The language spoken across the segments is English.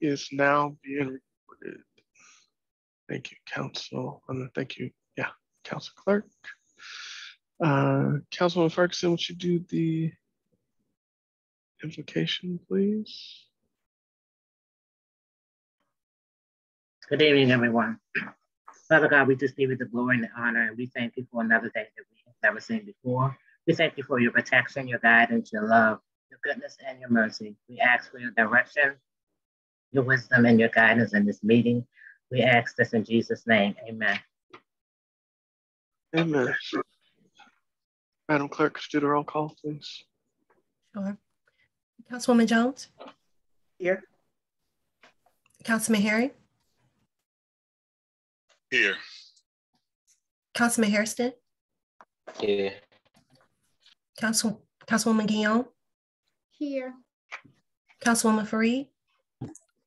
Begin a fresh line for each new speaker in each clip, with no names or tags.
is now being recorded. Thank you, Council. And thank you, yeah, Council Clerk. Uh, Councilman Ferguson, would you do the invocation, please?
Good evening, everyone. Father God, we just give you the glory and the honor, and we thank you for another day that we have never seen before. We thank you for your protection, your guidance, your love, your goodness, and your mercy. We ask for your direction, your wisdom, and your guidance in this meeting. We ask this in Jesus' name. Amen.
Amen. Madam Clerk, could you do the roll call, please?
Sure. Councilwoman Jones,
Here.
Councilman Harry,
Here.
Councilman Hairston,
Here.
Council, Councilwoman Guillaume,
Here.
Councilwoman Fareed,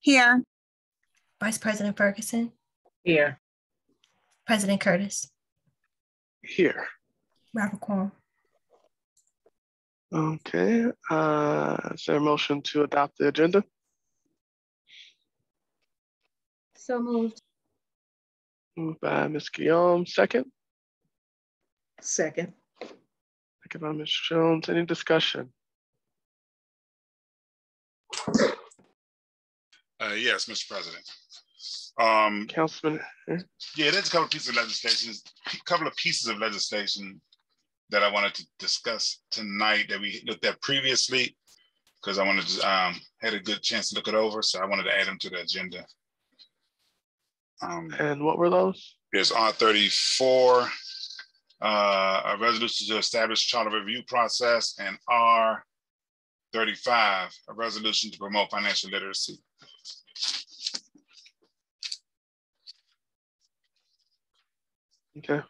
Here.
Vice President Ferguson,
Here,
President Curtis,
Here.
Robert Quorum.
Okay, uh, is there a motion to adopt the agenda?
So moved.
Moved by Ms. Guillaume, second.
Second.
Second by Ms. Jones. Any discussion?
Uh, yes, Mr. President. Um,
Councilman,
yeah, there's a couple of pieces of legislation, a couple of pieces of legislation that I wanted to discuss tonight that we looked at previously because I wanted to um, had a good chance to look it over, so I wanted to add them to the agenda. Um,
and what were those?
There's R thirty-four, uh, a resolution to establish charter review process, and R thirty-five, a resolution to promote financial literacy.
Okay.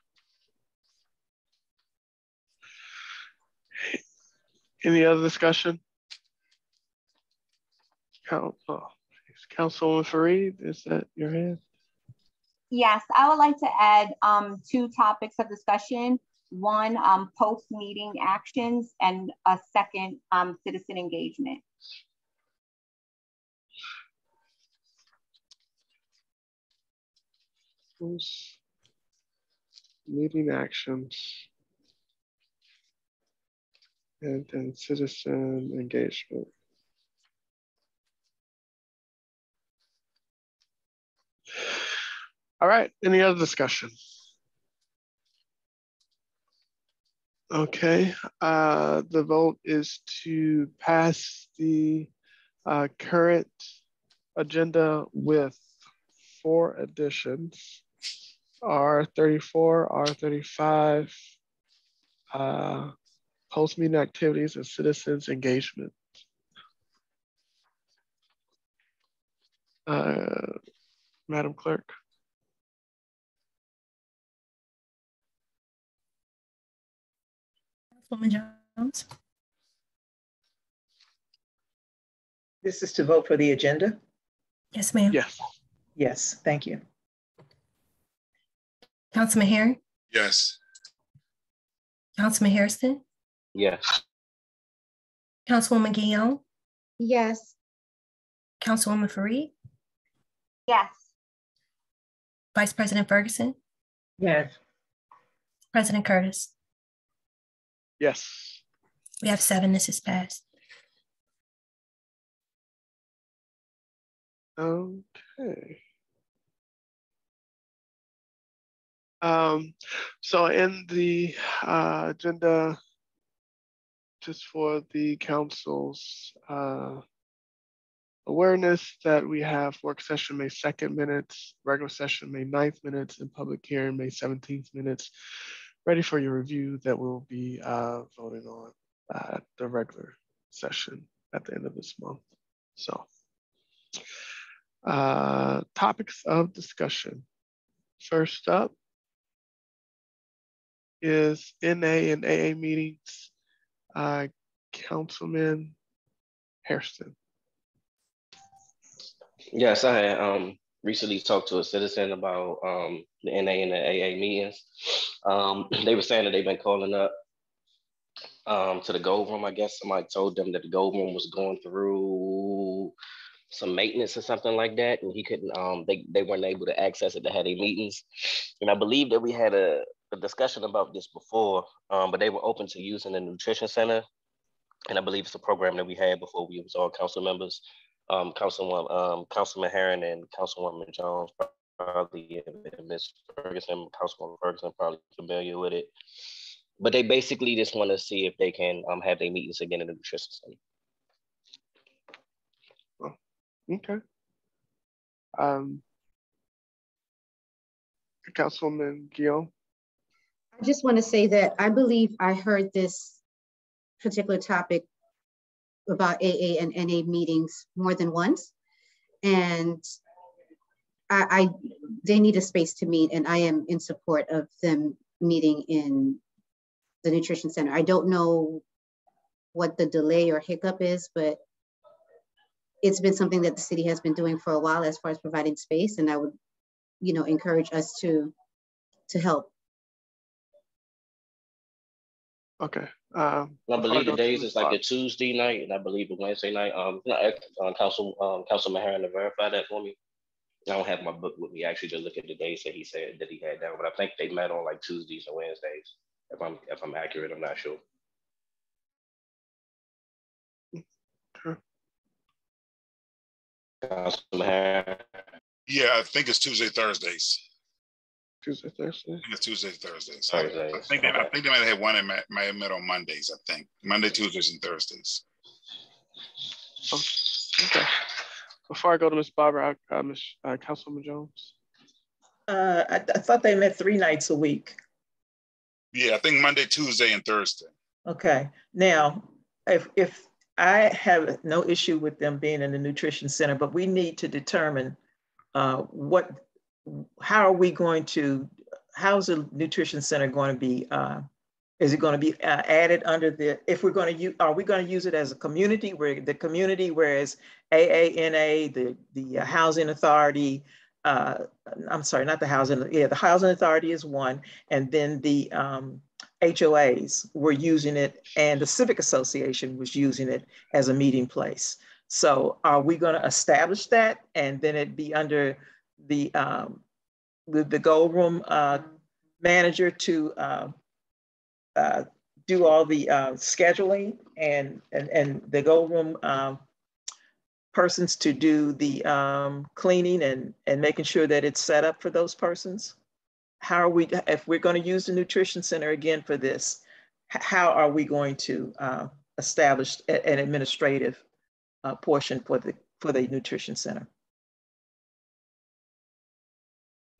Any other discussion? Count, oh, Councilwoman Fareed, is that your hand?
Yes, I would like to add um, two topics of discussion. One, um, post-meeting actions, and a second, um, citizen engagement.
Post Meeting actions. And then citizen engagement. All right, any other discussion? Okay, uh, the vote is to pass the uh, current agenda with four additions. R34, R35, uh, post-meeting activities and citizens engagement. Uh, Madam Clerk.
Councilwoman Jones,
This is to vote for the agenda?
yes, ma'am.
Yes.
Yes, thank you.
Councilman Harry,
Yes.
Councilman Harrison?
Yes.
Councilwoman Guillaume,
Yes.
Councilwoman Fareed,
Yes.
Vice President Ferguson,
yes,
President Curtis.
Yes.
We have seven. This is passed.
Okay. Um, so in the uh, agenda, just for the council's uh, awareness that we have work session May 2nd minutes, regular session May 9th minutes, and public hearing May 17th minutes, ready for your review that we'll be uh, voting on at the regular session at the end of this month. So uh, topics of discussion. First up is NA and AA meetings. Uh, Councilman Hairston.
Yes, I had um, recently talked to a citizen about um, the NA and the AA meetings. Um, they were saying that they've been calling up um, to the gold room. I guess somebody told them that the gold room was going through some maintenance or something like that, and he couldn't. Um, they they weren't able to access it to have their meetings, and I believe that we had a, a discussion about this before, um, but they were open to using the nutrition center, and I believe it's a program that we had before we was all council members. Um, Councilwoman, um, Councilman Herring and Councilwoman Jones probably, and Ms. Ferguson, Councilwoman Ferguson probably familiar with it. But they basically just want to see if they can um, have their meetings again in the nutrition center.
Okay. Um, Councilwoman Guillaume.
I just want to say that I believe I heard this particular topic about AA and NA meetings more than once. And I, I, they need a space to meet and I am in support of them meeting in the nutrition center. I don't know what the delay or hiccup is, but it's been something that the city has been doing for a while as far as providing space, and I would, you know, encourage us to to help.
Okay. Um,
I believe the days is like a Tuesday night, and I believe a Wednesday night. Um, uh, Council um, Councilman Herring to verify that for me. I don't have my book with me actually to look at the days that he said that he had down, but I think they met on like Tuesdays and Wednesdays. If I'm if I'm accurate, I'm not sure.
Yeah, I think it's Tuesday, Thursdays.
Tuesday, Thursday.
I think it's Tuesday, Thursdays. Thursdays. I, think they, I think they might have one and might have met on Mondays. I think Monday, Tuesdays, and Thursdays.
Oh, okay. Before I go to Miss Barbara, uh, Ms. Uh, Councilwoman Jones.
Uh, I, I thought they met three nights a week.
Yeah, I think Monday, Tuesday, and Thursday.
Okay. Now, if if I have no issue with them being in the nutrition center, but we need to determine uh, what, how are we going to, how's the nutrition center going to be, uh, is it going to be uh, added under the, if we're going to use, are we going to use it as a community where the community, whereas AANA, the, the uh, housing authority, uh, I'm sorry, not the housing, yeah, the housing authority is one, and then the um, HOAs were using it and the Civic Association was using it as a meeting place. So are we going to establish that and then it be under the um, the, the Gold Room uh, manager to uh, uh, do all the uh, scheduling and, and, and the Gold Room um, persons to do the um, cleaning and, and making sure that it's set up for those persons? how are we, if we're going to use the nutrition center again for this, how are we going to uh, establish an administrative uh, portion for the for the nutrition center?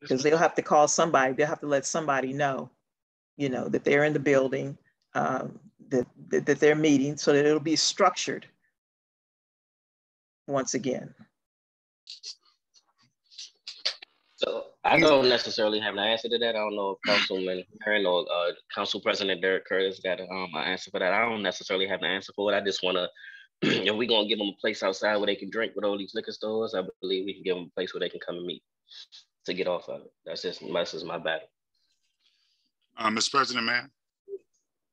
Because they'll have to call somebody, they'll have to let somebody know, you know, that they're in the building, um, that, that, that they're meeting so that it'll be structured once again.
So I don't necessarily have an answer to that. I don't know if Councilman Herring or uh, Council President Derek Curtis got um, an answer for that. I don't necessarily have an answer for it. I just want to, if we're going to give them a place outside where they can drink with all these liquor stores, I believe we can give them a place where they can come and meet to get off of it. That's just, that's just my battle.
Uh, Mr. President, man.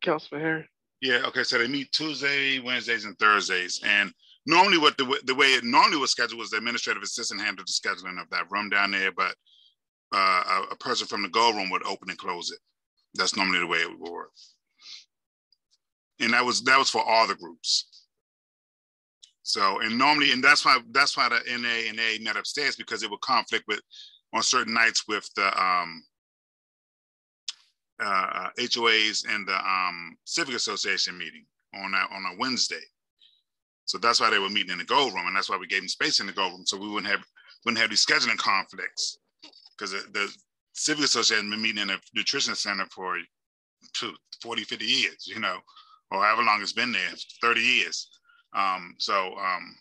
Councilman Herring.
Yeah, okay, so they meet Tuesday, Wednesdays, and Thursdays. And normally what the, the way it normally was scheduled was the administrative assistant handled the scheduling of that room down there, but uh, a, a, person from the Gold Room would open and close it. That's normally the way it would work. And that was that was for all the groups. So and normally, and that's why that's why the NA and A met upstairs because it would conflict with on certain nights with the um, uh, HOAs and the um, Civic Association meeting on a, on a Wednesday. So that's why they were meeting in the Gold Room, and that's why we gave them space in the Gold Room, so we wouldn't have wouldn't have these scheduling conflicts because the, the Civic Association been meeting in a nutrition center for two, 40, 50 years, you know, or however long it's been there, 30 years. Um, so um,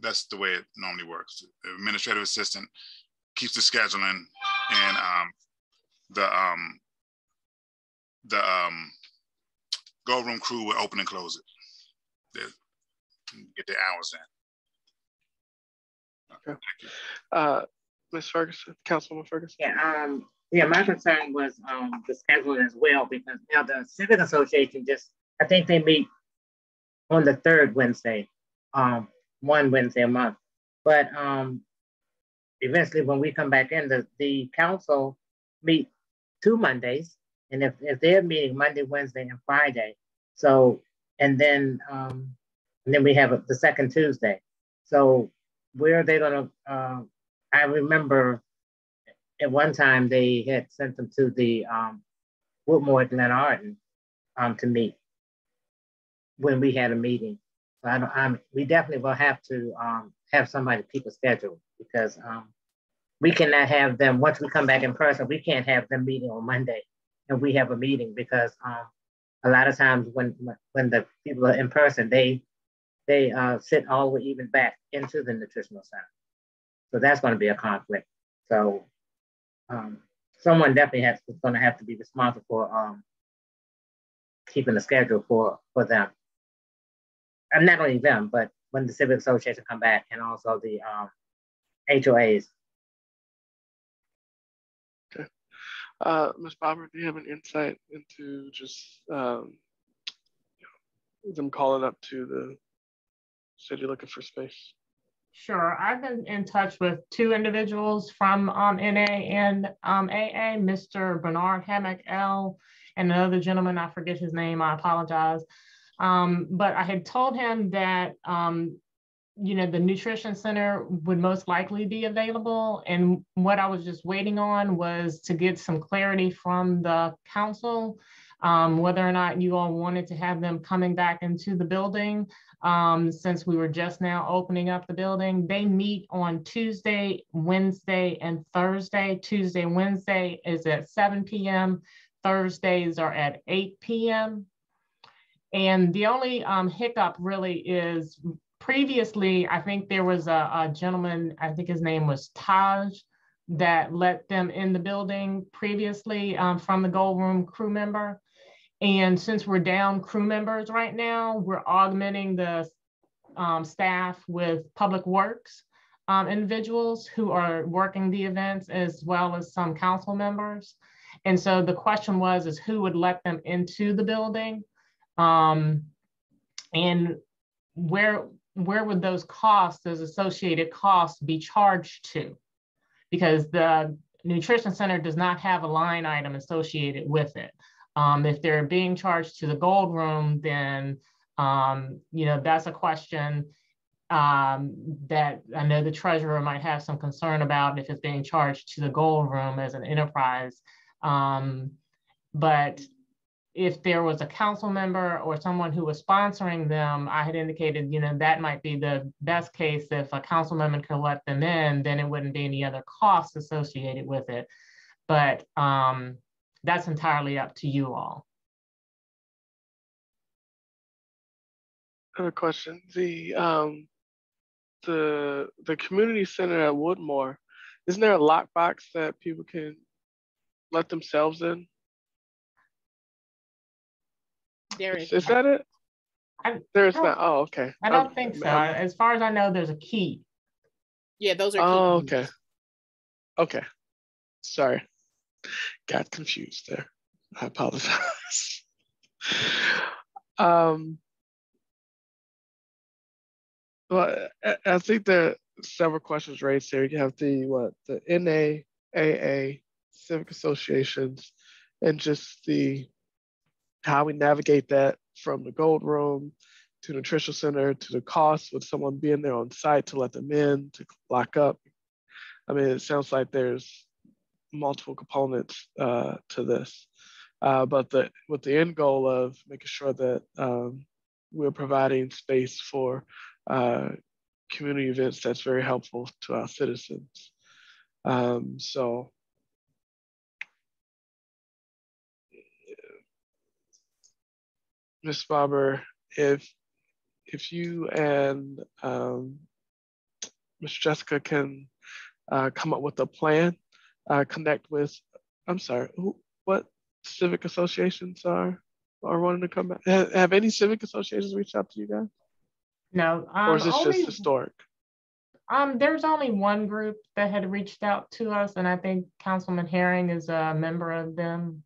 that's the way it normally works. Administrative assistant keeps the scheduling and um, the um, the um, gold room crew will open and close it. They get their hours
in. Okay. Uh, Ms. Ferguson, Councilwoman Ferguson.
Yeah, um, yeah, my concern was um, the scheduling as well because now the Civic Association just, I think they meet on the third Wednesday, um, one Wednesday a month. But um, eventually when we come back in, the, the council meet two Mondays. And if, if they're meeting Monday, Wednesday, and Friday, so, and then, um, and then we have the second Tuesday. So where are they gonna, uh, I remember at one time they had sent them to the um, Woodmore Glenarden um, to meet when we had a meeting. So I don't, I'm, we definitely will have to um, have somebody keep a schedule because um, we cannot have them, once we come back in person, we can't have them meeting on Monday and we have a meeting because um, a lot of times when when the people are in person, they they uh, sit all the way even back into the nutritional center. So that's going to be a conflict. So um, someone definitely has going to have to be responsible for um, keeping the schedule for for them. And not only them, but when the civic association come back, and also the um, HOAs.
Okay, uh, Ms. Barber, do you have an insight into just um, them calling up to the city looking for space?
Sure. I've been in touch with two individuals from um, NA and um, AA, Mr. Bernard Hammock L, and another gentleman, I forget his name, I apologize. Um, but I had told him that, um, you know, the nutrition center would most likely be available. And what I was just waiting on was to get some clarity from the council um, whether or not you all wanted to have them coming back into the building um, since we were just now opening up the building. They meet on Tuesday, Wednesday, and Thursday. Tuesday, Wednesday is at 7 p.m. Thursdays are at 8 p.m. And the only um, hiccup really is previously, I think there was a, a gentleman, I think his name was Taj, that let them in the building previously um, from the Gold Room crew member. And since we're down crew members right now, we're augmenting the um, staff with public works um, individuals who are working the events as well as some council members. And so the question was, is who would let them into the building? Um, and where, where would those costs, those associated costs be charged to? Because the nutrition center does not have a line item associated with it. Um, if they're being charged to the gold room, then um, you know that's a question um, that I know the treasurer might have some concern about if it's being charged to the gold room as an enterprise. Um, but if there was a council member or someone who was sponsoring them, I had indicated, you know, that might be the best case. If a council member could let them in, then it wouldn't be any other costs associated with it. But um, that's entirely up to you all.
I have a question. The um, the the community center at Woodmore, isn't there a lockbox that people can let themselves in?
There is.
Is that it?
I,
There's not. Oh, okay.
I don't
Um,
think so.
um,
As far as I know, there's a key.
Yeah, those are.
Oh,
keys.
okay. Okay. Sorry. Got confused there. I apologize. um, well, I, I think there are several questions raised here. You have the what the NAAA civic associations and just the how we navigate that from the gold room to nutritional center to the cost with someone being there on site to let them in to lock up. I mean, it sounds like there's multiple components uh, to this, uh, but the with the end goal of making sure that um, we're providing space for uh, community events that's very helpful to our citizens. Um, so Ms. Barber, if if you and um, Ms. Jessica can uh, come up with a plan, uh, connect with, I'm sorry, who, what civic associations are are wanting to come back? Have, have any civic associations reached out to you guys?
No. Um,
or is this
only,
just historic?
Um, there's only one group that had reached out to us, and I think Councilman Herring is a member of them.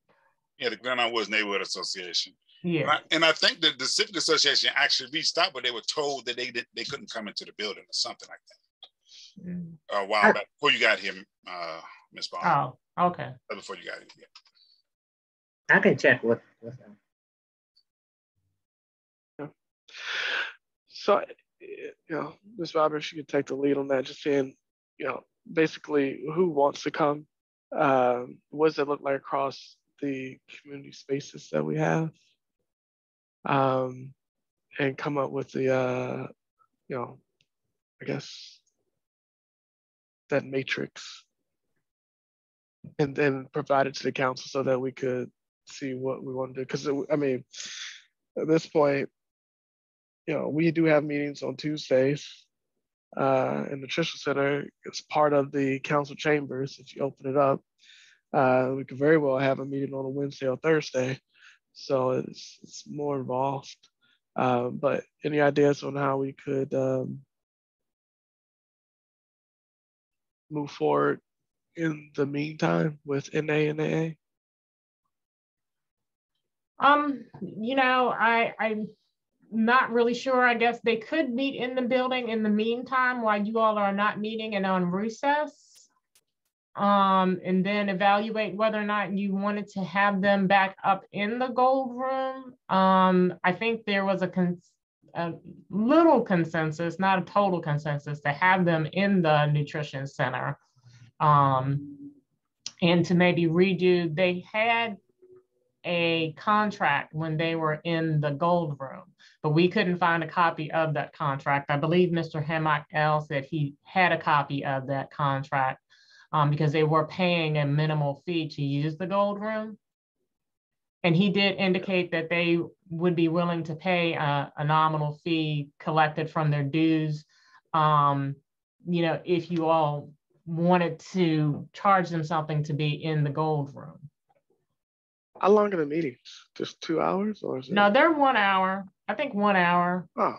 Yeah, the Glen Woods Neighborhood Association.
Yeah.
And I, and I think that the Civic Association actually reached out, but they were told that they did, they couldn't come into the building or something like that. a while back before you got here, uh, Ms. Bond.
Oh, okay.
Before you got here. Yeah.
I can check with, with them.
So, you know, Ms. Roberts, you could take the lead on that, just saying, you know, basically who wants to come, um, what does it look like across the community spaces that we have, um, and come up with the, uh, you know, I guess that matrix, and then provide it to the council so that we could see what we want to do. Because I mean, at this point, you know, we do have meetings on Tuesdays uh, in the Nutrition Center. It's part of the council chambers. If you open it up, uh, we could very well have a meeting on a Wednesday or Thursday. So it's, it's more involved. Um, but any ideas on how we could um, move forward in the meantime with NA and AA?
Um, you know, I I'm not really sure. I guess they could meet in the building in the meantime while you all are not meeting and on recess. Um, and then evaluate whether or not you wanted to have them back up in the gold room. Um, I think there was a, a little consensus, not a total consensus, to have them in the nutrition center. Um, and to maybe redo, they had a contract when they were in the gold room, but we couldn't find a copy of that contract. I believe Mr. Hemmock L said he had a copy of that contract um, because they were paying a minimal fee to use the gold room. And he did indicate that they would be willing to pay a, a nominal fee collected from their dues. Um, you know, if you all wanted to charge them something to be in the gold room.
How long are the meetings? Just two hours or is it?
No, they're one hour. I think one hour.
Oh.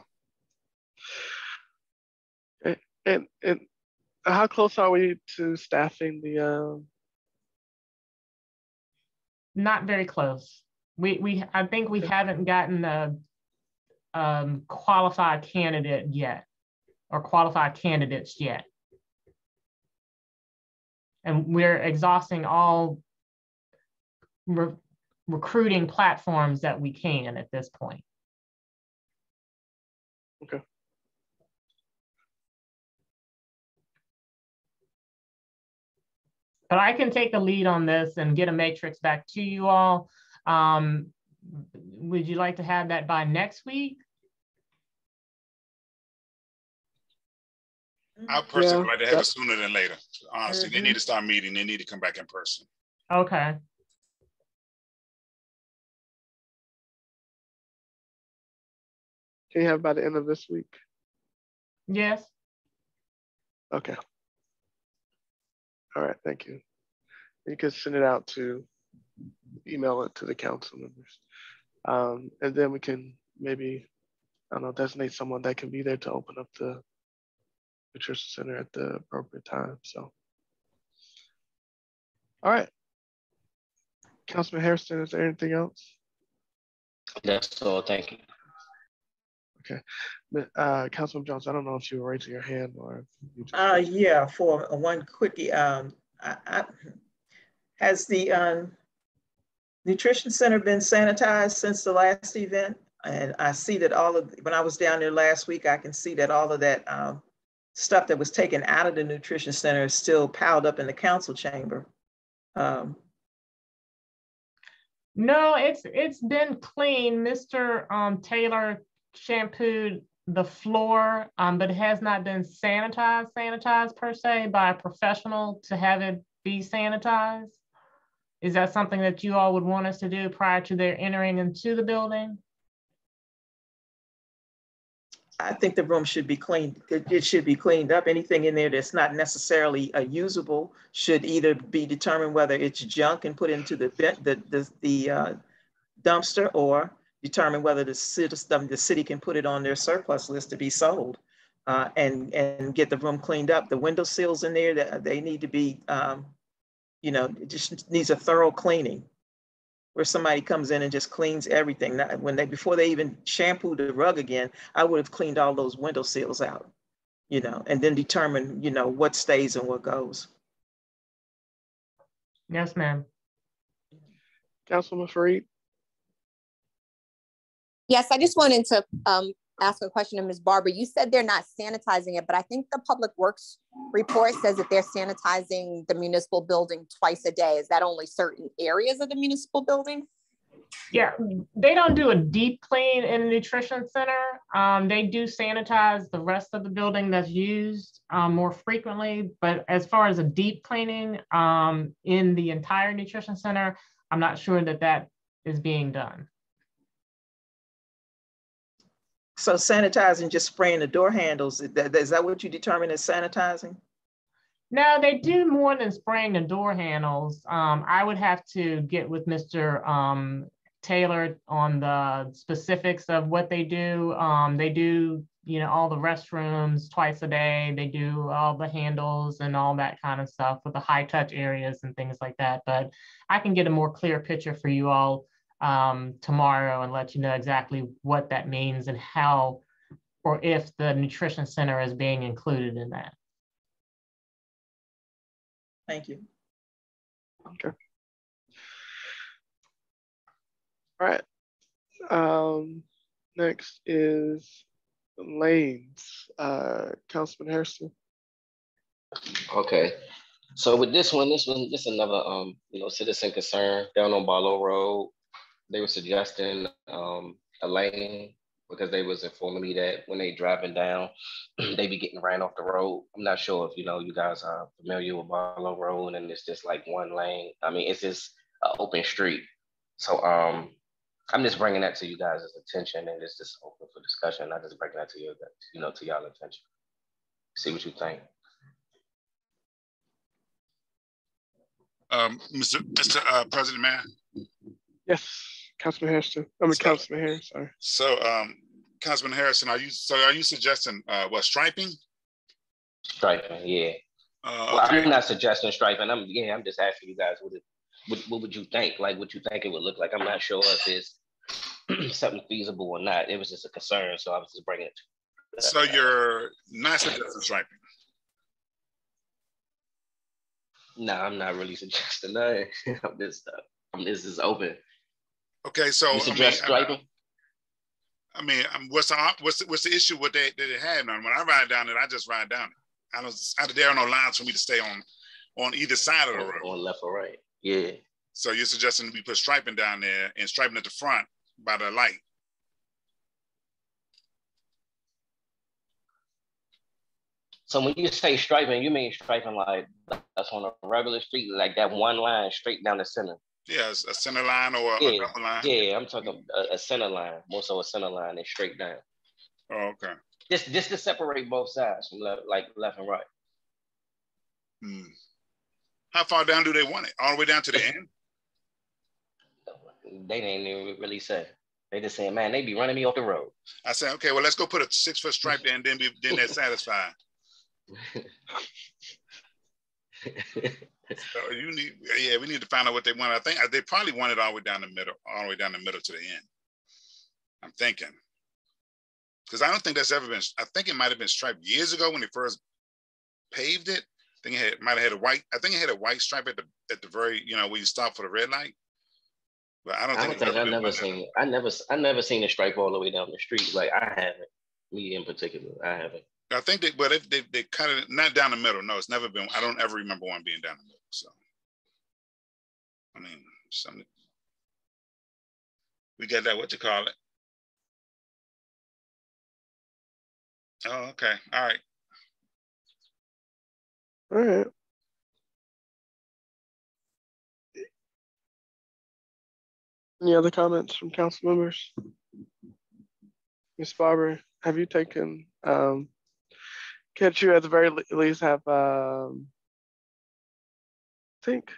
And, and, and how close are we to staffing the? Um...
Not very close. We we I think we haven't gotten a um, qualified candidate yet, or qualified candidates yet, and we're exhausting all re recruiting platforms that we can at this point.
Okay.
But I can take the lead on this and get a matrix back to you all. Um, would you like to have that by next week?
I personally yeah, like to have it sooner than later. Honestly, mm -hmm. they need to start meeting. They need to come back in person.
Okay.
Can you have by the end of this week?
Yes.
Okay. All right, thank you. You can send it out to, email it to the council members. Um, and then we can maybe, I don't know, designate someone that can be there to open up the nutrition center at the appropriate time, so. All right. Councilman Hairston, is there anything else?
That's all, thank you.
Okay. Uh, Councilman Jones, I don't know if you were raising your hand or. You
uh, yeah, for one quickie, um, I, I, has the um, nutrition center been sanitized since the last event? And I see that all of, when I was down there last week, I can see that all of that um, stuff that was taken out of the nutrition center is still piled up in the council chamber. Um,
no, it's it's been clean. Mr. Um, Taylor shampooed the floor, um, but it has not been sanitized, sanitized per se by a professional to have it be sanitized. Is that something that you all would want us to do prior to their entering into the building?
I think the room should be cleaned. It, it should be cleaned up. Anything in there that's not necessarily uh, usable should either be determined whether it's junk and put into the the the, the uh, dumpster or determine whether the city, the city can put it on their surplus list to be sold uh, and, and get the room cleaned up. The window sills in there, that they need to be, um, you know, it just needs a thorough cleaning where somebody comes in and just cleans everything. Not, when they, before they even shampoo the rug again, I would have cleaned all those window sills out. you know, and then determine, you know, what stays and what goes.
Yes, ma'am.
Councilman Fareed?
Yes, I just wanted to um, ask a question to Ms. Barber. You said they're not sanitizing it, but I think the Public Works report says that they're sanitizing the municipal building twice a day. Is that only certain areas of the municipal building?
Yeah, they don't do a deep clean in the nutrition center. Um, they do sanitize the rest of the building that's used um, more frequently. But as far as a deep cleaning um, in the entire nutrition center, I'm not sure that that is being done.
So sanitizing, just spraying the door handles, is that, what you determine as sanitizing?
No, they do more than spraying the door handles. Um, I would have to get with Mr. Um, Taylor on the specifics of what they do. Um, they do, you know, all the restrooms twice a day. They do all the handles and all that kind of stuff with the high touch areas and things like that. But I can get a more clear picture for you all um, tomorrow and let you know exactly what that means and how or if the nutrition center is being included in that.
Thank you.
Okay. All right. Um, next is lanes. Uh, Councilman Harrison.
Okay. So with this one, this one, this another um, you know, citizen concern down on Barlow Road they were suggesting um, a lane because they was informing me that when they driving down, they be getting ran off the road. I'm not sure if you know you guys are familiar with Barlow Road and it's just like one lane. I mean, it's just an open street. So um, I'm just bringing that to you guys' attention and it's just open for discussion. I just bringing that to you, you know, to y'all attention. See what you think.
Um, Mr. Mr. Uh, President, man.
Yes. Councilman Harrison. I mean, so, Councilman Harris. Sorry.
So, um, Councilman Harrison, are you so are you suggesting uh, what striping?
Striping, yeah. Uh, well, I'm not suggesting striping. I'm yeah. I'm just asking you guys what it, what, what would you think? Like, what you think it would look like? I'm not sure if it's something feasible or not. It was just a concern, so I was just bringing it.
So you're not suggesting striping?
No, nah, I'm not really suggesting that. I'm just, uh, I'm, this is open.
Okay, so
you suggest I mean, striping?
I mean, um, what's the what's the, what's the issue? What they they have now? When I ride down it, I just ride down it. I don't. I, there are no lines for me to stay on on either side of the road.
On left or right. Yeah.
So you're suggesting we put striping down there and striping at the front by the light.
So when you say striping, you mean striping like that's on a regular street, like that one line straight down the center.
Yeah, a center line or
yeah,
a line.
Yeah, I'm talking a, a, center line, more so a center line and straight down.
Oh, okay.
Just just to separate both sides from left, like left and right.
Hmm. How far down do they want it? All the way down to the end?
They didn't even really say. They just saying, man, they be running me off the road.
I said, okay, well, let's go put a six foot stripe there and then be then they're satisfied. so you need, yeah, we need to find out what they want. I think they probably want it all the way down the middle, all the way down the middle to the end. I'm thinking, because I don't think that's ever been. I think it might have been striped years ago when they first paved it. I think it had, might have had a white. I think it had a white stripe at the at the very, you know, where you stop for the red light. But I don't
I
think,
don't think I've never seen. I never, I never seen a stripe all the way down the street. Like I haven't. Me in particular, I haven't.
I think they, but they, they, they cut it not down the middle. No, it's never been. I don't ever remember one being down the middle. So, I mean, something. We got that. What to call it? Oh, okay. All right.
All right. Any other comments from council members? Ms. Barber, have you taken um, can't you at the very least have, um, think,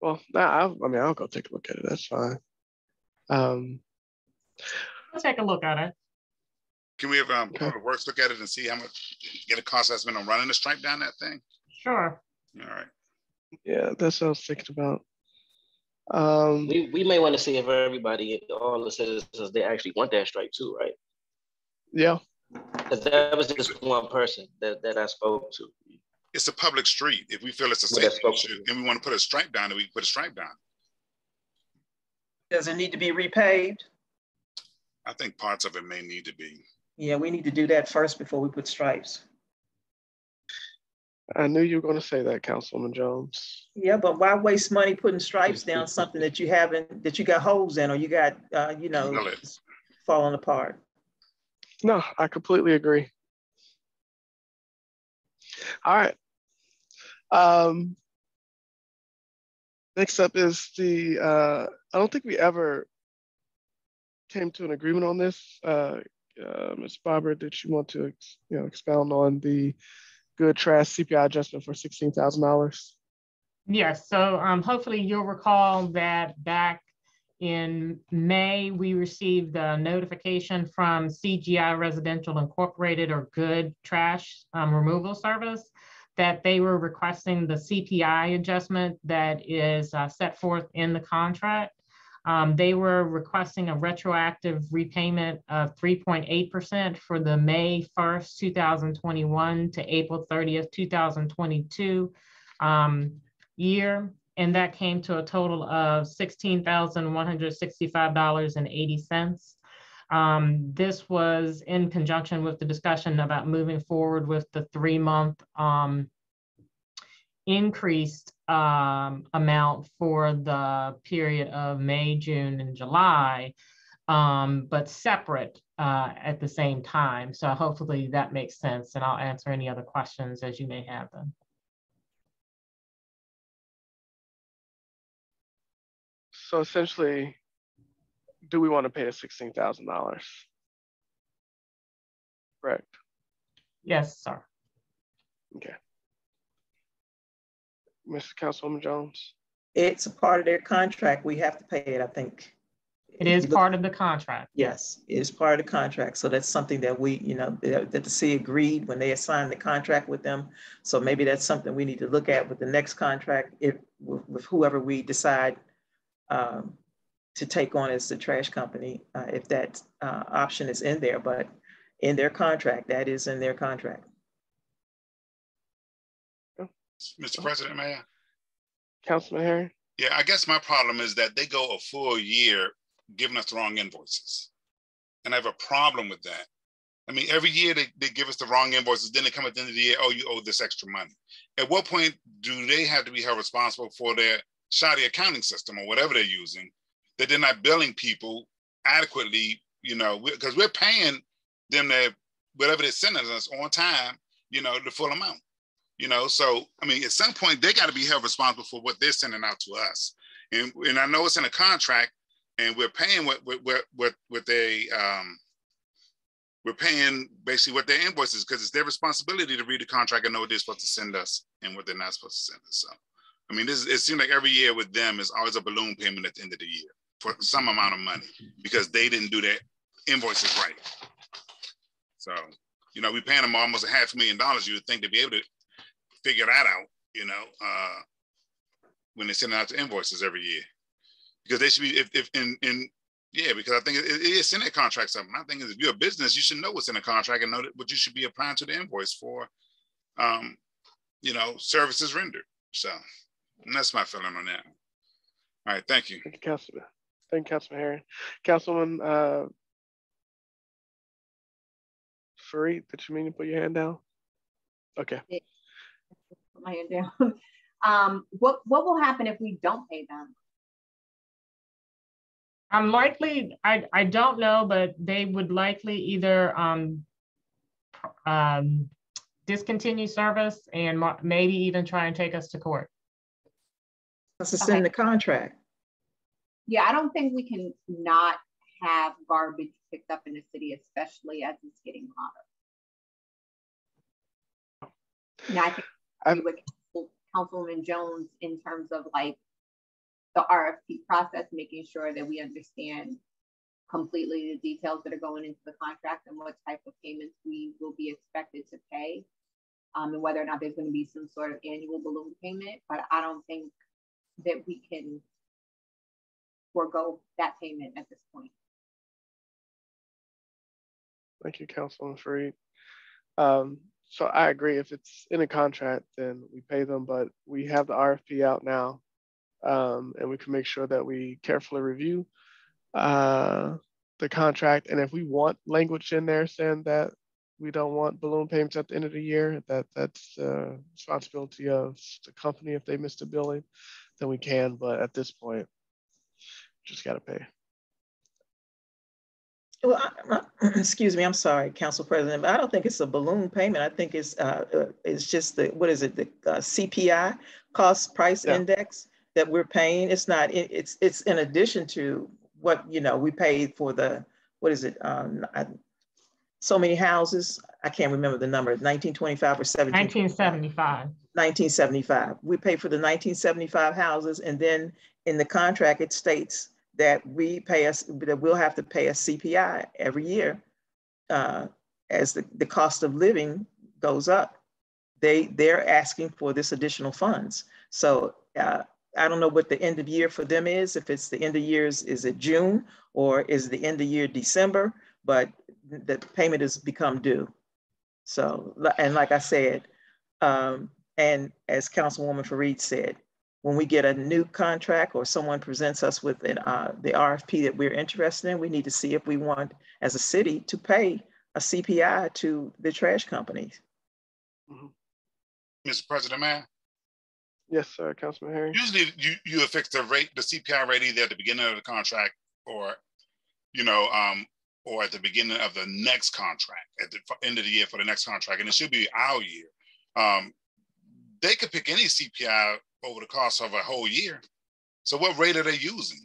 well, nah, I, I mean, I'll go take a look at it. That's fine. Um,
I'll take a look at it.
Can we have um, okay. works look at it and see how much get a cost estimate on running the stripe down that thing?
Sure.
All right.
Yeah, that's what I was thinking about. Um,
we, we may want to see if everybody, all the citizens, they actually want that stripe too, right?
Yeah.
Because that was just one person that, that I spoke to.
It's a public street. If we feel it's a safety issue and we want to put a stripe down, then we put a stripe down.
Does it need to be repaved?
I think parts of it may need to be.
Yeah, we need to do that first before we put stripes.
I knew you were going to say that, Councilwoman Jones.
Yeah, but why waste money putting stripes down something that you haven't, that you got holes in or you got, uh, you know, falling apart?
No, I completely agree. All right. Um, next up is the, uh, I don't think we ever came to an agreement on this. Uh, uh, Ms. Barbara, did you want to, you know, expound on the good trash CPI adjustment for $16,000?
Yes, so um, hopefully you'll recall that back in May, we received a notification from CGI Residential Incorporated or Good Trash um, Removal Service that they were requesting the CPI adjustment that is uh, set forth in the contract. Um, they were requesting a retroactive repayment of 3.8% for the May 1st, 2021 to April 30th, 2022 um, year. And that came to a total of $16,165.80. Um, this was in conjunction with the discussion about moving forward with the three month um, increased um, amount for the period of May, June, and July, um, but separate uh, at the same time. So hopefully that makes sense, and I'll answer any other questions as you may have them.
So essentially, do we want to pay the $16,000? Correct.
Yes, sir.
Okay. Mr. Councilwoman Jones?
It's a part of their contract. We have to pay it, I think.
It is part of the contract.
Yes, it is part of the contract. So that's something that we, you know, that the city agreed when they assigned the contract with them. So maybe that's something we need to look at with the next contract if with, with whoever we decide um, to take on as the trash company, uh, if that uh, option is in there, but in their contract, that is in their contract.
Mr. President, Mayor.
Councilman Harry?
Yeah, I guess my problem is that they go a full year giving us the wrong invoices. And I have a problem with that. I mean, every year they, they give us the wrong invoices, then they come at the end of the year, oh, you owe this extra money. At what point do they have to be held responsible for their shoddy accounting system or whatever they're using, that they're not billing people adequately, you know, because we're paying them their whatever they're sending us on time, you know, the full amount. You know, so I mean, at some point they got to be held responsible for what they're sending out to us. And and I know it's in a contract, and we're paying what what what what they um we're paying basically what their invoices because it's their responsibility to read the contract and know what they're supposed to send us and what they're not supposed to send us. So, I mean, this it seems like every year with them is always a balloon payment at the end of the year for some amount of money because they didn't do their invoices right. So, you know, we paying them almost a half million dollars. You would think to be able to figure that out, you know, uh, when they send out the invoices every year. Because they should be, if, if in, in yeah, because I think it, it is in that contract something. I think if you're a business, you should know what's in the contract and know that what you should be applying to the invoice for, um, you know, services rendered. So that's my feeling on that. All right, thank you.
Thank you, Councilman. Thank you, Councilman Harry. Councilman uh, Fareed, did you mean to put your hand down? Okay.
Put my hand down. um, what what will happen if we don't pay them?
I'm likely, I, I don't know, but they would likely either um, um, discontinue service and maybe even try and take us to court.
That's okay. in the contract.
Yeah, I don't think we can not have garbage picked up in the city, especially as it's getting hotter. Yeah, I think I'm, with Councilwoman Jones in terms of like the RFP process, making sure that we understand completely the details that are going into the contract and what type of payments we will be expected to pay, um, and whether or not there's going to be some sort of annual balloon payment. But I don't think that we can forego that payment at this point.
Thank you, Councilman Fareed. Um, so I agree. If it's in a contract, then we pay them, but we have the RFP out now, um, and we can make sure that we carefully review uh, the contract. And if we want language in there saying that we don't want balloon payments at the end of the year, that that's the responsibility of the company if they missed a billing, then we can. But at this point, just got to pay.
Well, I, I, excuse me, I'm sorry, Council President, but I don't think it's a balloon payment. I think it's uh, uh it's just the what is it the uh, CPI cost price yeah. index that we're paying. It's not it's it's in addition to what you know we paid for the what is it um, so many houses. I can't remember the number. 1925 or 17.
1975.
1975. We pay for the 1975 houses, and then in the contract it states that we pay us that we'll have to pay a CPI every year uh, as the, the cost of living goes up. They they're asking for this additional funds. So uh, I don't know what the end of year for them is. If it's the end of years, is it June or is the end of year December? But the payment has become due. So and like I said, um, and as Councilwoman Fareed said, when we get a new contract or someone presents us with an, uh, the RFP that we're interested in, we need to see if we want, as a city, to pay a CPI to the trash companies.
Mm-hmm. Mr. President, man.
Yes, sir, Councilman Harry.
Usually, you you affix the rate, the CPI rate either at the beginning of the contract or, you know, um, or at the beginning of the next contract at the end of the year for the next contract, and it should be our year. Um, they could pick any CPI over the course of a whole year. So what rate are they using?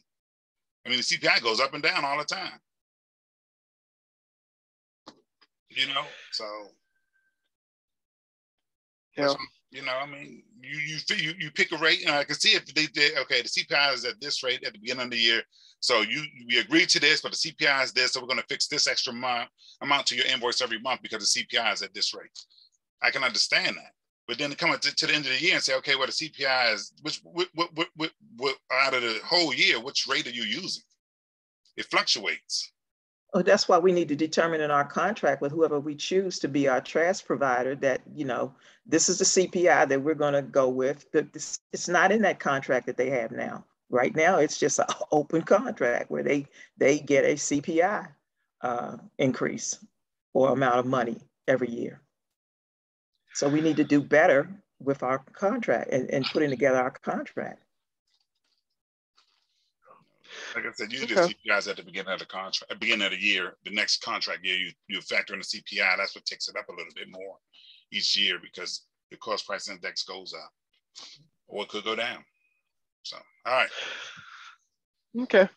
I mean, the CPI goes up and down all the time. You know, so yeah. You know, I mean, you you you you pick a rate, and I can see if they did. Okay, the CPI is at this rate at the beginning of the year, so you we agreed to this, but the CPI is this, so we're going to fix this extra amount amount to your invoice every month because the CPI is at this rate. I can understand that. But then to come to, to the end of the year and say, okay, well, the CPI is, which, what, what, what, what, out of the whole year, which rate are you using? It fluctuates.
Oh, that's why we need to determine in our contract with whoever we choose to be our trash provider that, you know, this is the CPI that we're going to go with. But it's not in that contract that they have now. Right now, it's just an open contract where they they get a CPI uh, increase or amount of money every year. So we need to do better with our contract and, and putting together our contract.
Like I said, usually okay. CPIs at the beginning of the contract, at the beginning of the year, the next contract year, you, you factor in the CPI. That's what takes it up a little bit more each year because the cost price index goes up or it could go down. So, all right.
Okay.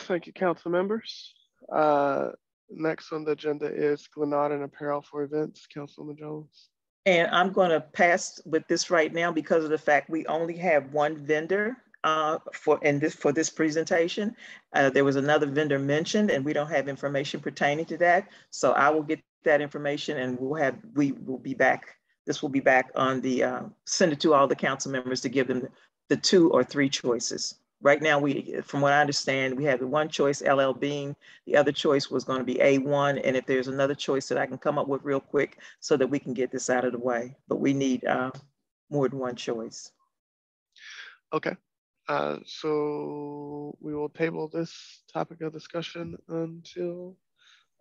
Thank you, council members. Uh, next on the agenda is Glenarden Apparel for Events, Councilman Jones.
And I'm going to pass with this right now because of the fact we only have one vendor uh, for and this for this presentation. Uh, there was another vendor mentioned, and we don't have information pertaining to that. So I will get that information, and we'll have we will be back. This will be back on the uh, send it to all the council members to give them the two or three choices. Right now, we, from what I understand, we have the one choice, LL Bean. The other choice was going to be A1. And if there's another choice that I can come up with real quick so that we can get this out of the way, but we need uh, more than one choice.
Okay. Uh, so we will table this topic of discussion until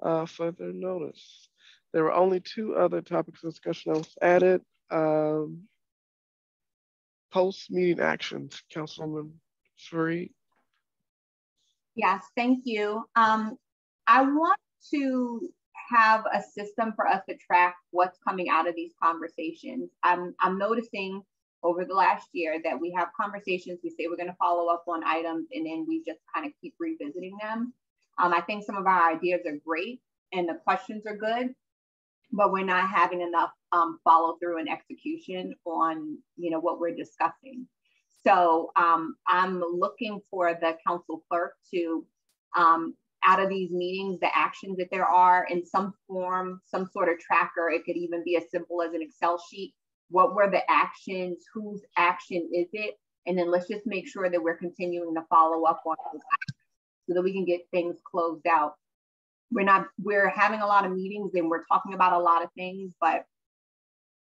uh, further notice. There were only two other topics of discussion that was added. Um, post meeting actions, Councilwoman Fareed?
Yes, thank you. Um, I want to have a system for us to track what's coming out of these conversations. I'm, I'm noticing over the last year that we have conversations, we say we're going to follow up on items, and then we just kind of keep revisiting them. Um, I think some of our ideas are great and the questions are good, but we're not having enough um, follow through and execution on you know what we're discussing. So um, I'm looking for the council clerk to, um, out of these meetings, the actions that there are in some form, some sort of tracker. It could even be as simple as an Excel sheet. What were the actions? Whose action is it? And then let's just make sure that we're continuing to follow up on those so that we can get things closed out. We're not, we're having a lot of meetings and we're talking about a lot of things, but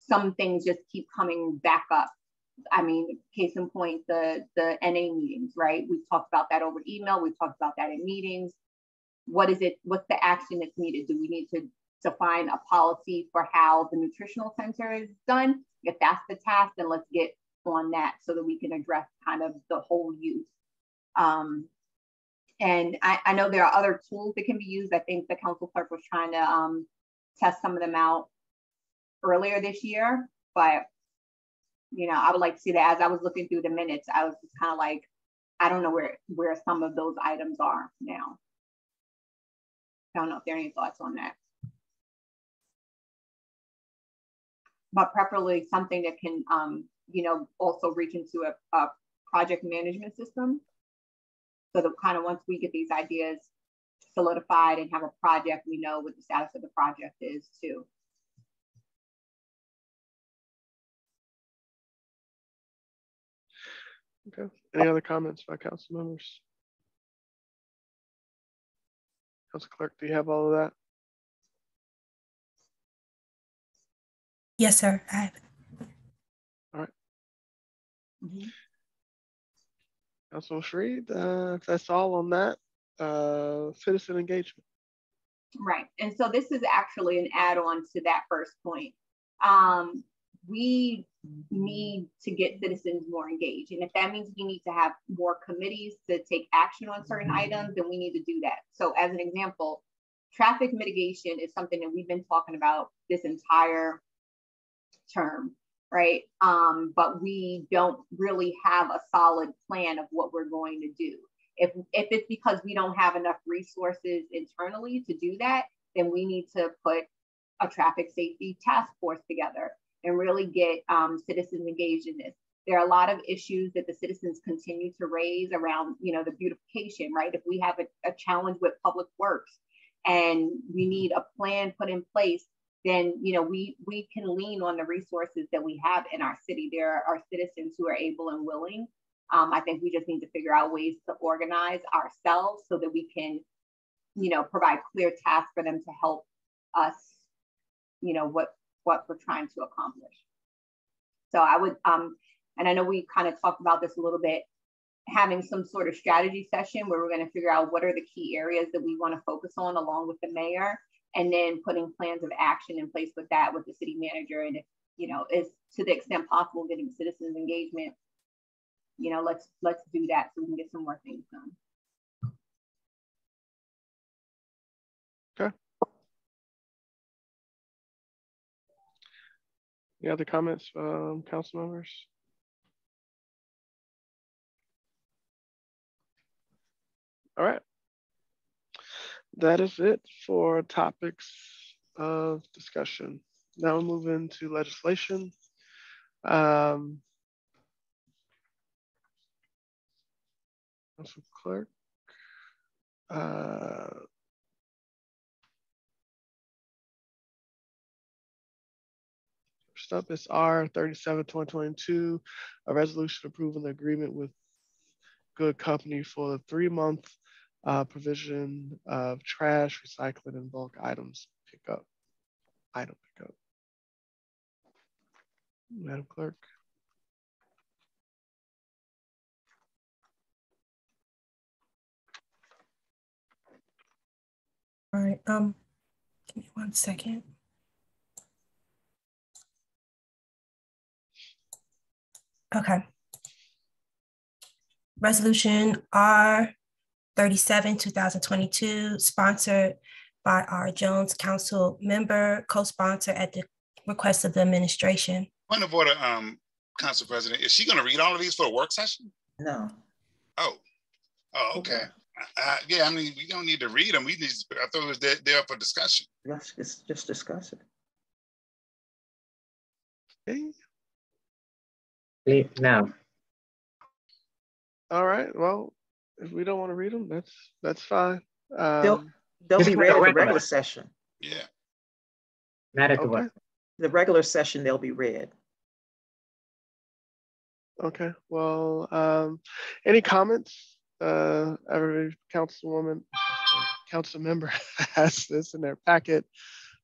some things just keep coming back up. I mean, case in point, the the NA meetings, right? We've talked about that over email. We've talked about that in meetings. What is it? What's the action that's needed? Do we need to define a policy for how the nutritional center is done? If that's the task, then let's get on that so that we can address kind of the whole use. Um, and I, I, know there are other tools that can be used. I think the council clerk was trying to um, test some of them out earlier this year, but you know, I would like to see that as I was looking through the minutes, I was just kind of like, I don't know where where some of those items are now. I don't know if there are any thoughts on that. But preferably something that can, um, you know, also reach into a, a project management system. So that kind of once we get these ideas solidified and have a project, we know what the status of the project is too.
Okay. Any other comments by council members? Council Clerk, do you have all of that?
Yes, sir. I have it.
All right. Mm -hmm. Councilman Fareed, uh, if that's all on that, uh, citizen engagement.
Right. And so this is actually an add-on to that first point. Um, we need to get citizens more engaged. And if that means we need to have more committees to take action on certain items, then we need to do that. So as an example, traffic mitigation is something that we've been talking about this entire term, right? Um, but we don't really have a solid plan of what we're going to do. If, if it's because we don't have enough resources internally to do that, then we need to put a traffic safety task force together and really get um, citizens engaged in this. There are a lot of issues that the citizens continue to raise around, you know, the beautification, right? If we have a, a challenge with public works and we need a plan put in place, then you know we we can lean on the resources that we have in our city. There are citizens who are able and willing. Um, I think we just need to figure out ways to organize ourselves so that we can, you know, provide clear tasks for them to help us, you know, what what we're trying to accomplish. So I would, um, and I know we kind of talked about this a little bit, having some sort of strategy session where we're going to figure out what are the key areas that we want to focus on along with the mayor, and then putting plans of action in place with that with the city manager. And you know, is to the extent possible getting citizens engagement, you know, let's let's do that so we can get some more things done.
Any other comments from council members? All right. That is it for topics of discussion. Now we'll move into legislation. Um, Council Clerk. Uh, Next up is R 37 2022, a resolution approving the agreement with Good Company for the three month uh, provision of trash, recycling, and bulk items pickup. Item pickup. Madam Clerk.
All right, um, give me one second. Okay. Resolution R 37, 2022, sponsored by our Jones, council member, co-sponsor at the request of the administration.
Point of order, um, Council President, is she going to read all of these for a work session?
No.
Oh, oh, okay. Uh, yeah, I mean, we don't need to read them. We need. To, I thought it was there, there for discussion.
Let's just, just discuss it.
Okay.
No.
All right. Well, if we don't want to read them, that's that's fine. Um,
they'll they'll be read at the regular session.
Yeah.
Not at the okay.
The regular session, they'll be read.
Okay, well, um, any comments? Uh, every councilwoman, council member has this in their packet.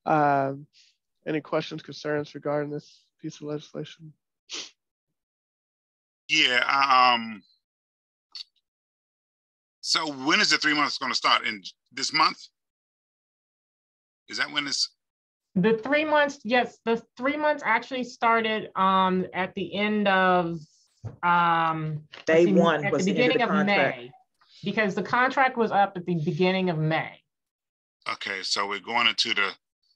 Um, any questions, concerns regarding this piece of legislation?
Yeah, um, so when is the three months gonna start? In this month? Is that when it's,
The three months, yes, the three months actually started um at the end of um
Day
see,
one
at
was
the
the of
beginning
the
of
contract.
May. Because the contract was up at the beginning of May,
okay, so we're going into the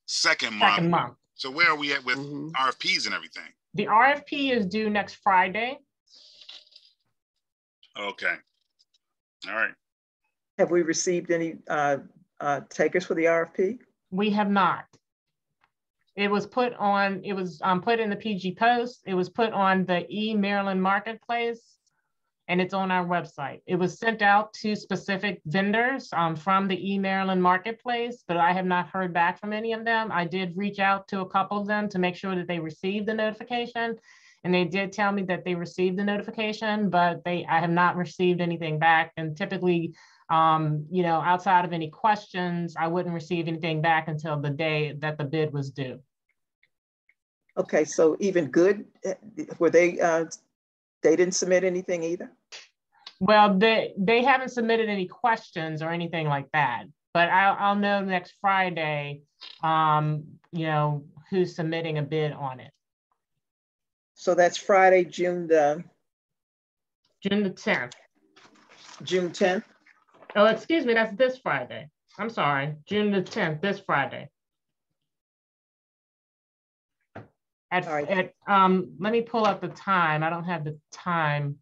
second month.
second
month.
month.
So where are we at with
Mhm.
RFPs and everything?
The RFP is due next Friday.
Okay. All right.
Have we received any uh, uh, takers for the RFP?
We have not. It was put on, it was um, put in the PG Post. It was put on the E Maryland Marketplace. And it's on our website. It was sent out to specific vendors um, from the E Maryland Marketplace, but I have not heard back from any of them. I did reach out to a couple of them to make sure that they received the notification. And they did tell me that they received the notification, but they, I have not received anything back. And typically, um, you know, outside of any questions, I wouldn't receive anything back until the day that the bid was due.
Okay, so even good, eh, were they, uh, they didn't submit anything either?
Well, they, they haven't submitted any questions or anything like that, but I'll, I'll know next Friday, um, you know, who's submitting a bid on it.
So that's Friday, June the,
June the tenth.
June 10th?
Oh, excuse me, that's this Friday. I'm sorry, June the tenth, this Friday. At,
right.
at, um, let me pull up the time. I don't have the time.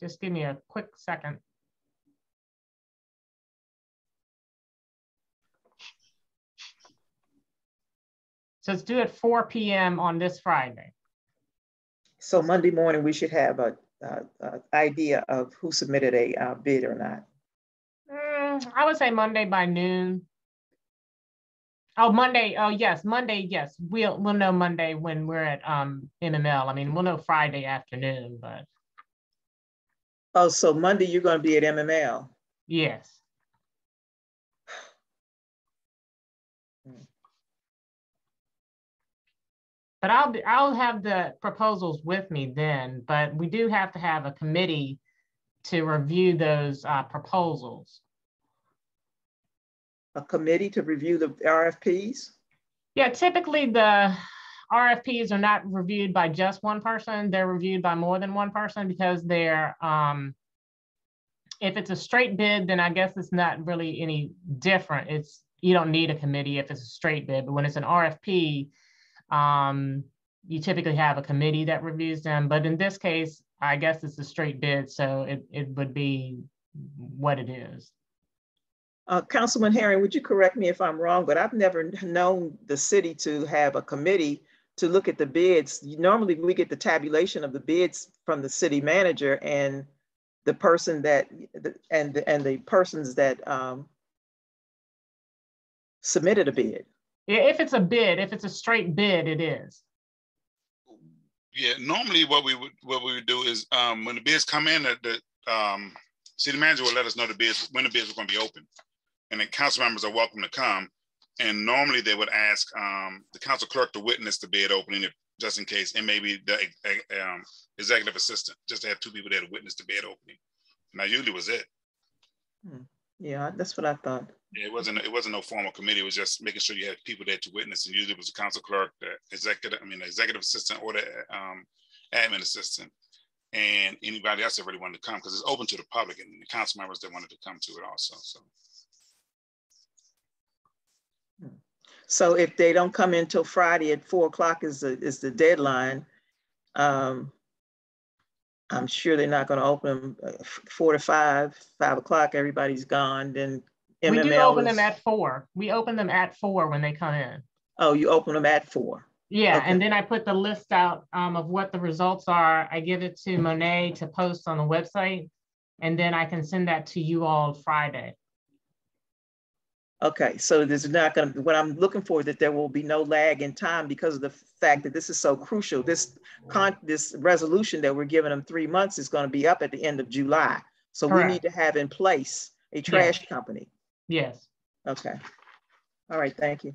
Just give me a quick second. So it's due at four PM on this Friday.
So Monday morning, we should have a, a, a idea of who submitted a uh, bid or not.
Mm, I would say Monday by noon. Oh, Monday, oh, yes, Monday, yes. We'll, we'll know Monday when we're at um MML. I mean, we'll know Friday afternoon, but
Oh, so Monday, you're gonna be at MML.
yes. But I'll be, I'll have the proposals with me then, but we do have to have a committee to review those uh, proposals.
A committee to review the RFPs?
Yeah, typically the RFPs are not reviewed by just one person. They're reviewed by more than one person because they're, um, if it's a straight bid, then I guess it's not really any different. It's, you don't need a committee if it's a straight bid, but when it's an RFP, um, you typically have a committee that reviews them. But in this case, I guess it's a straight bid, so it, it would be what it is.
Uh, Councilman Herring, would you correct me if I'm wrong, but I've never known the city to have a committee to look at the bids. Normally, we get the tabulation of the bids from the city manager and the person that, and, and the persons that um, submitted a bid.
Yeah, If it's a bid, if it's a straight bid, it is.
Yeah, normally what we would, what we would do is, um, when the bids come in, that, the, um, city manager will let us know the bids, when the bids are gonna be open. And then council members are welcome to come. And normally they would ask, um, the council clerk to witness the bid opening, if, just in case, and maybe the, um, executive assistant, just to have two people there to witness the bid opening. And that usually was it.
Yeah, that's what I thought.
It wasn't, it wasn't no formal committee. It was just making sure you had people there to witness. And usually it was the council clerk, the executive, I mean, the executive assistant or the um, admin assistant. And anybody else that really wanted to come, because it's open to the public and the council members that wanted to come to it also, so.
So if they don't come in till Friday at four o'clock is the, is the deadline, um, I'm sure they're not gonna open them uh, four to five, five o'clock, everybody's gone, then
We do
MML
open them
is,
at four. We open them at four when they come in.
oh, you open them at four.
Yeah, okay. and then I put the list out um, of what the results are. I give it to Monet to post on the website, and then I can send that to you all Friday.
Okay, so there's not going to, what I'm looking for that there will be no lag in time because of the fact that this is so crucial. This con this resolution that we're giving them three months is going to be up at the end of July. So Correct. we need to have in place a trash yes. company.
Yes.
Okay. All right, thank you.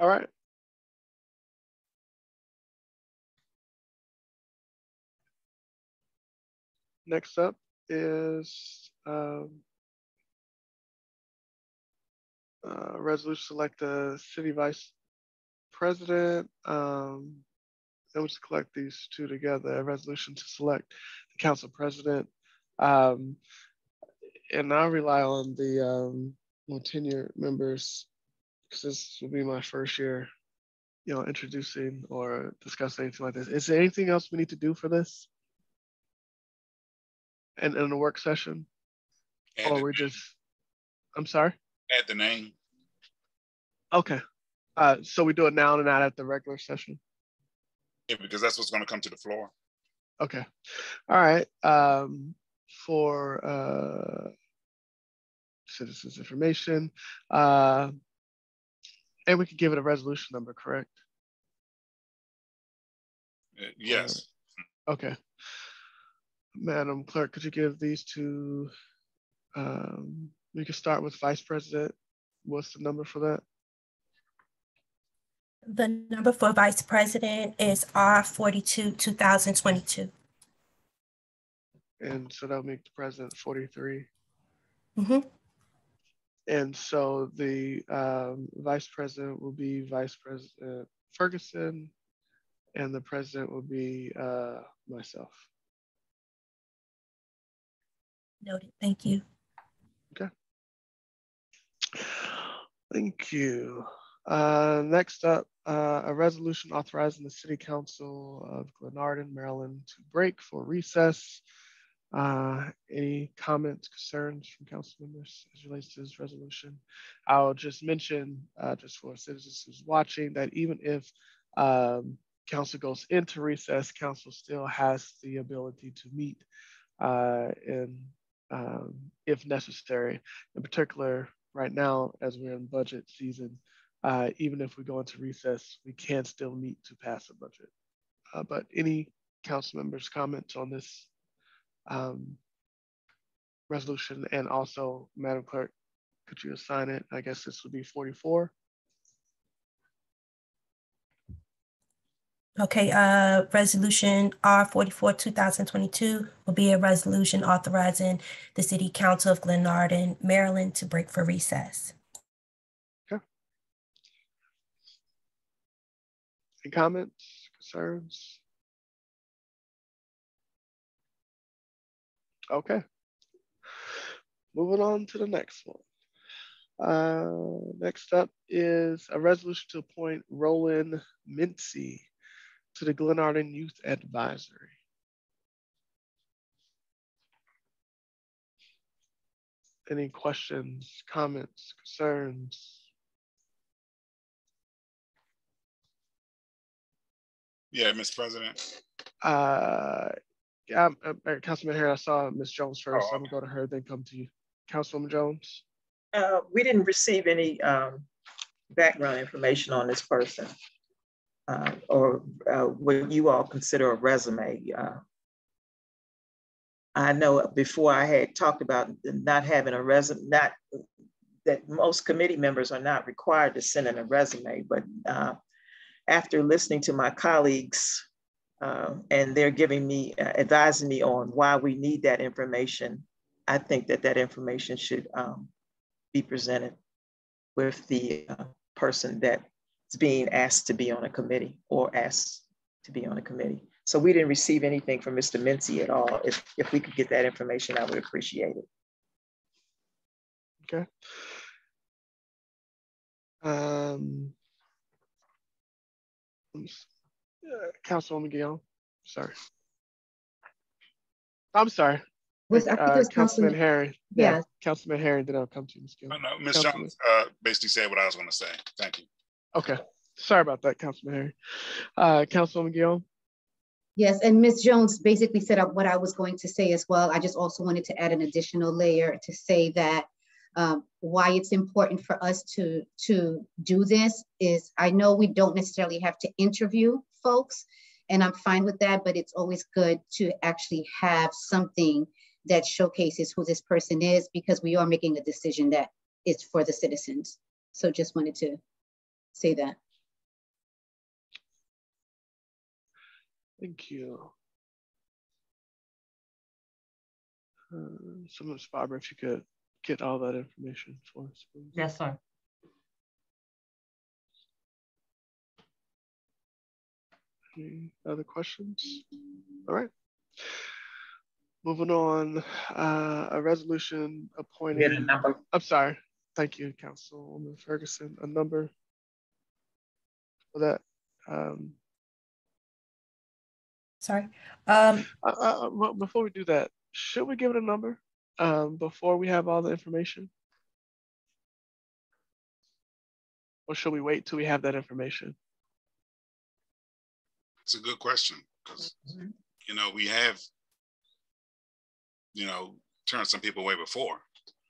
All right. Next up is um, uh, resolution to select the city vice president. Um, we just collect these two together. A resolution to select the council president. Um, and I rely on the um, more tenure members because this will be my first year, you know, introducing or discussing anything like this. Is there anything else we need to do for this? And in a work session? Add or we're just, I'm sorry?
Add the name.
Okay. Uh, so we do it now and not at the regular session?
Yeah, because that's what's going to come to the floor.
Okay. All right. Um, for uh, citizens information, uh, and we could give it a resolution number, correct?
Uh, yes.
Okay. Madam Clerk, could you give these to, um, we could start with Vice President. What's the number for that?
The number for Vice President is R42 2022.
And so that'll make the President 43.
Mm-hmm.
And so the um, Vice President will be Vice President Ferguson, and the President will be uh, myself.
Noted. Thank you.
Okay. Thank you. Uh, next up, uh, a resolution authorizing the City Council of Glenarden, Maryland to break for recess. Uh, any comments, concerns from council members as relates to this resolution? I'll just mention, uh, just for citizens who's watching, that even if um, council goes into recess, council still has the ability to meet uh, and um, if necessary. In particular, right now, as we're in budget season, uh, even if we go into recess, we can still meet to pass a budget. Uh, but any council members' comments on this um, resolution? And also, Madam Clerk, could you assign it? I guess this would be 44.
Okay, uh, resolution R forty-four, two thousand twenty-two will be a resolution authorizing the city council of Glenarden, Maryland to break for recess.
Any comments, concerns? Okay. Moving on to the next one. Uh, next up is a resolution to appoint Roland Mincy to the Glenarden Youth Advisory. Any questions, comments, concerns?
Yeah, Mr. President.
Uh, yeah, uh, uh, Councilman Harris, I saw Ms. Jones first. Oh, okay. I'm gonna go to her, then come to you. Councilwoman Jones.
Uh, we didn't receive any um, background information on this person uh, or uh, what you all consider a resume. Uh, I know before I had talked about not having a resume, not that most committee members are not required to send in a resume, but uh, after listening to my colleagues uh, and they're giving me, uh, advising me on why we need that information, I think that that information should um, be presented with the person that is being asked to be on a committee or asked to be on a committee. So we didn't receive anything from Mr. Mincy at all. If, if we could get that information, I would appreciate it.
Okay. Um, uh, Councilwoman Guillaume, sorry. I'm sorry.
Was, I think it
Uh, Councilman
Councilman,
Harry. Yeah,
yes.
Councilman Harry, then I'll come to you, Ms. Gill.
No, no, Ms.
Councilman-
Jones uh, basically said what I was going to say. Thank you.
Okay, sorry about that, Councilman Harry. Uh, Councilwoman?
Yes, and Ms. Jones basically said up what I was going to say as well. I just also wanted to add an additional layer to say that um, why it's important for us to, to do this is I know we don't necessarily have to interview folks, and I'm fine with that, but it's always good to actually have something that showcases who this person is because we are making a decision that is for the citizens. So just wanted to say that.
Thank you. Uh, So Ms. Barbara, if you could get all that information for us, please.
Yes, sir.
Any other questions? All right. Moving on, uh, a resolution
We had a
appointing,
number.
I'm sorry. Thank you, Councilwoman Ferguson, a number for that. Um,
Sorry. Um,
uh, uh, well, before we do that, should we give it a number, um, before we have all the information? Or should we wait till we have that information?
It's a good question because, you know, we have, you know, turned some people away before.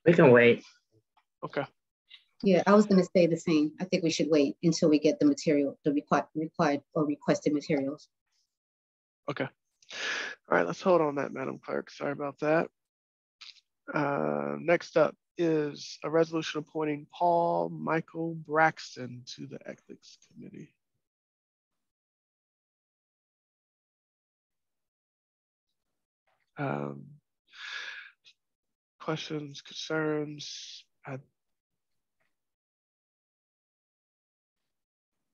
We can wait.
Okay,
Yeah, I was gonna say the same. I think we should wait until we get the material, the required, required or requested materials.
okay. All right, let's hold on that, Madam Clerk. Sorry about that. Uh, next up is a resolution appointing Paul Michael Braxton to the Ethics Committee. Um, questions, concerns? I-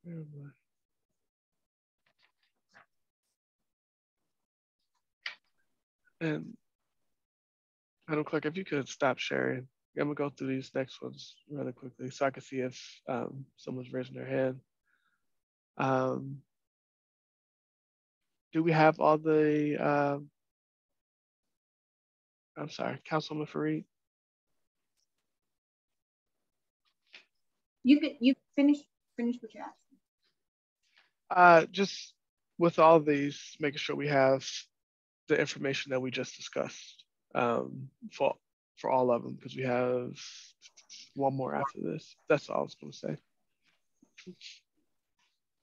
Am I? And Madam Clerk, if you could stop sharing, I'm gonna go through these next ones rather quickly so I can see if um, someone's raising their hand. Um, do we have all the, um, I'm sorry, Councilman Fareed?
You could, you finish, finish what you're asking.
Uh, just with all these, making sure we have the information that we just discussed um, for for all of them because we have one more after this. That's all I was going to say.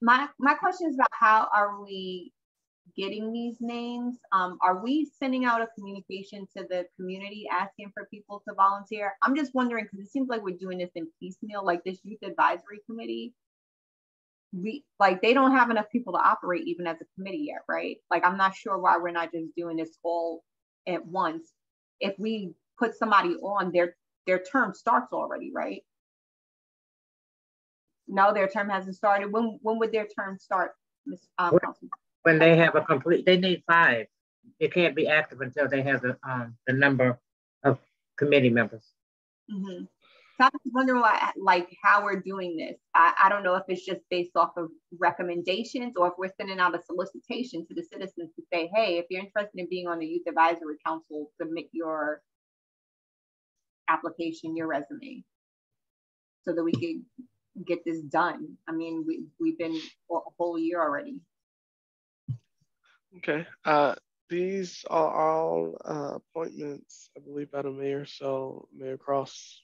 My, my question is about how are we getting these names? Um, are we sending out a communication to the community asking for people to volunteer? I'm just wondering, because it seems like we're doing this in piecemeal, like this youth advisory committee. We, like, they don't have enough people to operate even as a committee yet, right? Like, I'm not sure why we're not just doing this all at once. If we put somebody on, their, their term starts already, right? No, their term hasn't started. When, when would their term start, Ms. Um?
When they have a complete, they need five. It can't be active until they have the, um, the number of committee members.
Mhm. So I'm wondering why, like, how we're doing this. I, I don't know if it's just based off of recommendations or if we're sending out a solicitation to the citizens to say, hey, if you're interested in being on the Youth Advisory Council, submit your application, your resume, so that we could get this done. I mean, we, we've been a whole year already.
Okay. Uh, these are all uh, appointments, I believe, by the mayor. So Mayor Cross.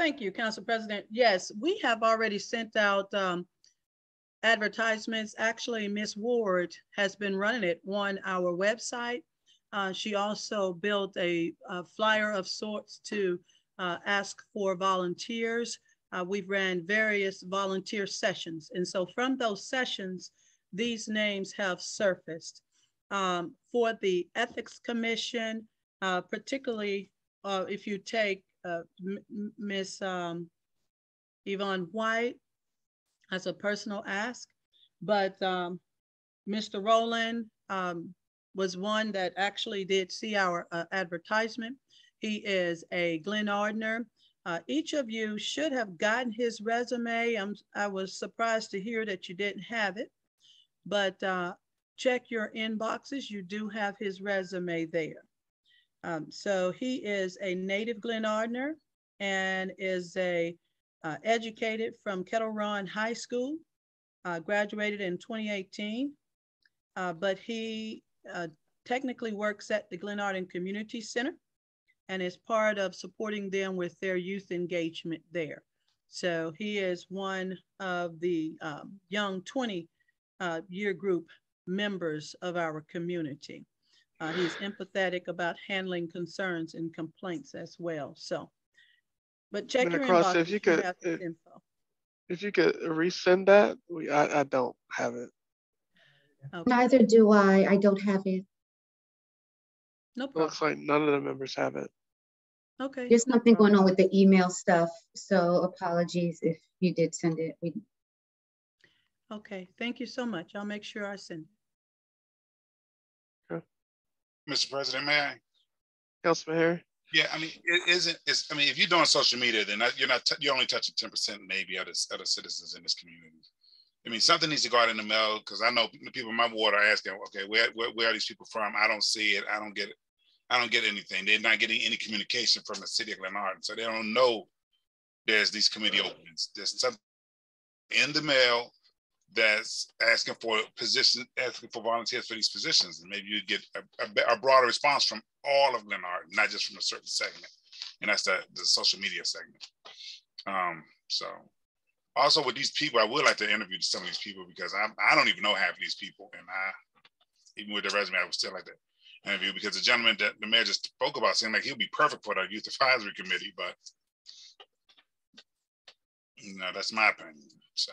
Thank you, Council President. Yes, we have already sent out um, advertisements. Actually, Ms. Ward has been running it on our website. Uh, She also built a a flyer of sorts to uh, ask for volunteers. Uh, We've ran various volunteer sessions. And so from those sessions, these names have surfaced. Um, For the Ethics Commission, uh, particularly uh, if you take uh, Miss um, Yvonne White as a personal ask, but um, Mr. Rowland um, was one that actually did see our uh, advertisement. He is a Glenardener. Uh, each of you should have gotten his resume. I'm, I was surprised to hear that you didn't have it, but uh, check your inboxes. You do have his resume there. Um, so he is a native Glenardener and is a uh, educated from Kettle Run High School, uh, graduated in 2018, uh, but he uh, technically works at the Glenarden Community Center and is part of supporting them with their youth engagement there. So he is one of the um, young 20 uh, year group members of our community. Uh, he's empathetic about handling concerns and complaints as well. So, but check your
inbox if you could, if, info. if you could resend that, we I, I don't have it.
Okay. Neither do I. I don't have it.
No problem.
Looks like none of the members have it.
Okay.
There's nothing going on with the email stuff, so apologies if you did send it. We...
Okay, thank you so much. I'll make sure I send
it. Okay. Mr. President, may I?
Councilman Harry?
Yeah, I mean, it isn't. It's. I mean, if you're doing social media, then you're not. You're only touching ten percent, maybe, of the, of the citizens in this community. I mean, something needs to go out in the mail because I know the people in my ward are asking, okay, where, where, where are these people from? I don't see it. I don't get it. I don't get anything. They're not getting any communication from the city of Glenarden. So they don't know there's these committee openings. There's something in the mail that's asking for positions, asking for volunteers for these positions. And maybe you get a, a, a, broader response from all of Glenarden, not just from a certain segment. And that's the, the social media segment. Um, so also with these people, I would like to interview some of these people because I, I don't even know half of these people. And I, even with the resume, I would still like to interview because the gentleman that the mayor just spoke about seemed like he'll be perfect for the youth advisory committee, but you know, that's my opinion. So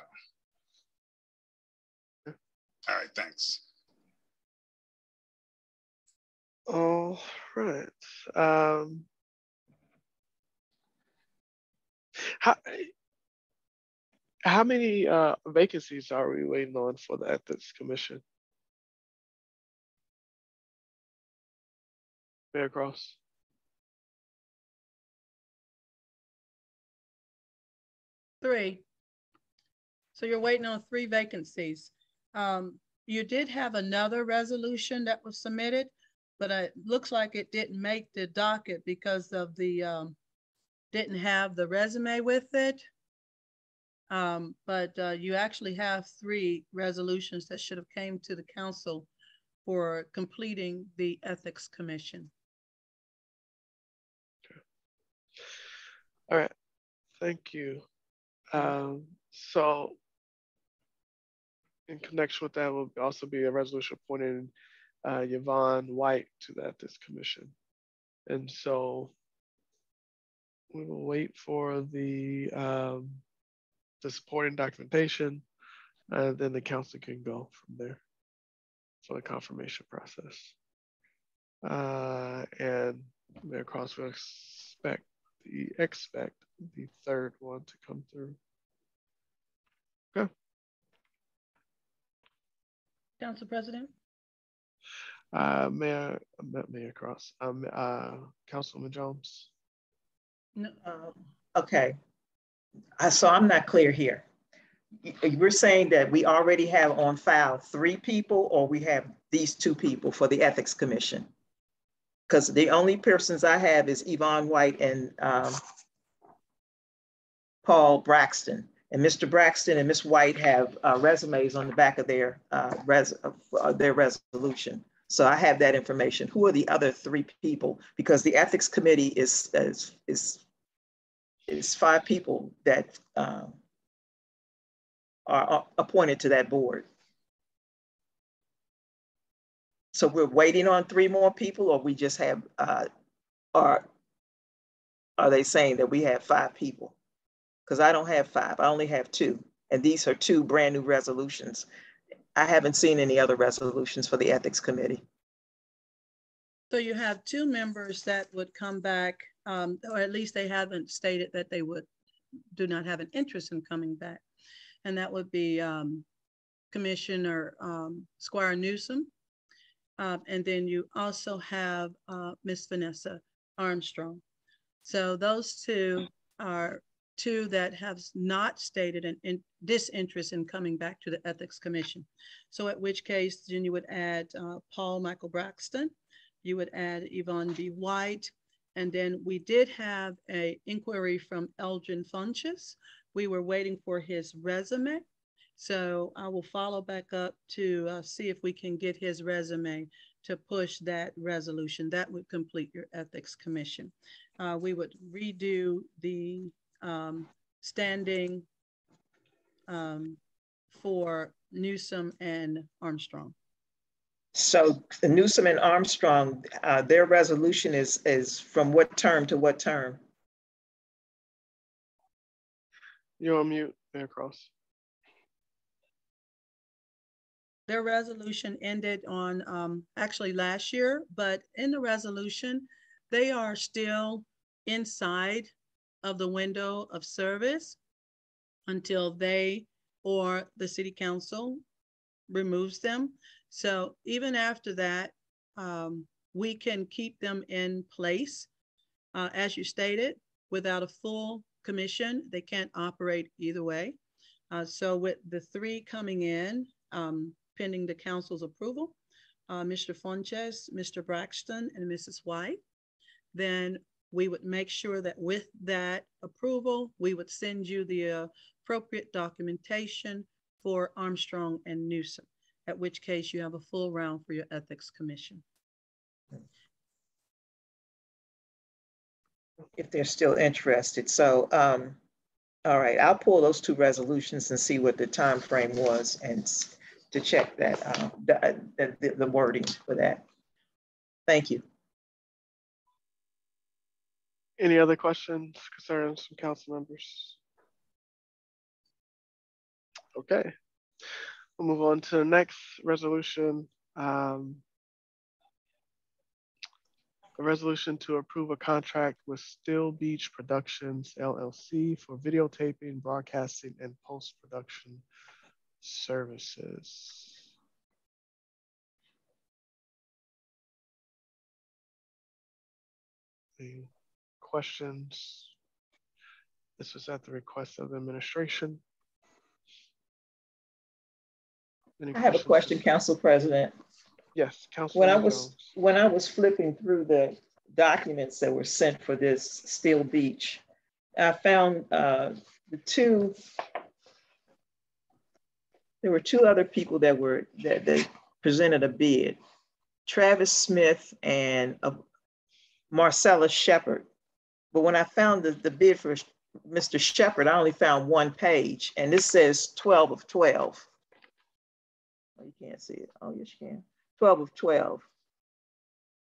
all right, thanks.
All right. Um, how how many uh, vacancies are we waiting on for the ethics commission? Mayor Cross.
Three. So you're waiting on three vacancies. Um, you did have another resolution that was submitted, but it looks like it didn't make the docket because of the, um, didn't have the resume with it. Um, but uh, you actually have three resolutions that should have came to the council for completing the ethics commission.
All right, thank you. Um, so in connection with that will also be a resolution appointing uh, Yvonne White to that this Commission. And so we will wait for the um, the supporting documentation, and then the council can go from there for the confirmation process. Uh, and Mayor Cross will expect the expect the third one to come through. Okay.
Council President.
Uh, Mayor, Mayor Cross, um, uh, Councilman Jones.
No, um, okay, uh, so I'm not clear here. We're saying that we already have on file three people, or we have these two people for the Ethics Commission because the only persons I have is Yvonne White and um, Paul Braxton. And Mr. Braxton and Ms. White have uh, resumes on the back of their uh, res uh, their resolution. So I have that information. Who are the other three people? Because the ethics committee is is is, is five people that um, are appointed to that board. So we're waiting on three more people, or we just have, uh, or are they saying that we have five people? Because I don't have five, I only have two. And these are two brand new resolutions. I haven't seen any other resolutions for the ethics committee.
So you have two members that would come back, um, or at least they haven't stated that they would do not have an interest in coming back. And that would be um, Commissioner um, Squire Newsom um, and then you also have uh, Miss Vanessa Armstrong. So those two are two that have not stated an in, disinterest in coming back to the Ethics Commission. So at which case, then you would add uh, Paul Michael Braxton, you would add Yvonne B. White, and then we did have a inquiry from Elgin Funches. We were waiting for his resume. So I will follow back up to uh, see if we can get his resume to push that resolution. That would complete your ethics commission. Uh, we would redo the um, standing um, for Newsom and Armstrong.
So Newsom and Armstrong, uh, their resolution is, is from what term to what term?
You're on mute, Mayor Cross.
Their resolution ended on um, actually last year, but in the resolution, they are still inside of the window of service until they or the city council removes them. So even after that, um, we can keep them in place. Uh, as you stated, without a full commission, they can't operate either way. Uh, so with the three coming in, um, pending the council's approval, uh, Mr. Funches, Mr. Braxton, and Mrs. White, then we would make sure that with that approval, we would send you the uh, appropriate documentation for Armstrong and Newsom, at which case you have a full round for your ethics commission.
If they're still interested. So, um, all right, I'll pull those two resolutions and see what the time frame was and to check that, um, the, the, the wording for that. Thank you.
Any other questions, concerns from council members? Okay, we'll move on to the next resolution. Um, a resolution to approve a contract with Still Beach Productions LLC for videotaping, broadcasting, and post-production services. Any questions? This was at the request of the administration.
Any I have a question, Council President.
Yes, Council.
When I was when I was flipping through the documents that were sent for this Still Beach, I found uh, the two there were two other people that were that, that presented a bid, Travis Smith and uh, Marcella Shepard. But when I found the, the bid for Mr. Shepard, I only found one page, and this says 12 of 12. Oh, you can't see it. Oh, yes, you can. 12 of 12.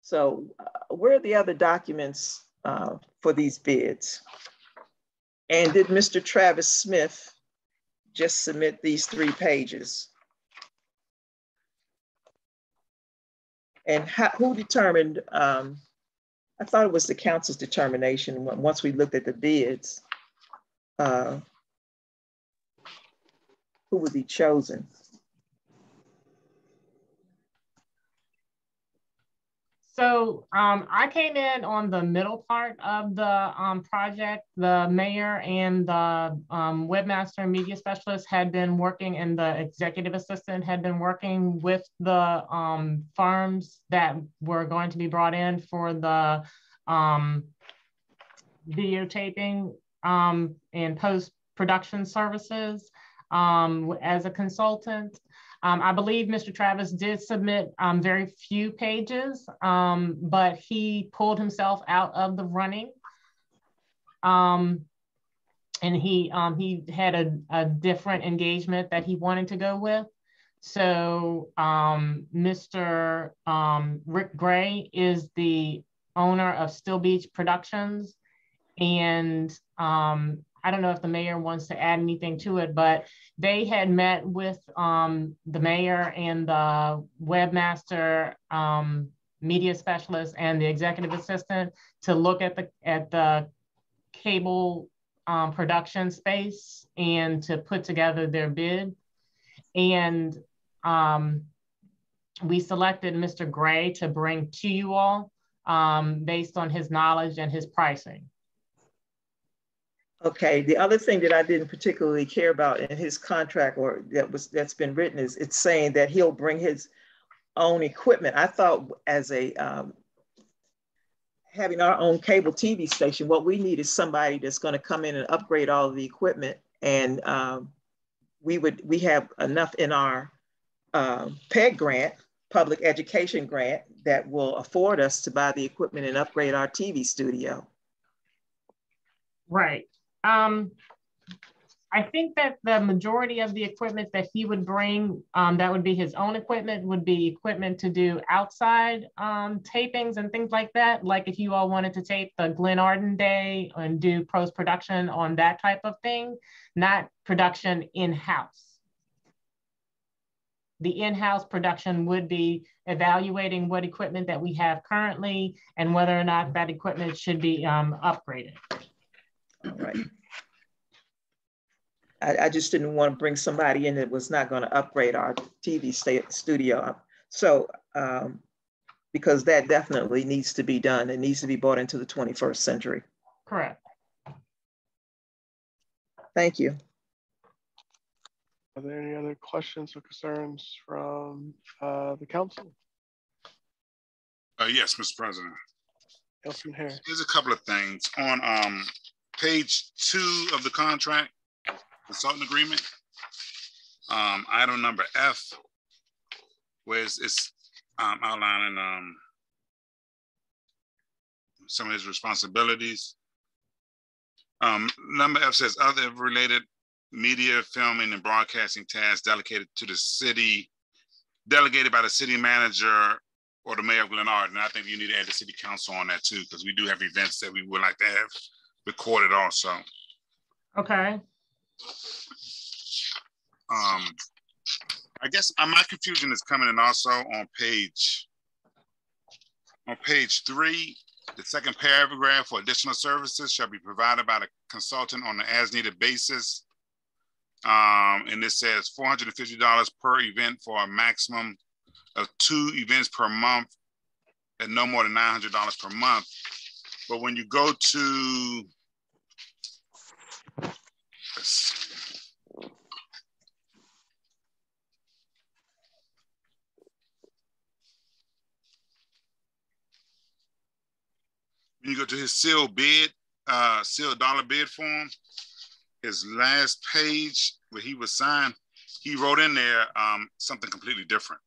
So uh, where are the other documents uh, for these bids? And did Mr. Travis Smith just submit these three pages. And how, who determined, um, I thought it was the council's determination once we looked at the bids, uh, who would be chosen.
So um, I came in on the middle part of the um, project. The mayor and the um, webmaster and media specialist had been working, and the executive assistant had been working with the um, firms that were going to be brought in for the um, videotaping um, and post production services as a consultant. Um, I believe Mr. Travis did submit um, very few pages, um, but he pulled himself out of the running. Um, and he, um, he had a, a, different engagement that he wanted to go with. So Mr. Um, Rick Gray is the owner of Still Beach Productions. And I don't know if the mayor wants to add anything to it, but they had met with um, the mayor and the webmaster um, media specialist and the executive assistant to look at the at the cable um, production space and to put together their bid. And um, we selected Mr. Gray to bring to you all um, based on his knowledge and his pricing.
Okay, the other thing that I didn't particularly care about in his contract or that was that's been written is it's saying that he'll bring his own equipment. I thought as a um, having our own cable TV station, what we need is somebody that's going to come in and upgrade all of the equipment. And um, we would we have enough in our uh, PEG grant, public education grant, that will afford us to buy the equipment and upgrade our TV studio.
Right. Um, I think that the majority of the equipment that he would bring, um, that would be his own equipment, would be equipment to do outside um, tapings and things like that. Like if you all wanted to tape the Glenarden Day and do post production on that type of thing, not production in-house. The in-house production would be evaluating what equipment that we have currently and whether or not that equipment should be um, upgraded.
All right. I, I, just didn't want to bring somebody in that was not going to upgrade our TV studio. Up. So, um, because that definitely needs to be done. It needs to be brought into the 21st century.
Correct.
Thank you.
Are there any other questions or concerns from uh, the council?
Uh, yes, Mr. President.
Councilman Harris.
There's a couple of things on um, page two of the contract, consultant agreement. Um, item number F, where it's, it's um, outlining um, some of his responsibilities. Um, number F says other related media, filming, and broadcasting tasks delegated to the city, delegated by the city manager or the mayor of Glenarden. And I think you need to add the city council on that too, because we do have events that we would like to have recorded also.
Okay.
Um, I guess uh, my confusion is coming in also on page on page three. The second paragraph for additional services shall be provided by the consultant on an as needed basis. Um, and it says $450 per event for a maximum of two events per month and no more than $900 per month. But when you go to when you go to his sealed bid, uh, sealed dollar bid form, his last page where he was signed, he wrote in there um, something completely different.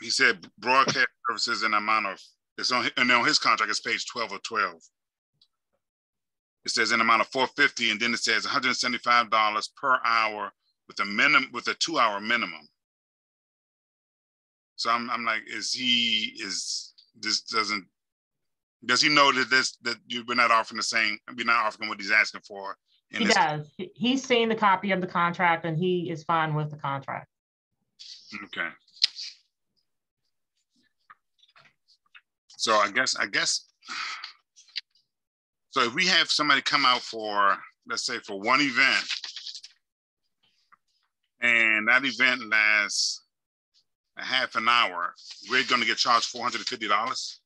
He said broadcast services in amount of it's on and on his contract it's page 12 or 12. It says an amount of 450 and then it says $175 per hour with a minimum with a two hour minimum. So I'm, I'm like, is he is this doesn't does he know that this that you we're not offering the same we're not offering what he's asking for?
He does. He's seen the copy of the contract and he is fine with the contract.
Okay. So I guess I guess so if we have somebody come out for let's say for one event and that event lasts a half an hour, we're going to get charged $450.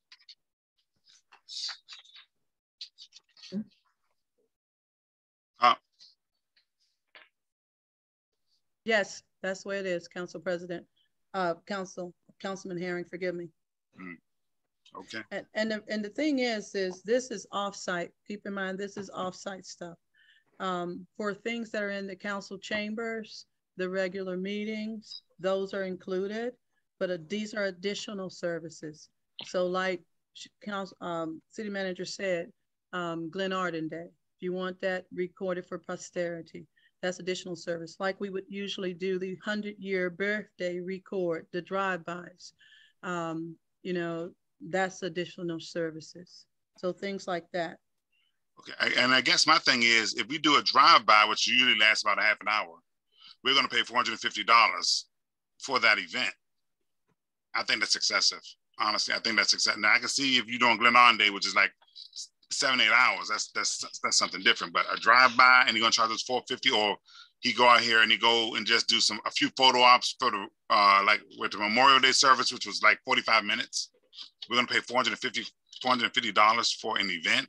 Uh, yes, that's the way it is, Council President. Uh, Council, Councilman Herring, forgive me. Mm.
Okay.
And and the, and the thing is, is this is offsite. Keep in mind, this is offsite stuff. Um, for things that are in the council chambers, the regular meetings, those are included, but uh, these are additional services. So like council, um, city manager said, um, Glenarden Day, if you want that recorded for posterity, that's additional service. Like we would usually do the 100 year birthday record, the drive-bys. Um, you know, that's additional services. So things like that.
Okay, and I guess my thing is, if we do a drive-by, which usually lasts about a half an hour, we're going to pay four hundred and fifty dollars for that event. I think that's excessive. Honestly, I think that's excessive. Now I can see if you're doing Glen Day, which is like seven, eight hours. That's that's that's something different. But a drive-by, and you're going to charge us four fifty, or he go out here and he go and just do some a few photo ops for the uh, like with the Memorial Day service, which was like 45 minutes we're going to pay $450, $450 for an event.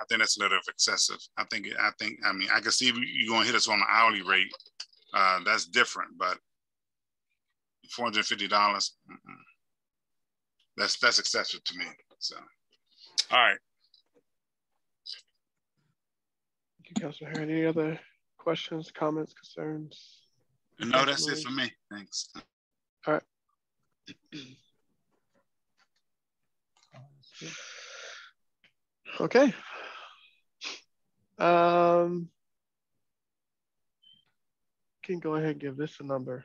I think that's a little excessive. I think, I think, I mean, I can see you're gonna hit us on the hourly rate. Uh, that's different, but $450, that's, that's excessive to me, so. All right.
Thank you, Councilor Harris. Any other questions, comments, concerns?
No, that's it for me. Thanks.
All right. Okay. Um, can go ahead and give this a number,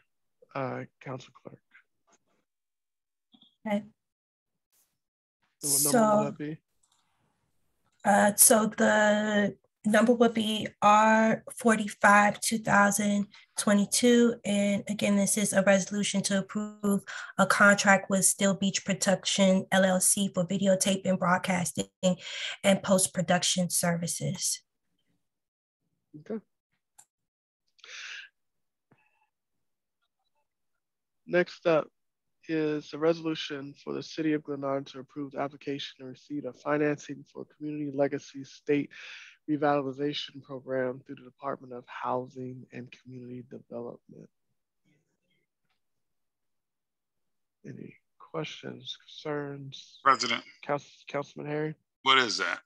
uh, Council Clerk.
Okay. So, uh, so the number would be R45 2022. And again, this is a resolution to approve a contract with Steel Beach Production LLC for videotape and broadcasting and post-production services.
Okay. Next up is a resolution for the city of Glenarden to approve the application and receipt of financing for community legacy state revitalization program through the Department of Housing and Community Development. Any questions, concerns?
President.
Council, Councilman Harry?
What is that?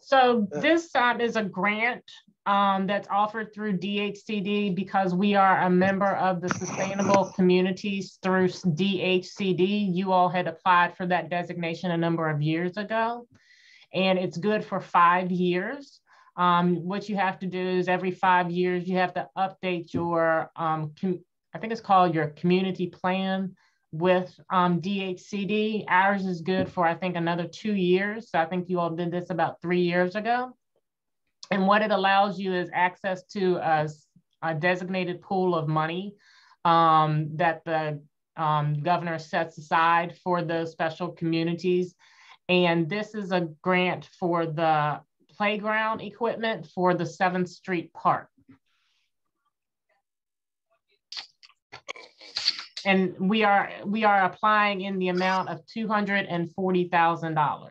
So this um, is a grant um, that's offered through DHCD because we are a member of the Sustainable Communities through DHCD. You all had applied for that designation a number of years ago and it's good for five years. Um, what you have to do is every five years, you have to update your, um, I think it's called your community plan with um, DHCD. Ours is good for, I think, another two years. So I think you all did this about three years ago. And what it allows you is access to a, a designated pool of money um, that the um, governor sets aside for those special communities and this is a grant for the playground equipment for the 7th Street Park. And we are we are applying in the amount of $240,000.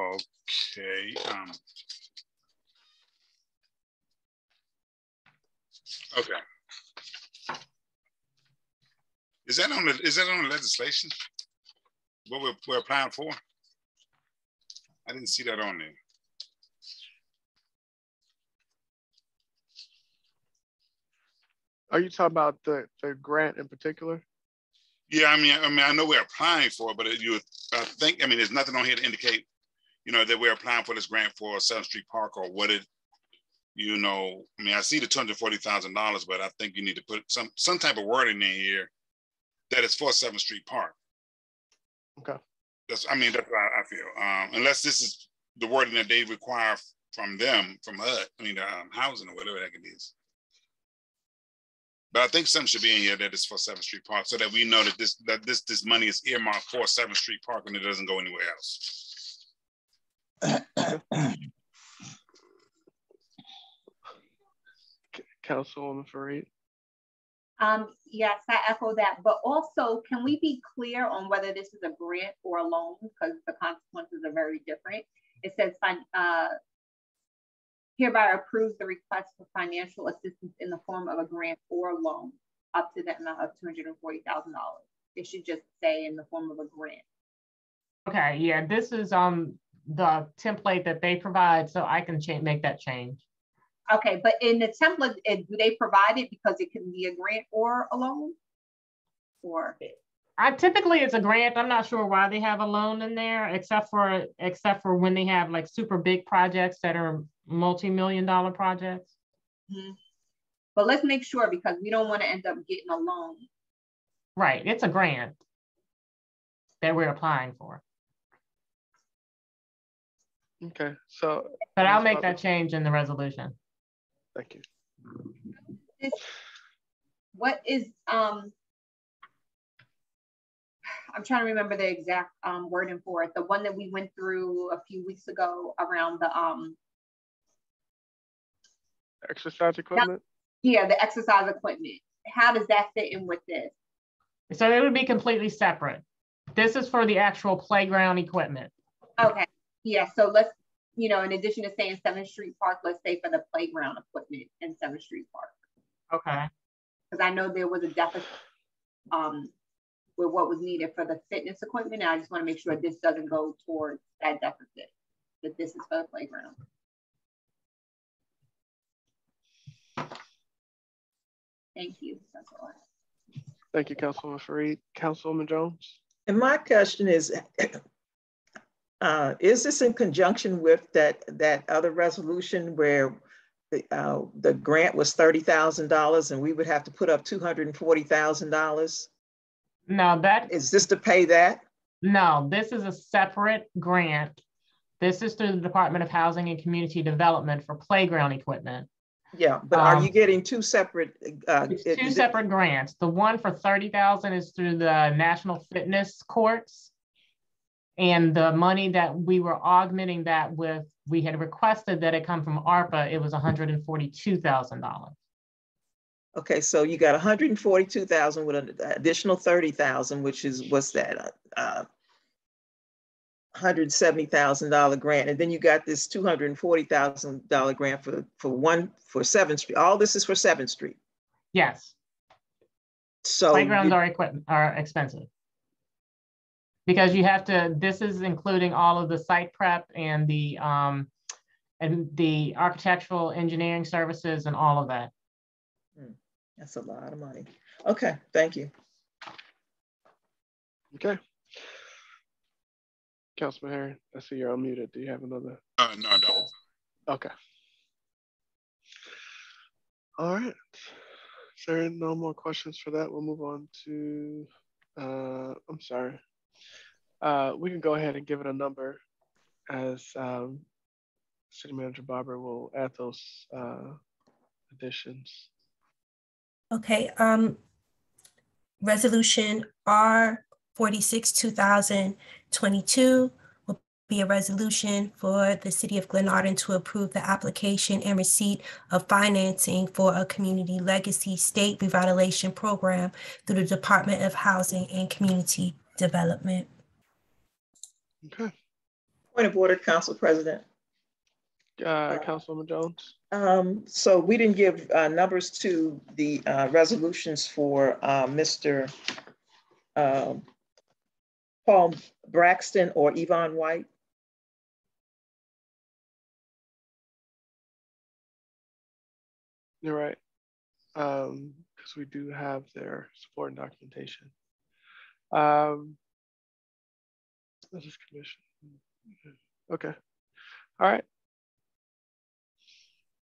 Okay. Um, okay. Is that on the is that on the legislation? What we're, we're applying for? I didn't see that on there.
Are you talking about the, the grant in particular?
Yeah, I mean, I mean, I know we're applying for it, but you, I think, I mean, there's nothing on here to indicate, you know, that we're applying for this grant for Seventh Street Park or what it, you know, I mean, I see the two hundred forty thousand dollars, but I think you need to put some some type of wording in here that it's for Seventh Street Park.
Okay.
That's I mean that's what I, feel. Um, unless this is the wording that they require from them, from HUD, I mean um, housing or whatever that that is. But I think something should be in here that is for Seventh Street Park, so that we know that this that this this money is earmarked for Seventh Street Park and it doesn't go anywhere else.
Councilwoman Fareed.
Um, yes, I echo that. But also, can we be clear on whether this is a grant or a loan? Because the consequences are very different. It says, uh, hereby approves the request for financial assistance in the form of a grant or loan up to the amount of $240,000. It should just say in the form of a grant.
Okay, yeah, this is um the template that they provide, so I can make that change.
Okay, but in the template, do they provide it because it can be a grant or a loan? Or
I typically it's a grant. I'm not sure why they have a loan in there, except for except for when they have like super big projects that are multi-million dollar projects.
Mm-hmm. But let's make sure because we don't want to end up getting a loan.
Right, it's a grant that we're applying for.
Okay, so.
But I'll make that change in the resolution.
Thank you.
What is, um, I'm trying to remember the exact um, wording for it. The one that we went through a few weeks ago around the um,
exercise equipment.
Yeah, the exercise equipment. How does that fit in with this?
So it would be completely separate. This is for the actual playground equipment.
Okay, yeah, so let's, you know, in addition to saying Seventh Street Park, let's say for the playground equipment in Seventh Street Park.
Okay.
Because I know there was a deficit um, with what was needed for the fitness equipment. And I just want to make sure this doesn't go towards that deficit, that this is for the playground. Thank you. That's all
Thank you, Councilwoman Fareed. Councilwoman Jones?
And my question is, uh, is this in conjunction with that, that other resolution where the, uh, the grant was $30,000 and we would have to put up $240,000?
No, that
Is this to pay that?
no, this is a separate grant. This is through the Department of Housing and Community Development for playground equipment.
Yeah, but are
Um,
you getting two separate? uh,
two
it-
separate grants. The one for thirty thousand is through the National Fitness Courts. And the money that we were augmenting that with, we had requested that it come from ARPA, it was hundred and forty-two thousand dollars.
Okay, so you got hundred and forty-two thousand with an additional thirty thousand, which is, what's that? Uh, hundred seventy thousand dollar grant, and then you got this two hundred and forty thousand dollar grant for, for one, for Seventh Street. All this is for Seventh Street.
Yes,
So.
playgrounds
you-
are equipment, are expensive. Because you have to, this is including all of the site prep and the, um, and the architectural engineering services and all of that.
That's a lot of money. Okay, thank you.
Okay. Councilman Harry, I see you're unmuted. Do you have another?
Uh, no, I don't.
Okay. All right. Is there no more questions for that? We'll move on to, uh, I'm sorry. Uh, we can go ahead and give it a number as um, City Manager Barber will add those uh, additions.
Okay, um, resolution R forty-six, two thousand twenty-two will be a resolution for the city of Glenarden to approve the application and receipt of financing for a community legacy state revitalization program through the Department of Housing and Community Development.
Okay.
Point of order, Council President.
Uh, Councilwoman Jones?
Um, so we didn't give uh, numbers to the uh, resolutions for uh, Mr. um, Paul Braxton or Yvonne White.
You're right. Um, because we do have their support and documentation. Um, this is commission. Okay. All right.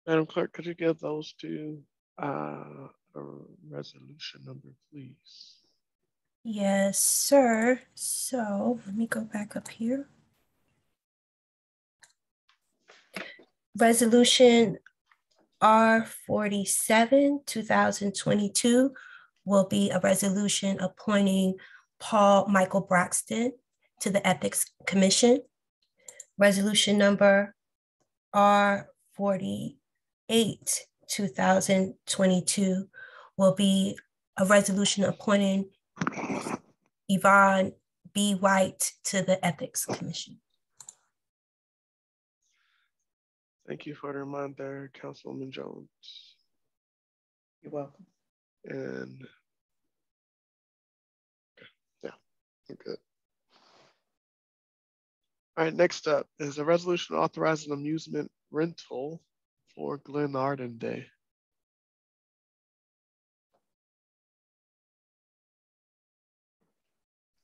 Madam Clerk, could you give those two uh, a resolution number, please?
Yes, sir. So let me go back up here. Resolution R forty-seven, two thousand twenty-two will be a resolution appointing Paul Michael Braxton to the Ethics Commission. Resolution number R forty-eight, two thousand twenty-two will be a resolution appointing Yvonne B. White to the Ethics Commission.
Thank you for the reminder, Councilwoman Jones.
You're welcome.
And yeah, we're good. All right, next up is a resolution authorizing amusement rental for Glenarden Day.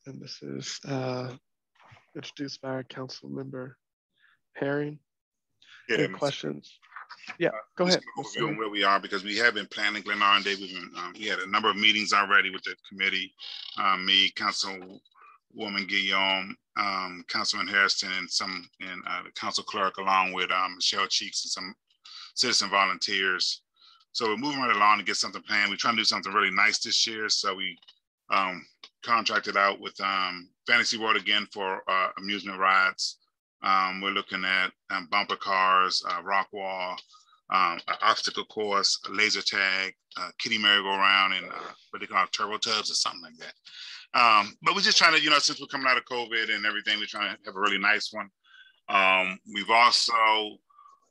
And this is uh, introduced by our council member Herring.
Yeah,
Any questions? Yeah, go ahead.
Just an on where we are because we have been planning Glenarden Day. We've been, um, we had a number of meetings already with the committee. Um, me, Councilwoman Guillaume, um, Councilman Harrison, and some, and uh, the council clerk, along with um, Michelle Cheeks and some citizen volunteers. So we're moving right along to get something planned. We're trying to do something really nice this year. So we um, contracted out with um, Fantasy World again for uh, amusement rides. Um, we're looking at um, bumper cars, uh, rock wall, obstacle course, laser tag, a kitty merry-go-round, and uh, what they call turbo tubs or something like that. Um, but we're just trying to, you know, since we're coming out of COVID and everything, we're trying to have a really nice one. Um, we've also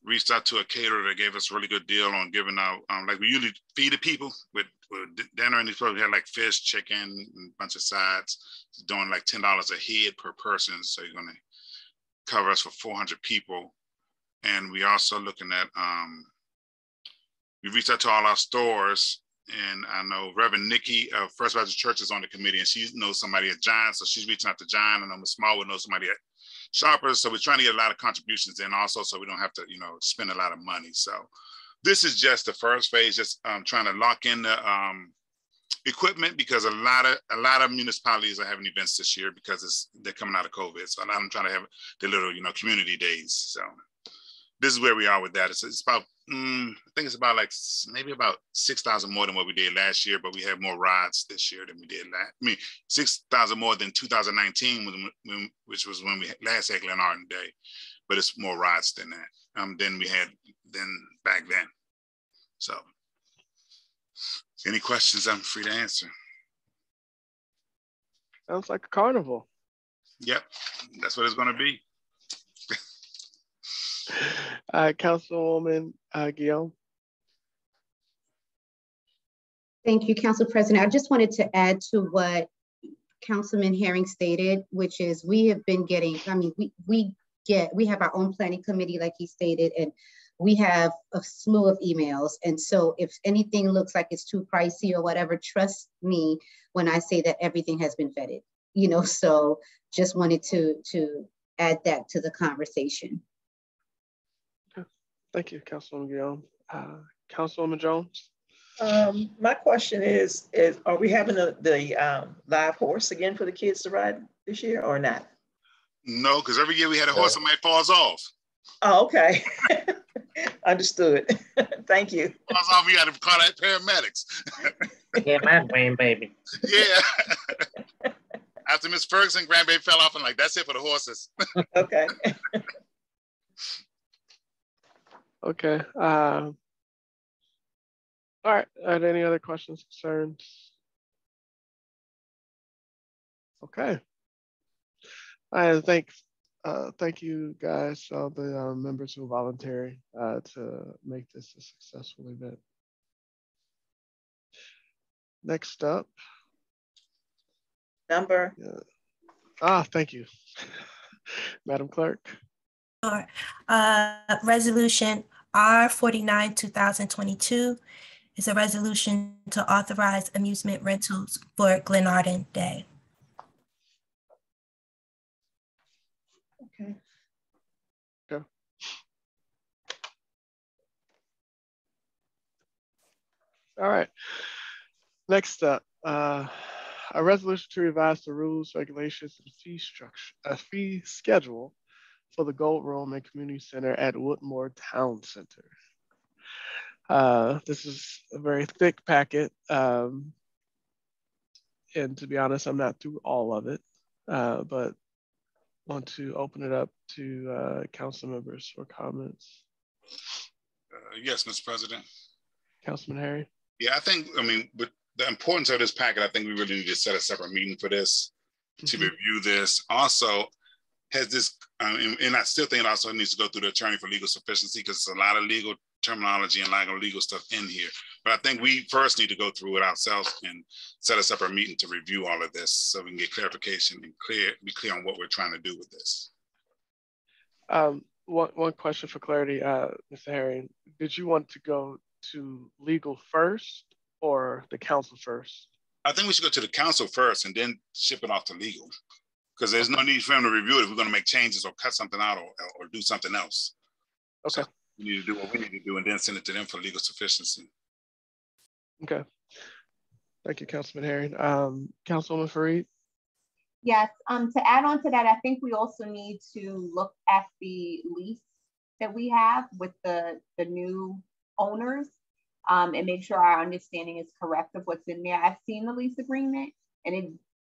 reached out to a caterer that gave us a really good deal on giving out, um, like we usually feed the people with, with dinner and these we had like fish, chicken, and a bunch of sides, doing like $10 a head per person. So you're gonna cover us for 400 people. And we also looking at, um, we reached out to all our stores and I know Reverend Nikki of First Baptist Church is on the committee and she knows somebody at John. So she's reaching out to John and I'm a small would know somebody at Shoppers. So we're trying to get a lot of contributions in also so we don't have to, you know, spend a lot of money. So this is just the first phase, just um, trying to lock in the um, equipment because a lot of a lot of municipalities are having events this year because it's they're coming out of COVID. So I'm trying to have the little, you know, community days. So this is where we are with that. It's, it's about, mm, I think it's about like maybe about 6,000 more than what we did last year, but we have more rides this year than we did last. I mean, 6,000 more than 2019, when, when, which was when we last had Glenarden Day, but it's more rides than that, um, than we had then back then. So any questions, I'm free to answer.
Sounds like a carnival.
Yep, that's what it's going to be.
uh, Councilwoman uh, Guillaume.
Thank you, Council President. I just wanted to add to what Councilman Herring stated, which is we have been getting, I mean, we, we get, we have our own planning committee, like he stated, and we have a slew of emails. And so if anything looks like it's too pricey or whatever, trust me when I say that everything has been vetted, you know, so just wanted to, to add that to the conversation.
Thank you, Councilwoman Guillaume. Uh, Councilwoman Jones.
Um, my question is, is are we having a, the um, live horse again for the kids to ride this year or not?
No, because every year we had a horse that might falls off.
Oh, okay. Understood. Thank you.
Falls off, we got to call that paramedics.
yeah, my grandbaby.
Yeah. After Miss Ferguson, grandbaby fell off, and like, that's it for the horses.
okay.
Okay. Uh, all right. Are there any other questions, concerns? Okay. I thank uh, thank you guys, all the uh, members who voluntary uh, to make this a successful event. Next up.
Number.
Yeah. Ah, thank you, Madam Clerk.
Sure. Uh, resolution R49 2022 is a resolution to authorize amusement rentals for Glenarden Day.
Okay.
Okay. All right. Next up, uh, a resolution to revise the rules, regulations, and fee structure, a fee schedule for the Gold Room and Community Center at Woodmore Town Center. Uh, this is a very thick packet. Um, and to be honest, I'm not through all of it, uh, but want to open it up to uh, council members for comments.
Uh, yes, Mr. President.
Councilman Harry.
Yeah, I think, I mean, but the importance of this packet, I think we really need to set a separate meeting for this, mm -hmm. to mm-hmm. review this. Also, has this, um, and, and, I still think it also needs to go through the attorney for legal sufficiency because it's a lot of legal terminology and a lot of legal stuff in here. But I think we first need to go through it ourselves and set us up a meeting to review all of this so we can get clarification and clear, be clear on what we're trying to do with this.
Um, one, one question for clarity, uh, Mr. Herring, did you want to go to legal first or the council first?
I think we should go to the council first and then ship it off to legal because there's no need for him to review it if we're going to make changes or cut something out or, or do something else.
Okay. So
we need to do what we need to do and then send it to them for legal sufficiency.
Okay. Thank you, Councilman Herring. Um, Councilwoman Fareed?
Yes, um, to add on to that, I think we also need to look at the lease that we have with the, the new owners um, and make sure our understanding is correct of what's in there. I've seen the lease agreement and it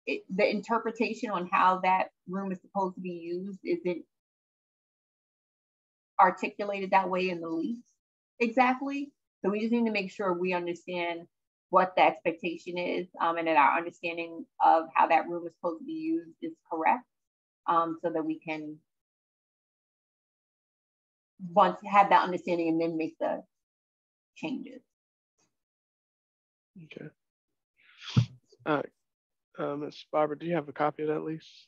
it, the interpretation on how that room is supposed to be used isn't articulated that way in the lease. exactly. So we just need to make sure we understand what the expectation is um, and that our understanding of how that room is supposed to be used is correct um, so that we can once have that understanding and then make the changes.
Okay. Uh, uh, Ms. Barber, do you have a copy of that lease?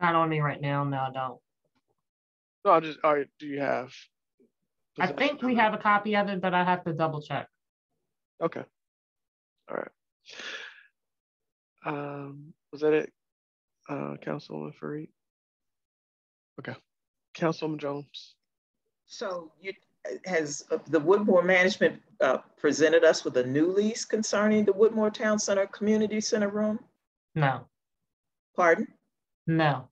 Not on me right now. No, I don't.
No, I just, all right, do you have?
I think we have a copy of it, but I have to double check.
Okay. All right. Um, was that it, uh, Councilwoman Fareed? Okay. Councilwoman Jones.
So you has uh, the Woodmore Management uh, presented us with a new lease concerning the Woodmore Town Center Community Center room?
No.
Pardon?
No.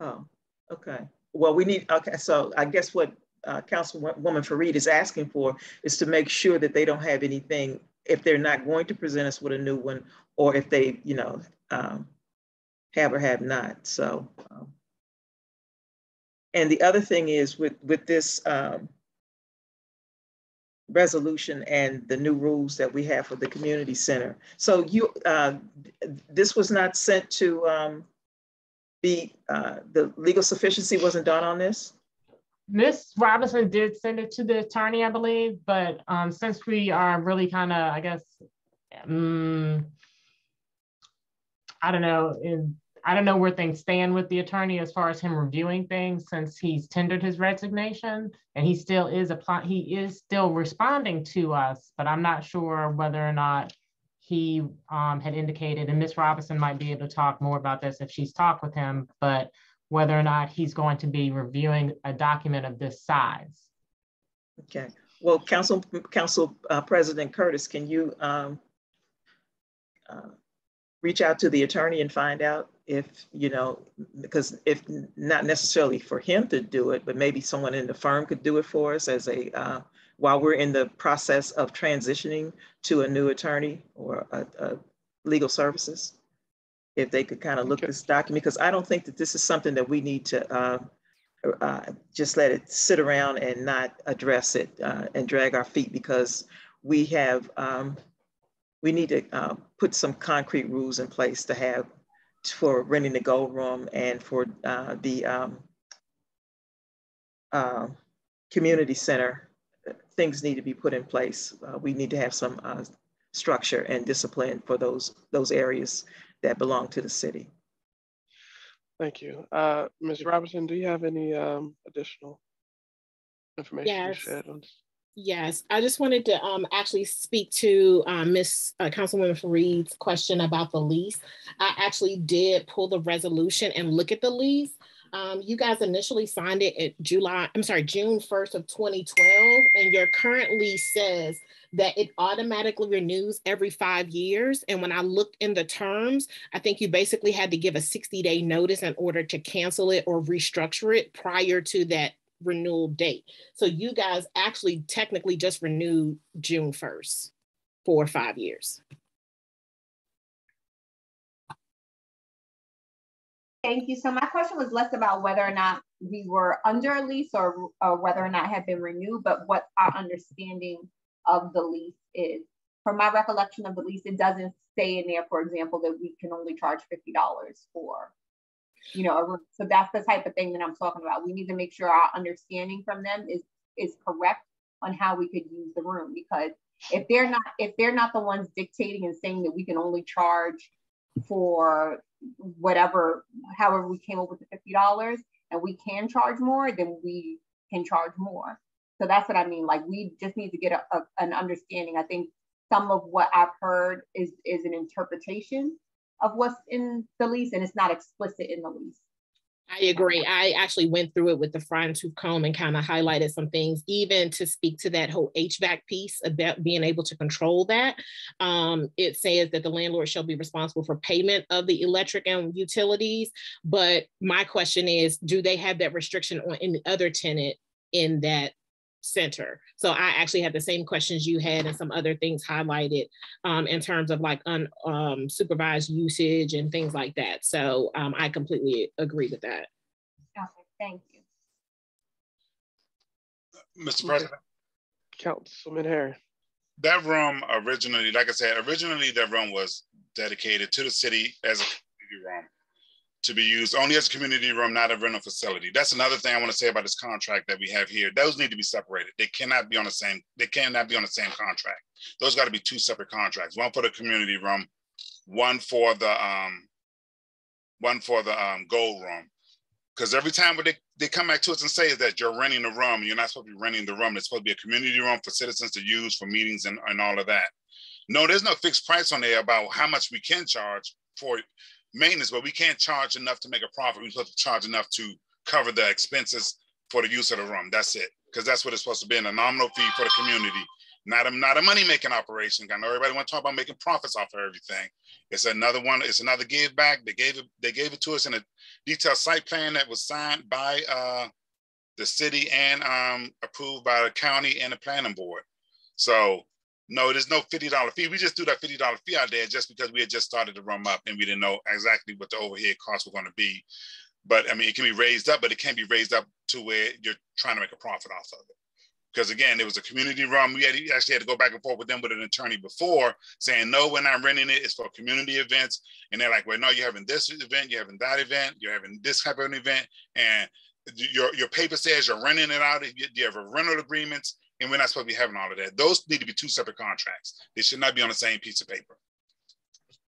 Oh, okay. Well, we need, okay, so I guess what uh, Councilwoman Fareed is asking for is to make sure that they don't have anything if they're not going to present us with a new one or if they, you know, um, have or have not. So, um, and the other thing is with, with this um, resolution and the new rules that we have for the community center. So you, uh, this was not sent to um, be, uh, the legal sufficiency wasn't done on this?
Miss Robinson did send it to the attorney, I believe, but um, since we are really kind of, I guess, um, I don't know, in, I don't know where things stand with the attorney as far as him reviewing things since he's tendered his resignation and he still is applying, he is still responding to us, but I'm not sure whether or not he um, had indicated, and Miss Robinson might be able to talk more about this if she's talked with him, but whether or not he's going to be reviewing a document of this size.
Okay. Well, Council Council uh, President Curtis, can you um, uh, reach out to the attorney and find out if, you know, because if not necessarily for him to do it, but maybe someone in the firm could do it for us as a, uh, while we're in the process of transitioning to a new attorney or a, a legal services? if they could kind of look okay. this document, because I don't think that this is something that we need to uh, uh, just let it sit around and not address it uh, and drag our feet because we have, um, we need to uh, put some concrete rules in place to have for renting the gold room and for uh, the um, uh, community center. Things need to be put in place. we need to have some structure and discipline for those those areas that belong to the city.
Thank you. Uh, Ms. Robinson, do you have any um, additional information yes. to share on this?
Yes, I just wanted to um, actually speak to um, Ms. Uh, Councilwoman Fareed's question about the lease. I actually did pull the resolution and look at the lease. Um, you guys initially signed it at July, I'm sorry, June 1st of 2012, and your current lease says that it automatically renews every five years. And when I looked in the terms, I think you basically had to give a 60 day notice in order to cancel it or restructure it prior to that renewal date. So you guys actually technically just renewed June 1st for five years.
Thank you. So my question was less about whether or not we were under a lease or, or whether or not had been renewed, but what our understanding of the lease is. From my recollection of the lease, it doesn't say in there, for example, that we can only charge $50 for, you know, a room. So that's the type of thing that I'm talking about. We need to make sure our understanding from them is is correct on how we could use the room because if they're not if they're not the ones dictating and saying that we can only charge for whatever however we came up with the $50 and we can charge more then we can charge more so that's what I mean. Like we just need to get a, a, an understanding. I think some of what I've heard is is an interpretation of what's in the lease, and it's not explicit in the lease.
I agree. I actually went through it with the fine tooth comb and kind of highlighted some things, even to speak to that whole HVAC piece about being able to control that. Um, it says that the landlord shall be responsible for payment of the electric and utilities. But my question is, do they have that restriction on any other tenant in that center. So I actually had the same questions you had and some other things highlighted um, in terms of like unsupervised um, usage and things like that. So um, I completely agree with that.
Okay, thank you.
Mr. President.
Councilman Harris.
That room originally, like I said, originally that room was dedicated to the city as a community room to be used only as a community room, not a rental facility. That's another thing I want to say about this contract that we have here. Those need to be separated. They cannot be on the same, they cannot be on the same contract. Those got to be two separate contracts. One for the community room, one for the um one for the um gold room. Because every time they, they come back to us and say is that you're renting the room, you're not supposed to be renting the room. It's supposed to be a community room for citizens to use for meetings and, and all of that. No, there's no fixed price on there about how much we can charge for maintenance, but we can't charge enough to make a profit. We're supposed to charge enough to cover the expenses for the use of the room. That's it. Because that's what it's supposed to be in a nominal fee for the community, not a not a money making operation. I know everybody want to talk about making profits off of everything. It's another one. It's another give back. They gave it. They gave it to us in a detailed site plan that was signed by uh, the city and um, approved by the county and the planning board. So no, there's no $50 fee. We just threw that $50 fee out there just because we had just started to run up and we didn't know exactly what the overhead costs were going to be. But I mean, it can be raised up, but it can't be raised up to where you're trying to make a profit off of it. Because again, it was a community run. We had, actually had to go back and forth with them with an attorney before saying, no, we're not renting it. It's for community events. And they're like, well, no, you're having this event, you're having that event, you're having this type of an event. And your, your paper says you're renting it out. Of you have a rental agreements and we're not supposed to be having all of that. Those need to be two separate contracts. They should not be on the same piece of paper.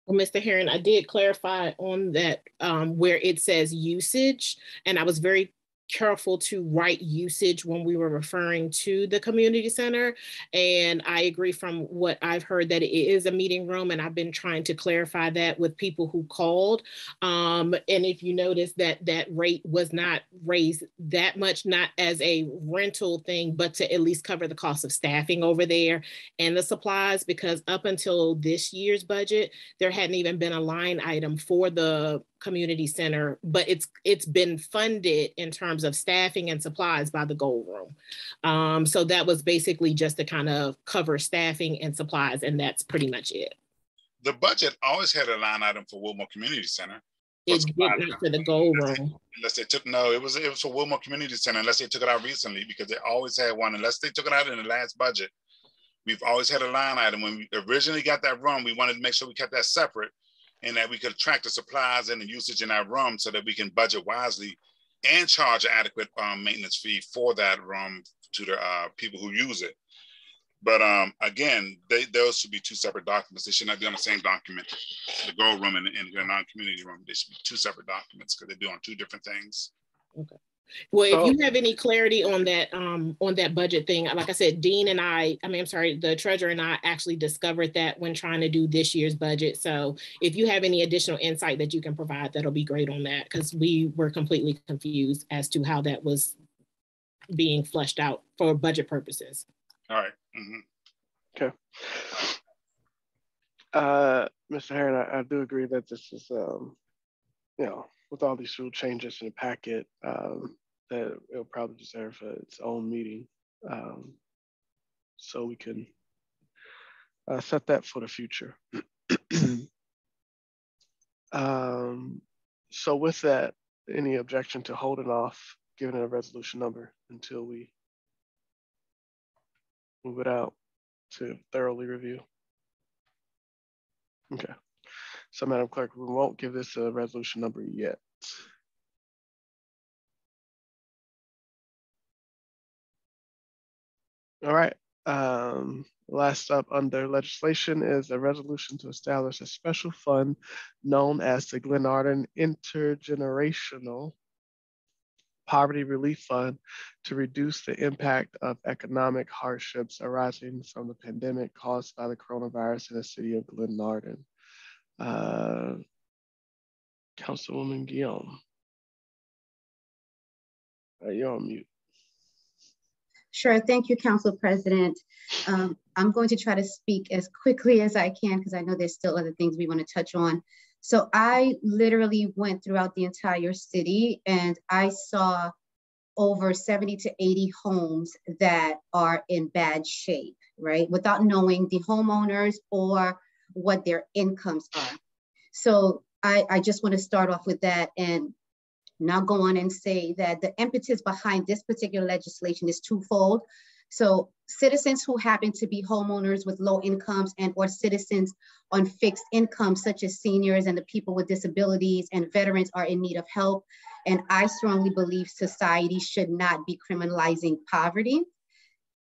Well, Mr. Herring, I did clarify on that um, where it says usage, and I was very careful to write usage when we were referring to the community center. And I agree from what I've heard that it is a meeting room, and I've been trying to clarify that with people who called. Um, and if you notice that that rate was not raised that much, not as a rental thing, but to at least cover the cost of staffing over there and the supplies, because up until this year's budget, there hadn't even been a line item for the community center, but it's it's been funded in terms of staffing and supplies by the Gold Room. Um, so that was basically just to kind of cover staffing and supplies, and that's pretty much it.
The budget always had a line item for Wilmore Community Center.
It didn't for the Gold Room.
Unless they took no, it was it was for Wilmore Community Center. Unless they took it out recently, because they always had one. Unless they took it out in the last budget, we've always had a line item. When we originally got that room, we wanted to make sure we kept that separate and that we could track the supplies and the usage in our room so that we can budget wisely and charge adequate um, maintenance fee for that room to the uh, people who use it. But um, again, they, those should be two separate documents. They should not be on the same document. The gold room and, and the non-community room, they should be two separate documents because they're doing two different things.
Okay. Well, if you have any clarity on that, um, on that budget thing, like I said, Dean and I, I mean, I'm sorry, the treasurer and I actually discovered that when trying to do this year's budget. So if you have any additional insight that you can provide, that'll be great on that because we were completely confused as to how that was being flushed out for budget purposes.
All right. mm -hmm.
Okay. Uh, Mr. Herring, I, I, do agree that this is, um, you know, with all these rule changes in the packet, um, that it'll probably deserve its own meeting. Um, so we can uh, set that for the future. um, so with that, any objection to holding off giving it a resolution number until we move it out to thoroughly review? Okay. So Madam Clerk, we won't give this a resolution number yet. All right. Um, last up under legislation is a resolution to establish a special fund known as the Glenarden Intergenerational Poverty Relief Fund to reduce the impact of economic hardships arising from the pandemic caused by the coronavirus in the city of Glenarden. Uh, Councilwoman Guillaume. Uh, you're on mute.
Sure, thank you, Council President. Um, I'm going to try to speak as quickly as I can because I know there's still other things we want to touch on. So I literally went throughout the entire city and I saw over 70 to 80 homes that are in bad shape, right? Without knowing the homeowners or what their incomes are. So I, I just want to start off with that and now go on and say that the impetus behind this particular legislation is twofold. So citizens who happen to be homeowners with low incomes and or citizens on fixed incomes such as seniors and the people with disabilities and veterans are in need of help. And I strongly believe society should not be criminalizing poverty.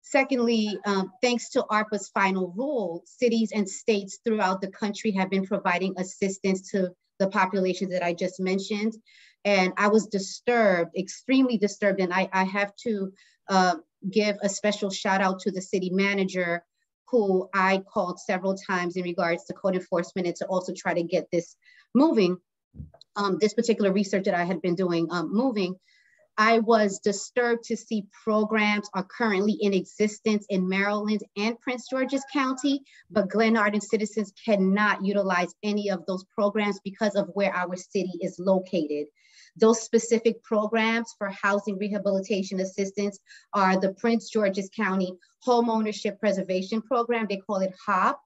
Secondly, um, thanks to ARPA's final rule, cities and states throughout the country have been providing assistance to the populations that I just mentioned. And I was disturbed, extremely disturbed. And I, I have to uh, give a special shout out to the city manager who I called several times in regards to code enforcement and to also try to get this moving. Um, this particular research that I had been doing um, moving, I was disturbed to see programs are currently in existence in Maryland and Prince George's County, but Glenarden citizens cannot utilize any of those programs because of where our city is located. Those specific programs for housing rehabilitation assistance are the Prince George's County Home Ownership Preservation Program. They call it HOP.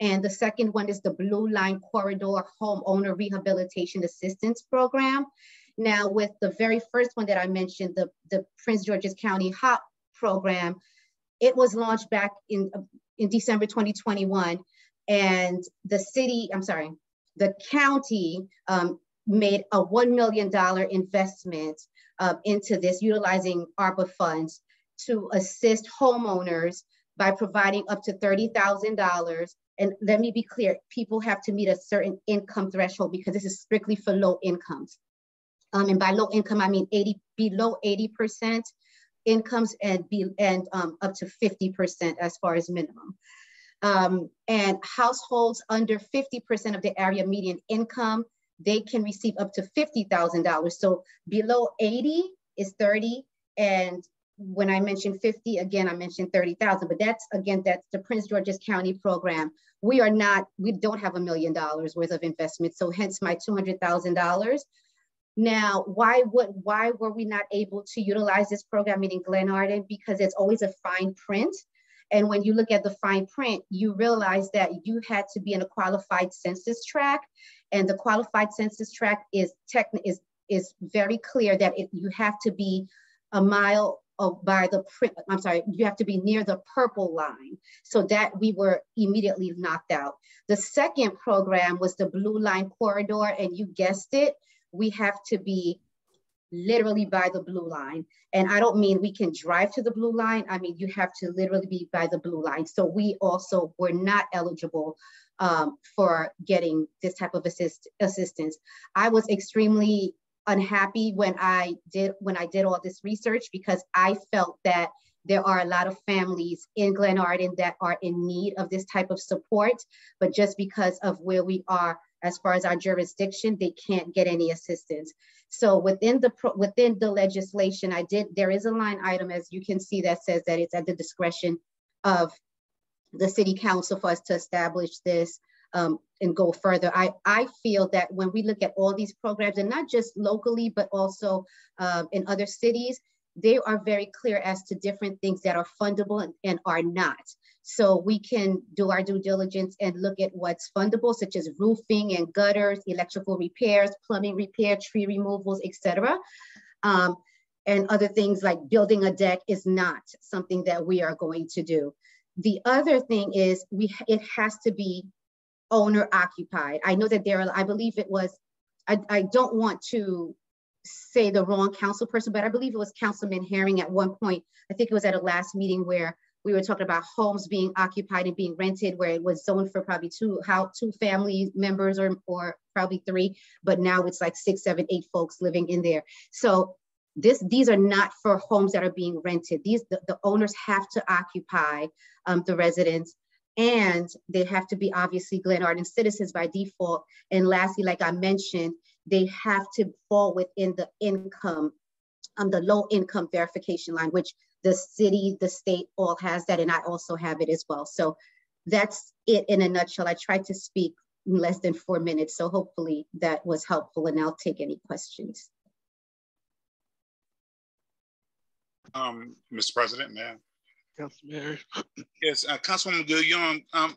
And the second one is the Blue Line Corridor Homeowner Rehabilitation Assistance Program. Now, with the very first one that I mentioned, the, the Prince George's County HOP program, it was launched back in, in December 2021. And the city, I'm sorry, the county um, made a $1 million investment uh, into this, utilizing ARPA funds to assist homeowners by providing up to $30,000. And let me be clear, people have to meet a certain income threshold because this is strictly for low incomes. Um, and by low income, I mean 80 below 80% incomes and be and um, up to 50% as far as minimum. Um, and households under 50% of the area median income they can receive up to $50,000. So below 80 is 30. And when I mentioned 50, again, I mentioned 30,000, but that's, again, that's the Prince George's County program. We are not, we don't have a million dollars worth of investment. So hence my $200,000. Now, why would why were we not able to utilize this program in Glenarden? Because it's always a fine print. And when you look at the fine print, you realize that you had to be in a qualified census tract and the qualified census tract is tech is is very clear that it, you have to be a mile by the print, I'm sorry, you have to be near the purple line. So that we were immediately knocked out. The second program was the blue line corridor, and you guessed it, we have to be literally by the blue line. And I don't mean we can drive to the blue line. I mean, you have to literally be by the blue line. So we also were not eligible um, for getting this type of assist, assistance. I was extremely unhappy when I did when I did all this research because I felt that there are a lot of families in Glenarden that are in need of this type of support, but just because of where we are as far as our jurisdiction, they can't get any assistance. So within the within the legislation, I did there is a line item as you can see that says that it's at the discretion of the city council for us to establish this um, and go further. I, I feel that when we look at all these programs, and not just locally, but also uh, in other cities, they are very clear as to different things that are fundable and, and, are not. So we can do our due diligence and look at what's fundable, such as roofing and gutters, electrical repairs, plumbing repair, tree removals, etc. Um, and other things like building a deck is not something that we are going to do. The other thing is we it has to be owner occupied. I know that there are, I believe it was, I, I don't want to say the wrong council person, but I believe it was Councilman Herring at one point. I think it was at a last meeting where we were talking about homes being occupied and being rented where it was zoned for probably two how two family members or or probably three, but now it's like six, seven, eight folks living in there. So this these are not for homes that are being rented. These the, the owners have to occupy um, the residents and they have to be obviously Glenarden citizens by default. And lastly, like I mentioned, they have to fall within the income, um, the low income verification line, which the city, the state all has that, and I also have it as well. So that's it in a nutshell. I tried to speak in less than four minutes, so hopefully that was helpful, and I'll take any questions.
Um, Mr. President, ma'am.
Councilman.
Yes, uh, Councilwoman Gilliam. Um,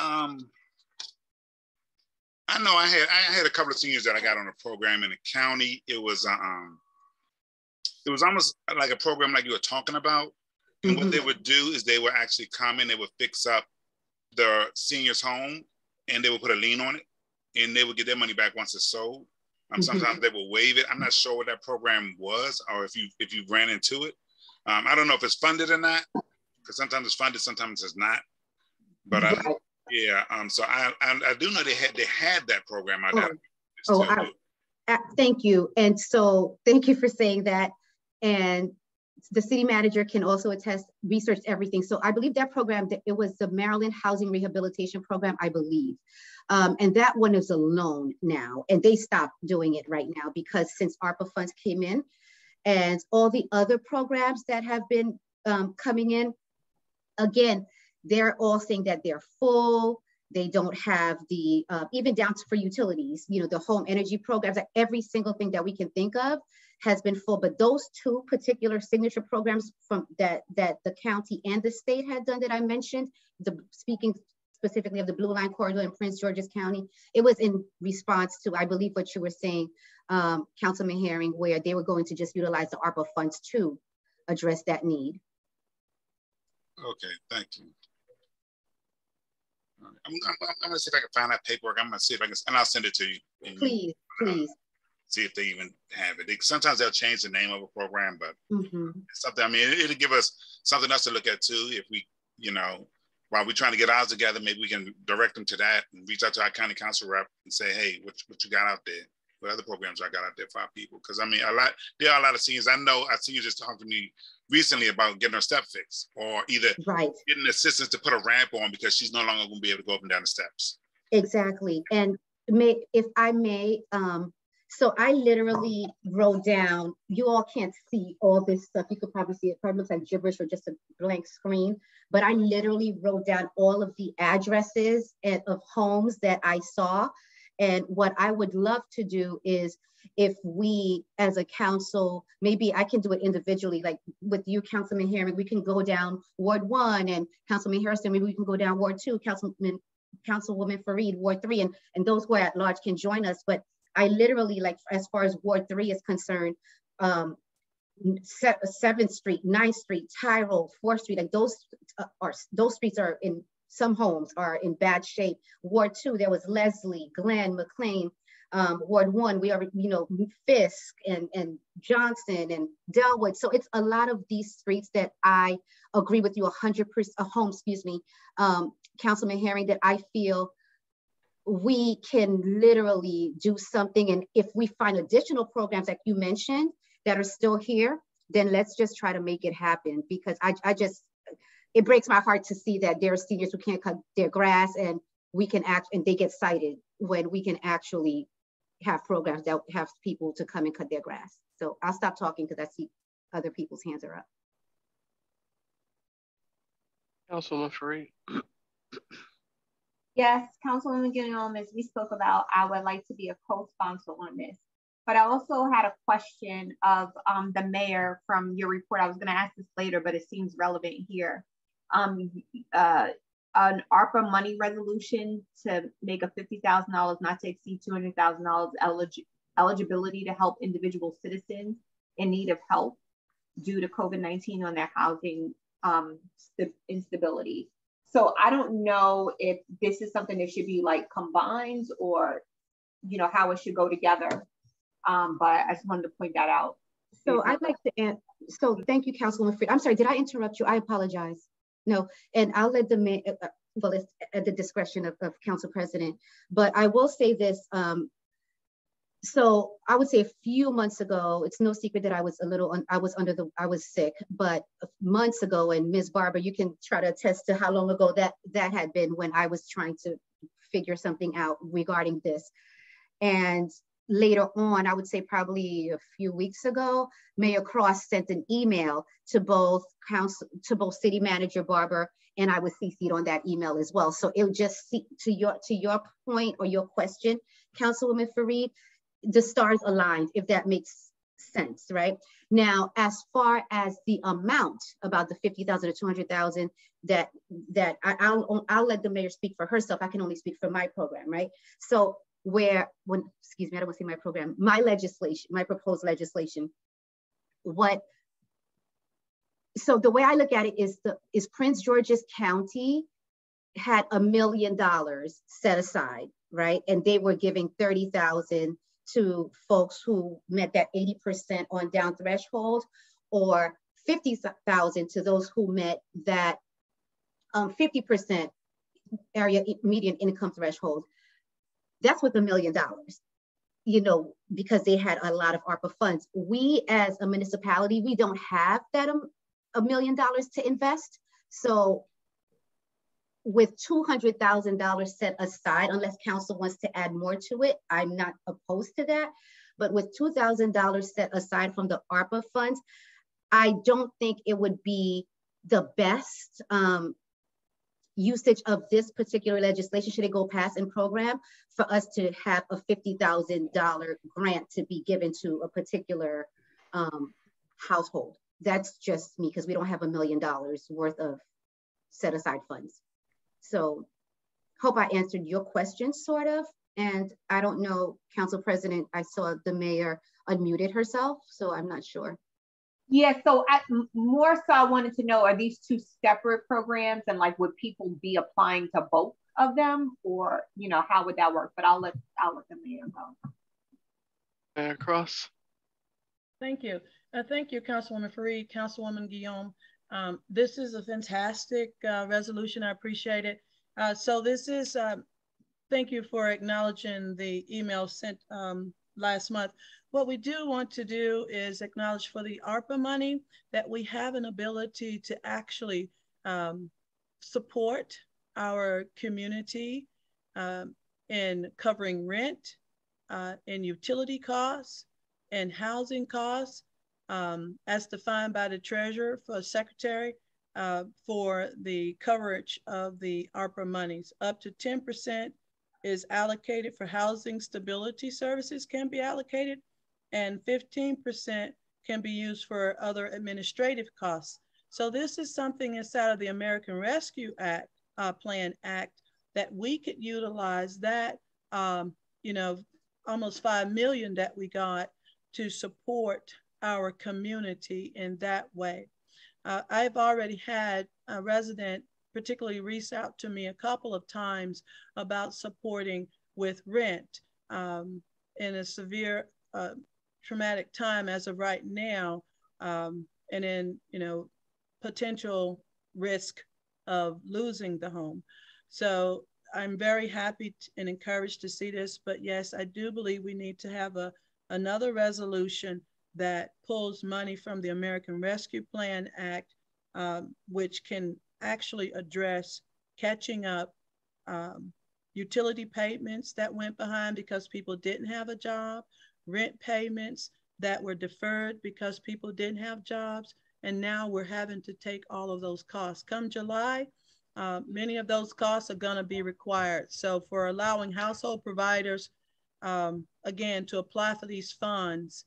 um, I know I had I had a couple of seniors that I got on a program in the county. It was uh, um, it was almost like a program like you were talking about, And mm-hmm. what they would do is they would actually come in, they would fix up the senior's home and they would put a lien on it and they would get their money back once it's sold. Um, mm-hmm. sometimes they will waive it. I'm not sure what that program was or if you if you ran into it. Um, I don't know if it's funded or not because sometimes it's funded, sometimes it's not. But I, yeah, um, so I, I, I do know they had they had that program. I
oh, oh I, I, thank you, and so thank you for saying that. And the city manager can also attest, research everything. So I believe that program, that it was the Maryland Housing Rehabilitation Program, I believe. Um, and that one is a loan now, and they stopped doing it right now because since ARPA funds came in, and all the other programs that have been um, coming in, again, they're all saying that they're full. They don't have the, uh, even down to for utilities, you know, the home energy programs, like every single thing that we can think of has been full. But those two particular signature programs from that, that the county and the state had done that I mentioned, the speaking specifically of the Blue Line Corridor in Prince George's County, it was in response to, I believe what you were saying, um, Councilman Herring, where they were going to just utilize the ARPA funds to address that need.
Okay, thank you. I'm, I'm, I'm, gonna see if I can find that paperwork. I'm gonna see if I can, and I'll send it to you.
Please, please.
See if they even have it. They, sometimes they'll change the name of a program, but mm-hmm. something. I mean, it, will give us something else to look at too. If we, you know, while we're trying to get ours together, maybe we can direct them to that and reach out to our county council rep and say, hey, what, what you got out there? What other programs I got out there for our people? Because I mean, a lot there are a lot of seniors. I know our seniors just talking to me recently about getting her step fixed or either
right.
getting assistance to put a ramp on because she's no longer going to be able to go up and down the steps.
Exactly. And may, if I may, um, so I literally wrote down, you all can't see all this stuff. You could probably see it probably looks like gibberish or just a blank screen, but I literally wrote down all of the addresses and of homes that I saw. And what I would love to do is if we as a council, maybe I can do it individually, like with you, Councilman Herring, we can go down Ward one and Councilman Harrison, maybe we can go down Ward two, Councilman, Councilwoman Fareed, Ward three, and, and those who are at large can join us. But I literally, like as far as Ward three is concerned, um, 7th Street, 9th Street, Tyrol, 4th Street, like those uh, are those streets are in some homes are in bad shape. Ward two, there was Leslie, Glenn, McLean, um, Ward one, we are, you know, Fisk and, and Johnson and Delwood. So it's a lot of these streets that I agree with you 100%, a home, excuse me, um, Councilman Herring, that I feel we can literally do something. And if we find additional programs like you mentioned that are still here, then let's just try to make it happen because I, I just, it breaks my heart to see that there are seniors who can't cut their grass and we can act and they get cited when we can actually have programs that have people to come and cut their grass. So I'll stop talking because I see other people's hands are up.
Councilwoman Fareed.
Yes, Councilwoman Guillaume, as we spoke about, I would like to be a co-sponsor on this. But I also had a question of um, the mayor from your report. I was going to ask this later, but it seems relevant here. Um, uh, an ARPA money resolution to make a $50,000 not to exceed $200,000 elig eligibility to help individual citizens in need of help due to COVID-19 on their housing um, instability. So I don't know if this is something that should be like combined or, you know, how it should go together. Um, but I just wanted to point that out.
So I'd like to, add, so thank you, Councilwoman Fareed. I'm sorry, did I interrupt you? I apologize. No, and I'll let the, uh, uh, well, it's at the discretion of, of Council President, but I will say this. Um, so I would say a few months ago, it's no secret that I was a little, I was under the, I was sick, but months ago, and Ms. Barber, you can try to attest to how long ago that that had been when I was trying to figure something out regarding this. And later on, I would say probably a few weeks ago, Mayor Cross sent an email to both council, to both City Manager Barber, and I was CC'd on that email as well. So it would just to your to your point or your question, Councilwoman Fareed, the stars aligned, if that makes sense, right? Now, as far as the amount about the 50,000 or 200,000 that that I, I'll I'll let the mayor speak for herself. I can only speak for my program, right? So where when excuse me i don't want to say my program my legislation my proposed legislation what so the way I look at it is the is Prince George's County had a million dollars set aside, right? And they were giving 30,000 to folks who met that 80% on down threshold or 50,000 to those who met that um, 50% area median income threshold. That's with a million dollars, you know, because they had a lot of ARPA funds. We as a municipality, we don't have that um, a million dollars to invest. So with $200,000 set aside, unless council wants to add more to it, I'm not opposed to that. But with $2,000 set aside from the ARPA funds, I don't think it would be the best um, usage of this particular legislation, should it go past in program, for us to have a $50,000 grant to be given to a particular um, household. That's just me, because we don't have a million dollars worth of set aside funds. So hope I answered your question, sort of. And I don't know, Council President, I saw the mayor unmuted herself, so I'm not sure.
Yeah, so I, more so I wanted to know, are these two separate programs and like would people be applying to both of them or, you know, how would that work? But I'll let, I'll let the mayor go.
Mayor Cross.
Thank you. Uh, thank you, Councilwoman Fareed, Councilwoman Guillaume. Um, this is a fantastic uh, resolution. I appreciate it. Uh, so this is, uh, thank you for acknowledging the email sent um, last month. What we do want to do is acknowledge for the ARPA money that we have an ability to actually um, support our community um, in covering rent, uh, in utility costs, and housing costs, um, as defined by the treasurer for secretary uh, for the coverage of the ARPA monies. Up to 10% is allocated for housing stability services can be allocated and 15% can be used for other administrative costs. So this is something inside of the American Rescue Act uh, Plan Act that we could utilize that, um, you know, almost 5 million that we got to support our community in that way. Uh, I've already had a resident particularly reach out to me a couple of times about supporting with rent um, in a severe uh, traumatic time as of right now um, and in you know potential risk of losing the home so i'm very happy and encouraged to see this but yes i do believe we need to have a another resolution that pulls money from the American Rescue Plan Act, um, which can actually address catching up um, utility payments that went behind because people didn't have a job, rent payments that were deferred because people didn't have jobs, and now we're having to take all of those costs. Come July, uh, many of those costs are going to be required. So for allowing household providers, um, again, to apply for these funds,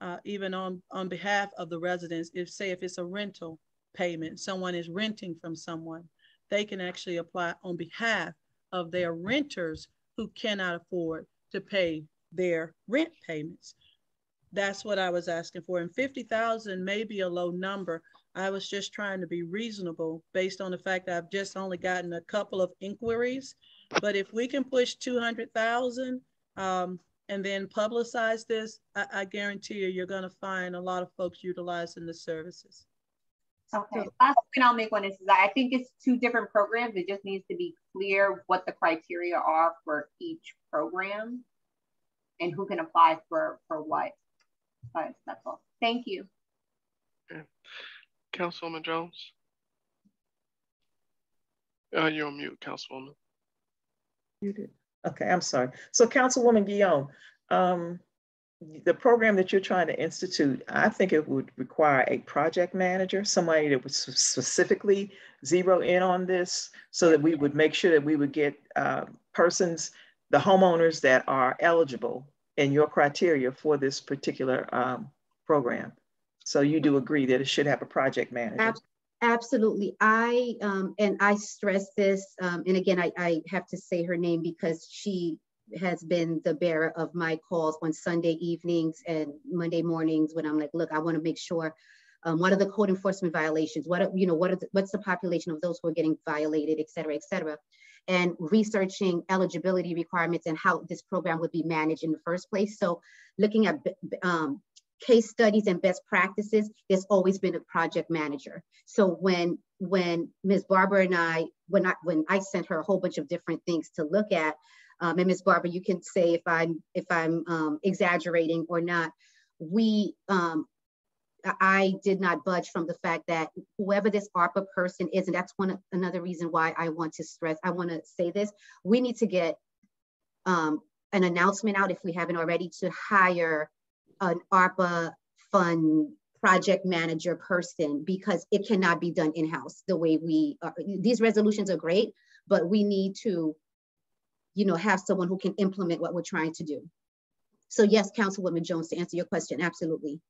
uh, even on, on behalf of the residents, if say if it's a rental payment, someone is renting from someone, they can actually apply on behalf of their renters who cannot afford to pay their rent payments. That's what I was asking for. And 50,000 may be a low number. I was just trying to be reasonable based on the fact that I've just only gotten a couple of inquiries. But if we can push 200,000, um, and then publicize this, I, I guarantee you, you're going to find a lot of folks utilizing the services.
Okay, last point I'll make on this is I think it's two different programs. It just needs to be clear what the criteria are for each program and who can apply for, for what. But that's all. Thank you.
Okay. Councilwoman Jones. Uh, you're on mute, Councilwoman.
Muted. Okay, I'm sorry. So Councilwoman Guillaume, um, the program that you're trying to institute, I think it would require a project manager, somebody that would specifically zero in on this so that we would make sure that we would get uh, persons, the homeowners that are eligible in your criteria for this particular um, program. So you do agree that it should have a project manager?
Absolutely. I, um, and I stress this, um, and again, I, I have to say her name because she has been the bearer of my calls on Sunday evenings and Monday mornings when I'm like, look, I want to make sure Um, what are the code enforcement violations? What are, you know, what are the, what's the population of those who are getting violated, et cetera, et cetera. And researching eligibility requirements and how this program would be managed in the first place. So looking at um, case studies and best practices, there's always been a project manager. So when when Ms. Barber and I, when I when I sent her a whole bunch of different things to look at, um, and Ms. Barber, you can say if I'm if I'm um, exaggerating or not. We um, I did not budge from the fact that whoever this ARPA person is, and that's one another reason why I want to stress, I want to say this, we need to get um, an announcement out if we haven't already to hire an ARPA fund project manager person because it cannot be done in-house the way we are. These resolutions are great, but we need to, you know, have someone who can implement what we're trying to do. So yes, Councilwoman Jones, to answer your question, absolutely.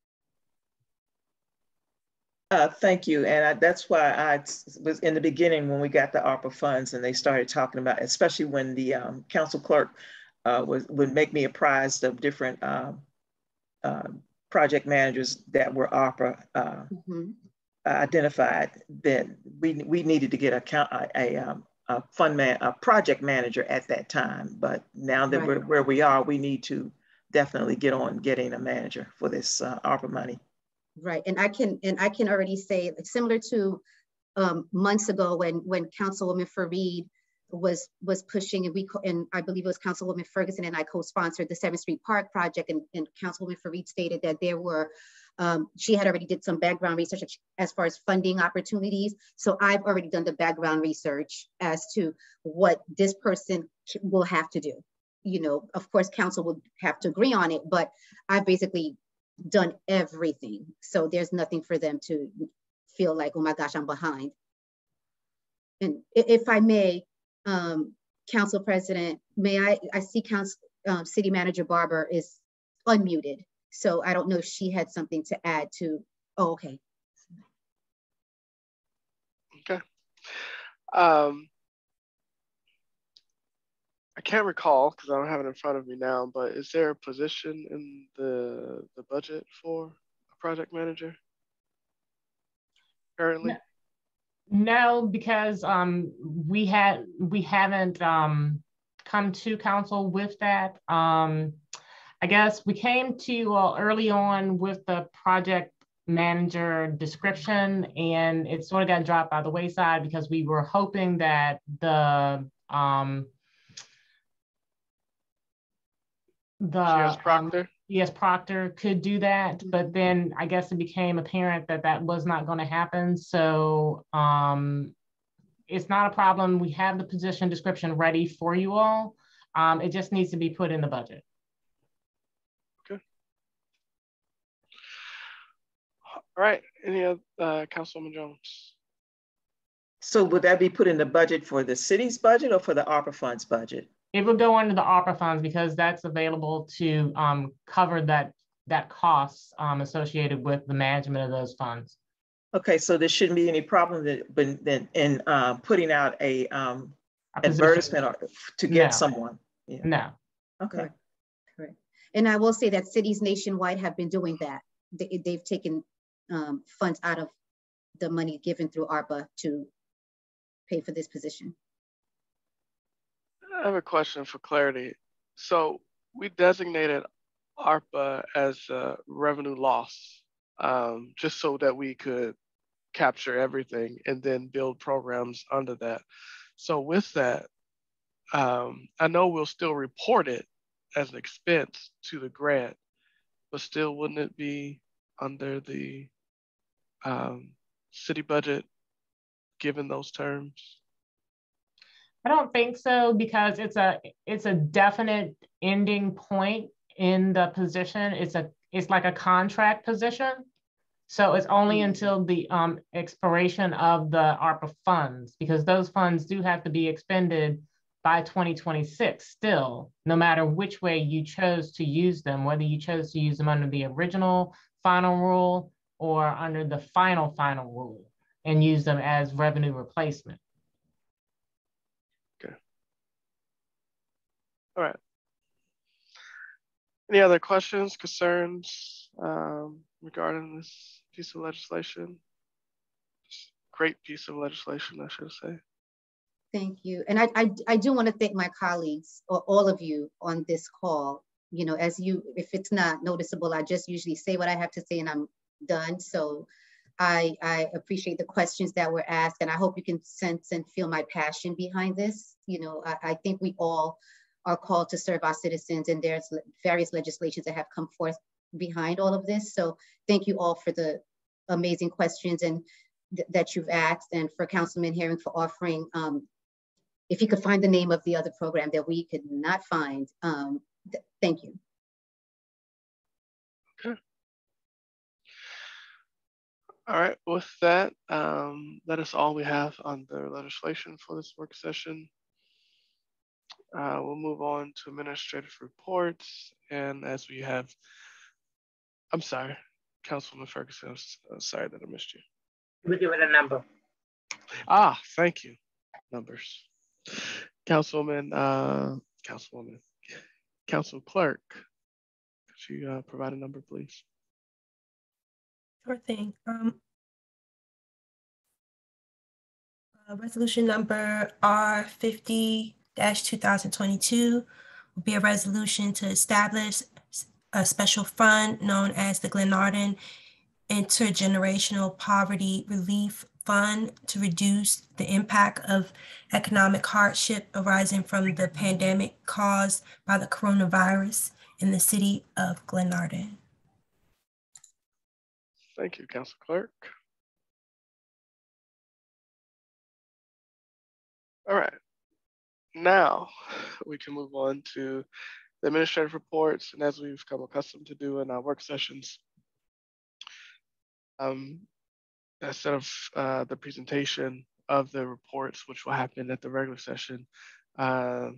Uh, thank you. And I, that's why I was in the beginning when we got the ARPA funds and they started talking about, especially when the um, council clerk uh, was, would make me apprised of different um, uh, project managers that were opera uh, mm-hmm. identified, that we, we needed to get a, a, a, um, a fund man, a project manager at that time. But now that right. we're where we are, we need to definitely get on getting a manager for this uh, ARPA money.
Right, and I can and I can already say similar to um, months ago when when Councilwoman Fareed was was pushing and we and I believe it was Councilwoman Ferguson and I co-sponsored the 7th Street Park project and, and Councilwoman Fareed stated that there were um, she had already did some background research as far as funding opportunities. So I've already done the background research as to what this person will have to do. You know, of course, council would have to agree on it, but I've basically done everything. So there's nothing for them to feel like, oh my gosh, I'm behind. And if I may, um, Council President, may I, I see Council, um, City Manager Barber is unmuted. So I don't know if she had something to add to, oh, okay.
Okay. Um, I can't recall because I don't have it in front of me now, but is there a position in the the budget for a project manager currently?
No. No, because um, we had we haven't um, come to council with that. Um, I guess we came to all early on with the project manager description, and it sort of got dropped by the wayside because we were hoping that the um, the
CS Proctor.
Yes, Proctor could do that, but then I guess it became apparent that that was not going to happen. So um, it's not a problem. We have the position description ready for you all. Um, it just needs to be put in the budget.
Okay. All right. Any other, uh, Councilwoman Jones?
So would that be put in the budget for the city's budget or for the ARPA funds budget?
It would go under the ARPA funds because that's available to um, cover that that costs um, associated with the management of those funds.
Okay, so there shouldn't be any problem that, in uh, putting out a um, advertisement or, to get no. someone.
Yeah. No.
Okay.
Correct. And I will say that cities nationwide have been doing that. They, have taken um, funds out of the money given through ARPA to pay for this position.
I have a question for clarity. So we designated ARPA as a revenue loss, um, just so that we could capture everything and then build programs under that. So with that, um, I know we'll still report it as an expense to the grant, but still wouldn't it be under the um, city budget given those terms?
I don't think so because it's a it's a definite ending point in the position. It's a it's like a contract position. So it's only mm-hmm. until the um, expiration of the ARPA funds because those funds do have to be expended by 2026 still, no matter which way you chose to use them, whether you chose to use them under the original final rule or under the final final rule and use them as revenue replacement.
All right. Any other questions, concerns um, regarding this piece of legislation. Great piece of legislation, I should say.
Thank you. And I, I, I do want to thank my colleagues, or all of you on this call. You know, as you, if it's not noticeable, I just usually say what I have to say and I'm done. So I, I appreciate the questions that were asked and I hope you can sense and feel my passion behind this. You know, I, I think we all are called to serve our citizens and there's various legislations that have come forth behind all of this. So thank you all for the amazing questions and th that you've asked and for Councilman Herring for offering, um, if you could find the name of the other program that we could not find, um, th thank you.
Okay. All right, with that, um, that is all we have on the legislation for this work session. Uh, we'll move on to administrative reports. And as we have, I'm sorry, Councilman Ferguson, I'm uh, sorry that I missed you.
We give it a number.
Ah, thank you. Numbers. Councilwoman, uh, Councilwoman, Council Clerk, could you uh, provide a number, please?
Sure thing. Um, uh, resolution number R fifty 2022 will be a resolution to establish a special fund known as the Glenarden Intergenerational Poverty Relief Fund to reduce the impact of economic hardship arising from the pandemic caused by the coronavirus in the city of Glenarden.
Thank you, Council Clerk. All right. Now we can move on to the administrative reports. And as we've come accustomed to do in our work sessions, um, instead of uh, the presentation of the reports, which will happen at the regular session, uh,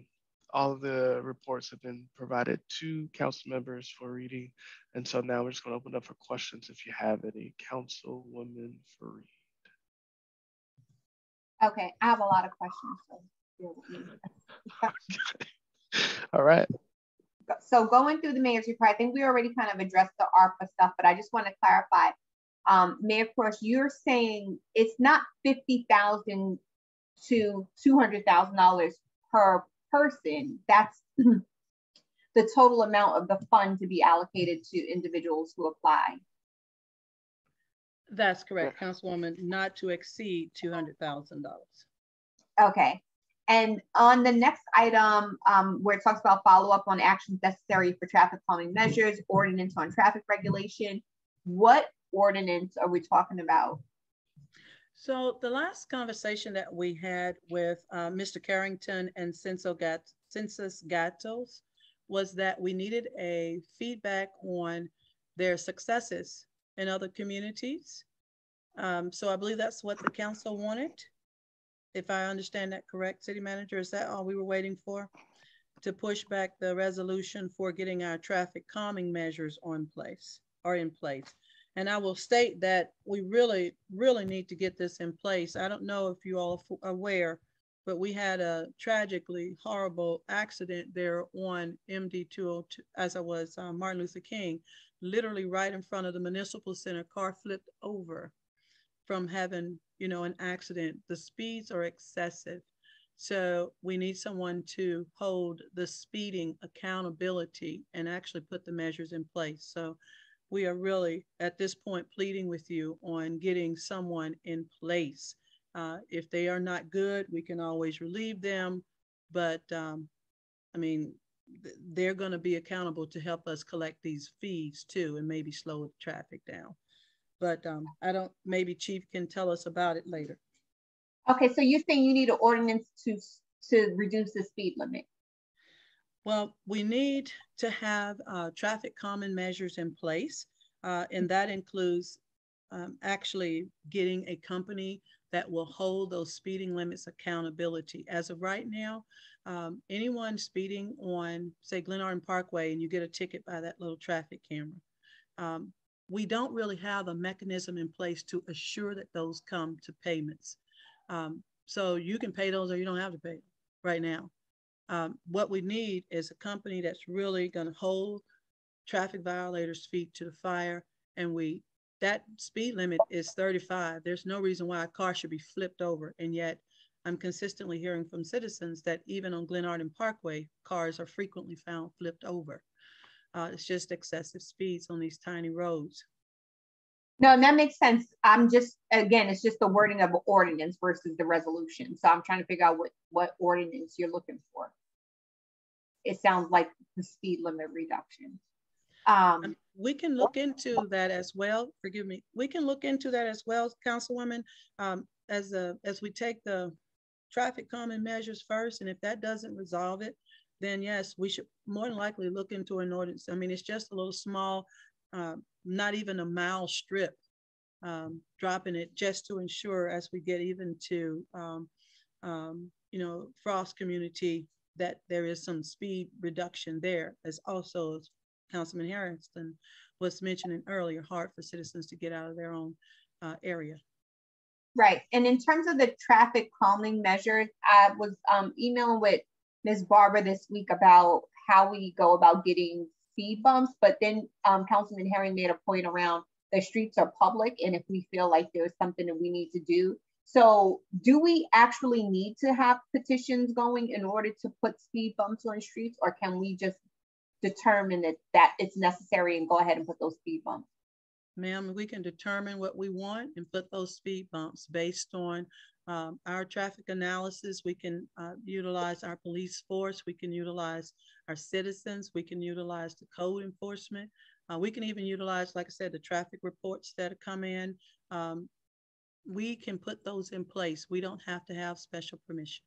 all of the reports have been provided to council members for reading. And so now we're just gonna open up for questions if you have any. Councilwoman Fareed.
Okay, I have a lot of questions. So.
All right.
So going through the mayor's report, I think we already kind of addressed the ARPA stuff, but I just want to clarify. Um, Mayor Cross, you're saying it's not fifty thousand to two hundred thousand dollars per person. That's the total amount of the fund to be allocated to individuals who apply.
That's correct, Councilwoman, not to exceed two hundred thousand dollars.
Okay. And on the next item, um, where it talks about follow up on actions necessary for traffic calming measures, ordinance on traffic regulation, what ordinance are we talking about?
So the last conversation that we had with uh, Mr. Carrington and Sensys Gatso was that we needed a feedback on their successes in other communities. Um, so I believe that's what the council wanted if I understand that correct, city manager, is that all we were waiting for? To push back the resolution for getting our traffic calming measures on place or in place. And I will state that we really, really need to get this in place. I don't know if you all are aware, but we had a tragically horrible accident there on MD 202, as I was uh, Martin Luther King, literally right in front of the municipal center, car flipped over from having you know, an accident. The speeds are excessive. So we need someone to hold the speeding accountability and actually put the measures in place. So we are really at this point pleading with you on getting someone in place. Uh, if they are not good, we can always relieve them. But um, I mean, they're going to be accountable to help us collect these fees too and maybe slow the traffic down but um, I don't, maybe Chief can tell us about it later.
Okay, so you're saying you need an ordinance to, to reduce the speed limit?
Well, we need to have uh, traffic common measures in place, uh, and that includes um, actually getting a company that will hold those speeding limits accountability. As of right now, um, anyone speeding on, say, Glenarden Parkway, and you get a ticket by that little traffic camera, um, we don't really have a mechanism in place to assure that those come to payments. Um, so you can pay those or you don't have to pay right now. Um, what we need is a company that's really going to hold traffic violators' feet to the fire, and we that speed limit is 35. There's no reason why a car should be flipped over. And yet I'm consistently hearing from citizens that even on Glenarden Parkway, cars are frequently found flipped over. Uh, it's just excessive speeds on these tiny roads.
No, that makes sense. I'm just, again, it's just the wording of ordinance versus the resolution. So I'm trying to figure out what, what ordinance you're looking for. It sounds like the speed limit reduction. Um,
we can look into that as well. Forgive me. We can look into that as well, Councilwoman, um, as a, as we take the traffic calming measures first. And if that doesn't resolve it, then yes, we should more than likely look into an ordinance. I mean, it's just a little small, uh, not even a mile strip, um, dropping it just to ensure as we get even to, um, um, you know, Frost community that there is some speed reduction there as also as Councilman Harrison was mentioning earlier, hard for citizens to get out of their own uh, area.
Right. And in terms of the traffic calming measures, I was um, emailing with Ms. Barber this week about how we go about getting speed bumps, but then um, Councilman Herring made a point around the streets are public and if we feel like there's something that we need to do. So do we actually need to have petitions going in order to put speed bumps on streets or can we just determine that, that it's necessary and go ahead and put those speed bumps?
Ma'am, we can determine what we want and put those speed bumps based on um, our traffic analysis. We can uh, utilize our police force. We can utilize our citizens. We can utilize the code enforcement. Uh, we can even utilize, like I said, the traffic reports that come in. Um, we can put those in place. We don't have to have special permission.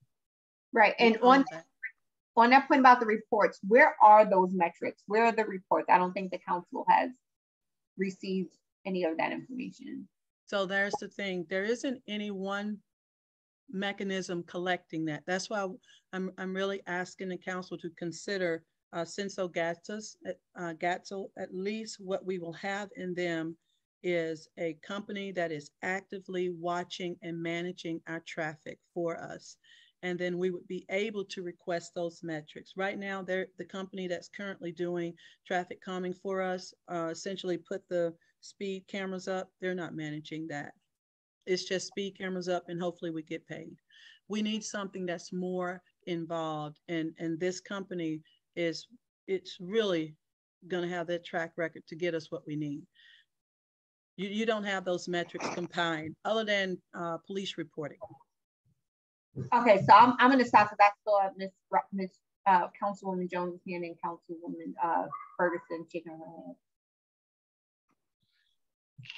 Right. And on that on that point about the reports, where are those metrics? Where are the reports? I don't think the council has received any of that information.
So there's the thing, there isn't any one mechanism collecting that. That's why I'm, I'm really asking the council to consider uh, Sensys Gatos, uh, Gatso, at least what we will have in them is a company that is actively watching and managing our traffic for us and then we would be able to request those metrics. Right now, they're the company that's currently doing traffic calming for us, uh, essentially put the speed cameras up. They're not managing that. It's just speed cameras up and hopefully we get paid. We need something that's more involved and, and this company is, it's really gonna have that track record to get us what we need. You, you don't have those metrics combined other than uh, police reporting.
Okay, so I'm, I'm going to stop. So that's still Miss Miss uh, Councilwoman Jones hand and Councilwoman uh, Ferguson shaking her head.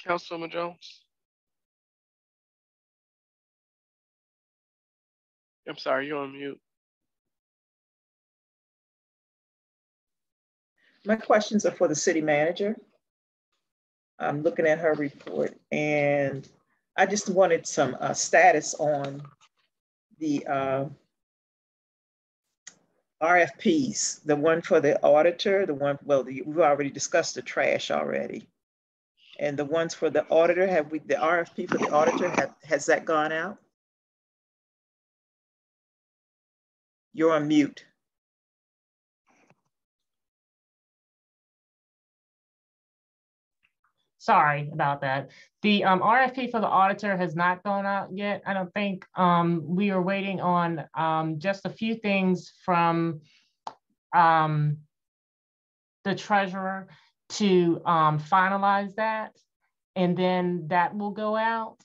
Councilwoman Jones. I'm sorry, you're on mute.
My questions are for the city manager. I'm looking at her report and I just wanted some uh, status on the uh, RFPs, the one for the auditor, the one, well, the, we've already discussed the trash already. And the ones for the auditor, have we, the RFP for the auditor, have, has that gone out? You're on mute.
Sorry about that. The um, RFP for the auditor has not gone out yet. I don't think um, we are waiting on um, just a few things from um, the treasurer to um, finalize that, and then that will go out.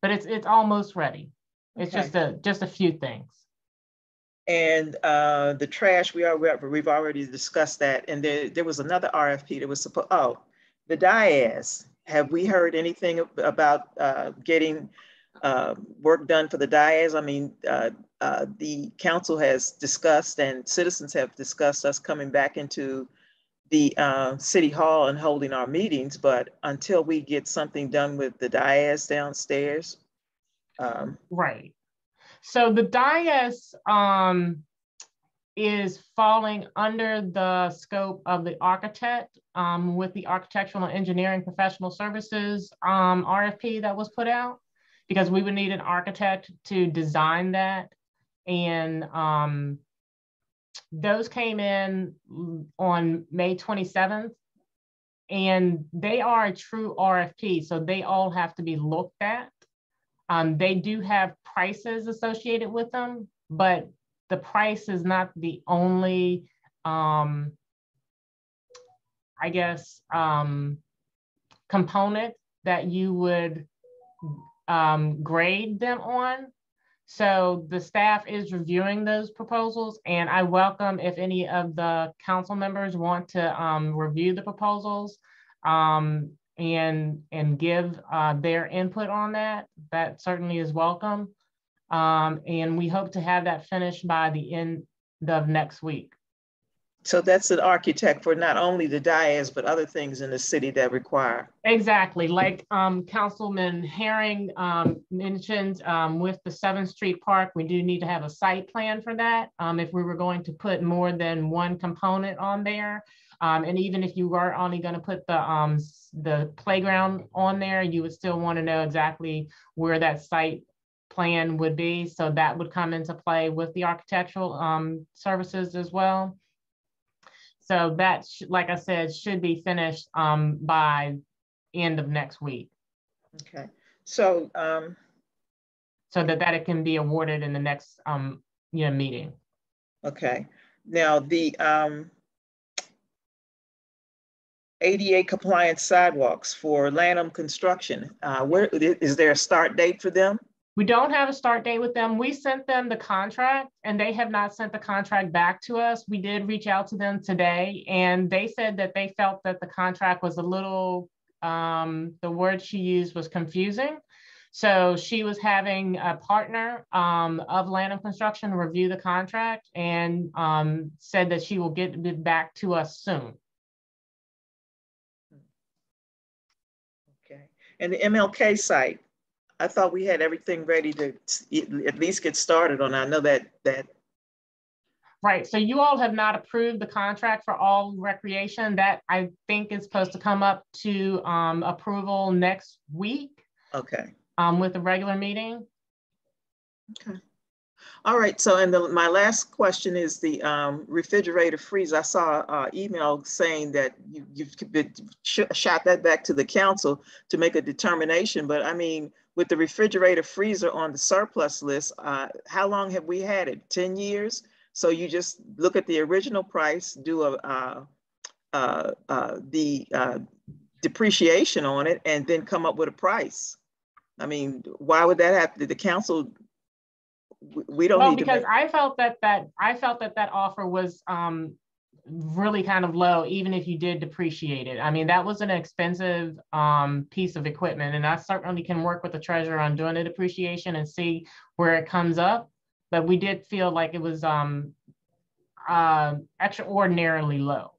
But it's it's almost ready. It's okay. just a just a few things.
And uh, the trash, we are, we've already discussed that. And there, there was another RFP that was supposed, oh, the dais. Have we heard anything about uh, getting uh, work done for the dais? I mean, uh, uh, the council has discussed and citizens have discussed us coming back into the uh, city hall and holding our meetings, but until we get something done with the dais downstairs.
Um, right. So the dais um, is falling under the scope of the architect um, with the architectural and engineering professional services um, RFP that was put out because we would need an architect to design that. And um, those came in on May 27th. and they are a true RFP, so they all have to be looked at. Um, they do have prices associated with them, but the price is not the only, um, I guess, um, component that you would um, grade them on. So the staff is reviewing those proposals and I welcome if any of the council members want to um, review the proposals um, and, and give uh, their input on that. That certainly is welcome. Um, and we hope to have that finished by the end of next week.
So that's an architect for not only the dais, but other things in the city that require.
Exactly, like um, Councilman Herring um, mentioned um, with the 7th Street Park, we do need to have a site plan for that. Um, if we were going to put more than one component on there, um, and even if you are only going to put the um, the playground on there, you would still want to know exactly where that site plan would be. So that would come into play with the architectural services as well. So that, like I said, should be finished um, by end of next week.
Okay. So, um,
so that, that it can be awarded in the next um, you know, meeting.
Okay. Now the um, ADA compliant sidewalks for Lanham Construction, uh, where is there a start date for them?
We don't have a start date with them. We sent them the contract and they have not sent the contract back to us. We did reach out to them today and they said that they felt that the contract was a little, um, the word she used was confusing. So she was having a partner um, of Lanham Construction review the contract and um, said that she will get it back to us soon.
And the MLK site, I thought we had everything ready to at least get started on. I know that that.
Right. So you all have not approved the contract for all recreation. That I think is supposed to come up to um, approval next week.
Okay.
Um, with the regular meeting.
Okay. All right. So, and the, my last question is the um, refrigerator freeze. I saw an email saying that you, you've sh shot that back to the council to make a determination. But I mean, with the refrigerator freezer on the surplus list, uh, how long have we had it? 10 years? So you just look at the original price, do a uh, uh, uh the uh, depreciation on it, and then come up with a price. I mean, why would that have the council? We don't
well,
need
because. I felt that that I felt that that offer was um, really kind of low, even if you did depreciate it. I mean, that was an expensive um, piece of equipment, and I certainly can work with the treasurer on doing the depreciation and see where it comes up. But we did feel like it was um, uh, extraordinarily low.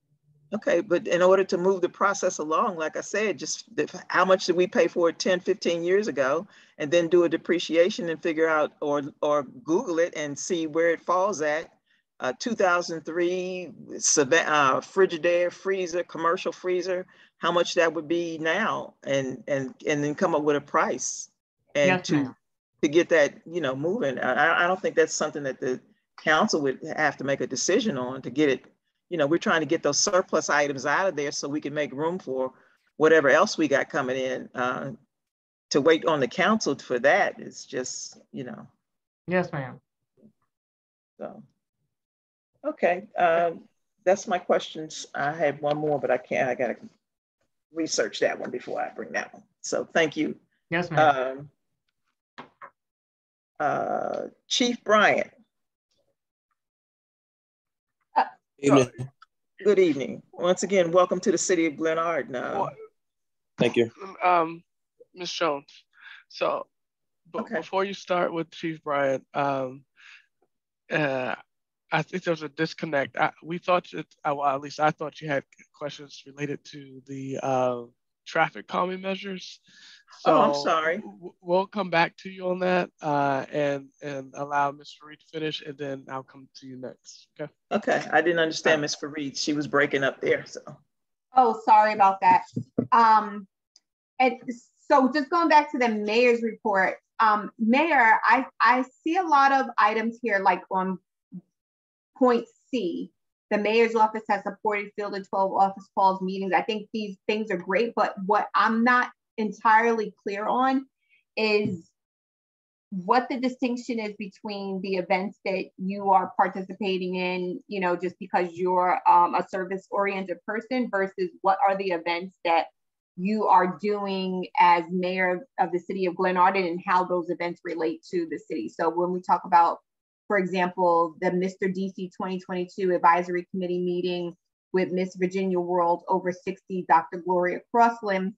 Okay, but in order to move the process along, like I said, just how much did we pay for it 10, 15 years ago, and then do a depreciation and figure out, or or Google it and see where it falls at, uh, 2003 uh, Frigidaire freezer, commercial freezer, how much that would be now, and and and then come up with a price, and yes, to to get that you know moving. I, I don't think that's something that the council would have to make a decision on to get it. You know, we're trying to get those surplus items out of there so we can make room for whatever else we got coming in. Uh, to wait on the council for that is just you know.
Yes, ma'am.
So. Okay, um, that's my questions. I had one more, but I can't, I gotta research that one before I bring that one. So thank you.
Yes, ma'am.
Um, uh, Chief Bryant.
Evening.
Good evening. Once again, welcome to the city of Glenarden.
Thank you.
Um, Ms. Jones, so okay. before you start with Chief Bryant, um, uh, I think there's a disconnect. I, we thought that, uh, well, at least I thought you had questions related to the uh, traffic calming measures.
So oh, I'm sorry.
We'll come back to you on that uh, and and allow Ms. Fareed to finish, and then I'll come to you next. Okay.
Okay. I didn't understand Ms. Fareed. She was breaking up there. So.
Oh, sorry about that. Um, and so just going back to the mayor's report, um, Mayor, I I see a lot of items here, like on point C, the mayor's office has supported field and 12 office calls meetings. I think these things are great, but what I'm not entirely clear on is what the distinction is between the events that you are participating in, you know, just because you're um, a service oriented person versus what are the events that you are doing as mayor of the city of Glenarden and how those events relate to the city. So when we talk about, for example, the Mr. DC 2022 Advisory Committee meeting with Miss Virginia World over 60, Dr. Gloria Crossland,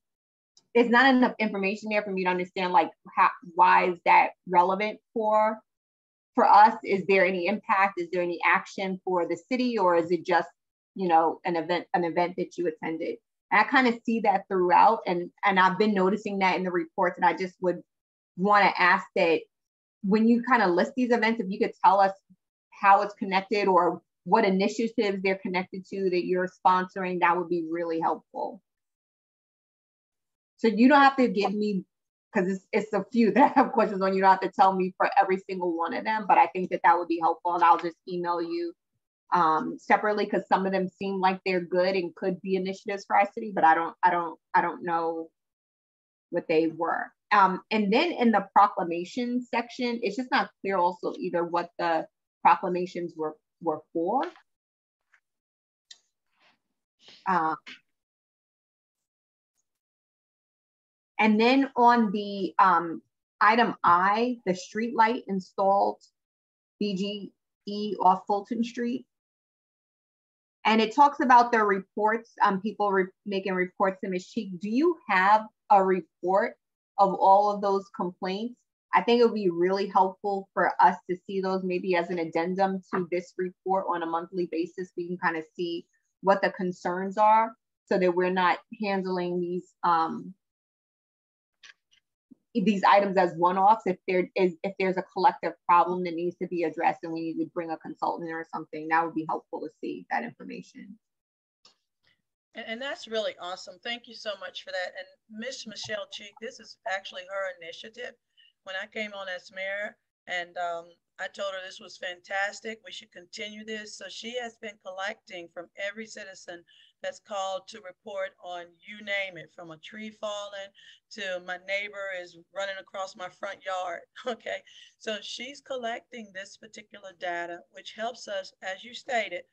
there's not enough information there for me to understand like how, why is that relevant for for us? Is there any impact? Is there any action for the city or is it just you know an event an event that you attended? And i kind of see that throughout and and i've been noticing that in the reports and i just would want to ask that when you kind of list these events if you could tell us how it's connected or what initiatives they're connected to that you're sponsoring that would be really helpful so you don't have to give me, because it's, it's a few that have questions on, you don't have to tell me for every single one of them, but I think that that would be helpful and I'll just email you um, separately because some of them seem like they're good and could be initiatives for our city, but I don't, I don't, I don't know what they were. Um, and then in the proclamation section, it's just not clear also either what the proclamations were were for. Uh, And then on the um, item I, the street light installed BGE off Fulton Street. And it talks about the reports, um, people re making reports to Ms. Cheek. Do you have a report of all of those complaints? I think it would be really helpful for us to see those maybe as an addendum to this report on a monthly basis. We can kind of see what the concerns are so that we're not handling these um, these items as one-offs if there is if there's a collective problem that needs to be addressed and we need to bring a consultant or something that would be helpful to see that information
and, and that's really awesome thank you so much for that and miss michelle cheek this is actually her initiative when i came on as mayor and um, I told her this was fantastic. We should continue this. So she has been collecting from every citizen that's called to report on you name it, from a tree falling to my neighbor is running across my front yard. Okay. So she's collecting this particular data, which helps us, as you stated,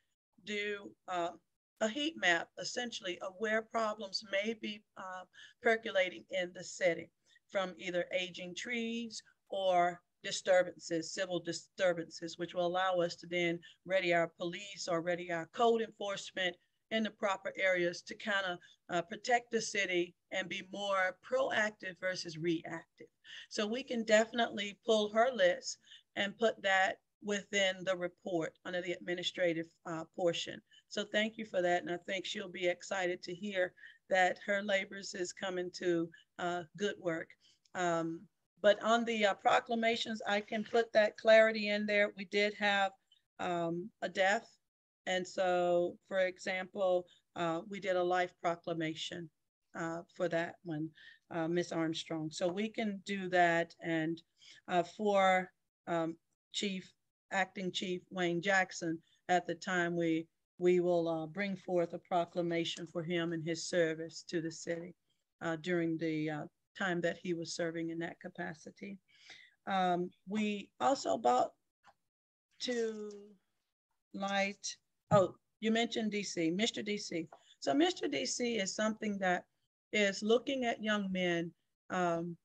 do um, a heat map essentially of where problems may be uh, percolating in the city from either aging trees or disturbances, civil disturbances, which will allow us to then ready our police or ready our code enforcement in the proper areas to kind of uh, protect the city and be more proactive versus reactive. So we can definitely pull her list and put that within the report under the administrative uh, portion. So thank you for that. And I think she'll be excited to hear that her labors is coming to uh, good work. Um, but on the uh, proclamations, I can put that clarity in there. We did have um, a death. And so, for example, uh, we did a life proclamation uh, for that one, uh, Miss Armstrong. So we can do that. And uh, for um, Chief, Acting Chief Wayne Jackson, at the time we we will uh, bring forth a proclamation for him and his service to the city uh, during the time that he was serving in that capacity. Um, we also bought to light, oh, you mentioned DC, Mr. DC. So Mr. DC is something that is looking at young men um,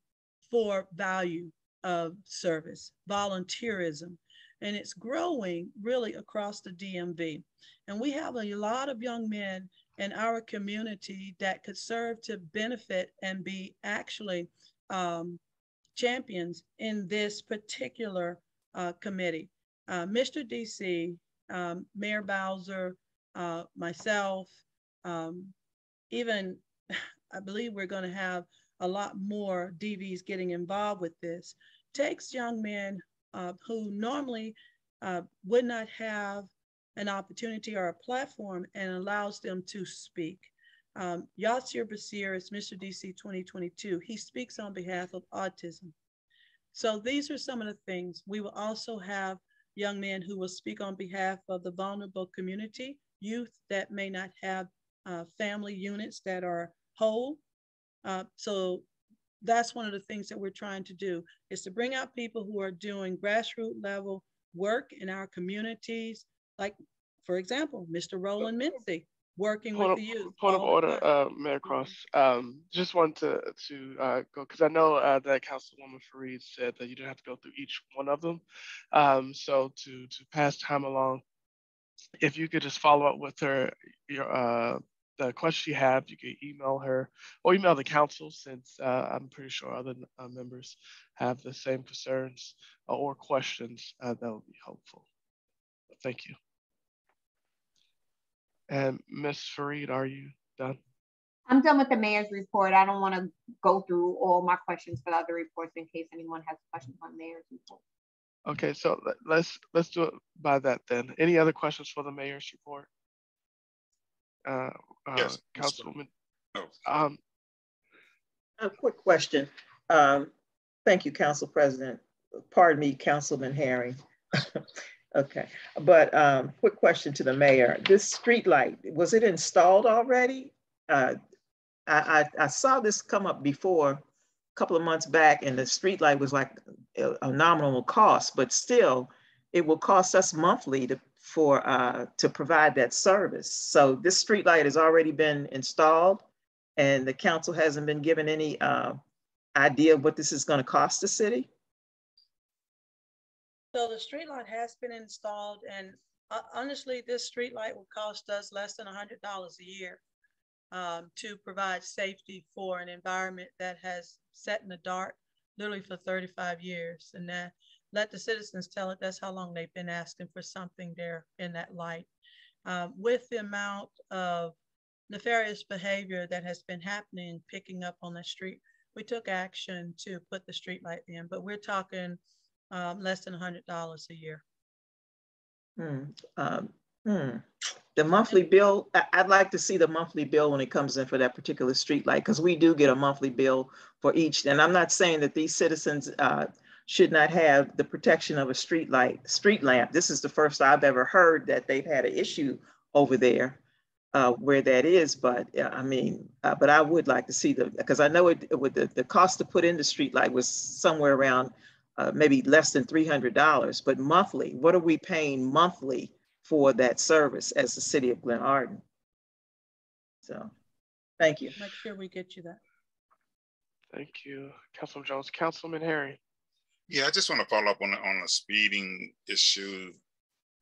for value of service, volunteerism, and it's growing really across the DMV. And we have a lot of young men in our community that could serve to benefit and be actually um, champions in this particular uh, committee. Uh, Mr. DC, um, Mayor Bowser, uh, myself, um, even I believe we're going to have a lot more DVs getting involved with this, takes young men uh, who normally uh, would not have an opportunity or a platform and allows them to speak. Um, Basir is Mr. DC 2022. He speaks on behalf of autism. So these are some of the things. We will also have young men who will speak on behalf of the vulnerable community youth that may not have uh, family units that are whole. Uh, so that's one of the things that we're trying to do is to bring out people who are doing grassroots level work in our communities. Like, for example, Mr. Roland Mincy working
point
with
of,
the youth.
Point of order, uh, Mayor Cross. Um, just want to to uh, go because I know uh, that Councilwoman Fareed said that you didn't have to go through each one of them. Um, so to to pass time along, if you could just follow up with her, your uh, the question you have, you can email her or email the council since uh, I'm pretty sure other uh, members have the same concerns or questions. Uh, that would be helpful. Thank you. And Ms. Fareed, are you done?
I'm done with the mayor's report. I don't want to go through all my questions for the other reports in case anyone has questions on mayor's report.
Okay, so let's let's do it by that then. Any other questions for the mayor's report? Uh, uh,
yes,
Councilwoman.
Oh.
Um,
a quick question. Um, thank you, Council President. Pardon me, Councilman Herring. okay, but um, quick question to the mayor. This street light, was it installed already? Uh, I, I, I saw this come up before a couple of months back and the street light was like a, a nominal cost, but still it will cost us monthly to for uh, to provide that service. So this street light has already been installed and the council hasn't been given any uh, idea of what this is going to cost the city?
So the street light has been installed and uh, honestly, this street light will cost us less than $100 a year um, to provide safety for an environment that has sat in the dark literally for 35 years. And that let the citizens tell it that's how long they've been asking for something there in that light. Um, with the amount of nefarious behavior that has been happening, picking up on the street, we took action to put the street light in, but we're talking um, less than $100 a year.
Hmm. Um, hmm. The monthly bill, I'd like to see the monthly bill when it comes in for that particular street light, because we do get a monthly bill for each. And I'm not saying that these citizens uh, should not have the protection of a street light, street lamp. This is the first I've ever heard that they've had an issue over there uh, where that is. But yeah, I mean, uh, but I would like to see the, because I know it, it would, the, the cost to put in the street light was somewhere around uh, maybe less than $300, but monthly, what are we paying monthly for that service as the city of Glenarden? So, thank you.
Make sure we get you that.
Thank you, Councilman Jones. Councilman Herring.
Yeah, I just want to follow up on the, on the speeding issue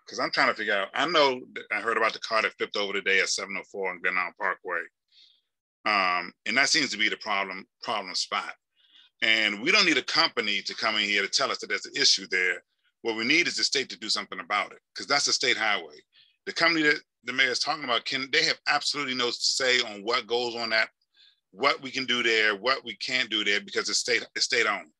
because I'm trying to figure out. I know I heard about the car that flipped over today at 704 on Glen Parkway, um, and that seems to be the problem problem spot. And we don't need a company to come in here to tell us that there's an issue there. What we need is the state to do something about it because that's a state highway. The company that the mayor is talking about can they have absolutely no say on what goes on that, what we can do there, what we can't do there because it's state it's state owned.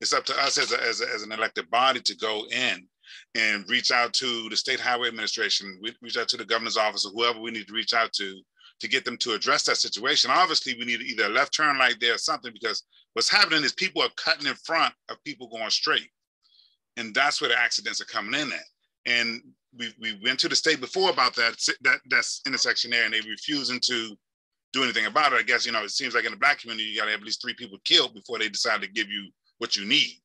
It's up to us as, a, as, a, as an elected body to go in and reach out to the state highway administration, reach out to the governor's office or whoever we need to reach out to to get them to address that situation. Obviously, we need either a left turn light there or something because what's happening is people are cutting in front of people going straight. And that's where the accidents are coming in at. And we, we went to the state before about that, that that's intersection there and they're refusing to do anything about it. I guess, you know, it seems like in the black community, you gotta have at least three people killed before they decide to give you what you need.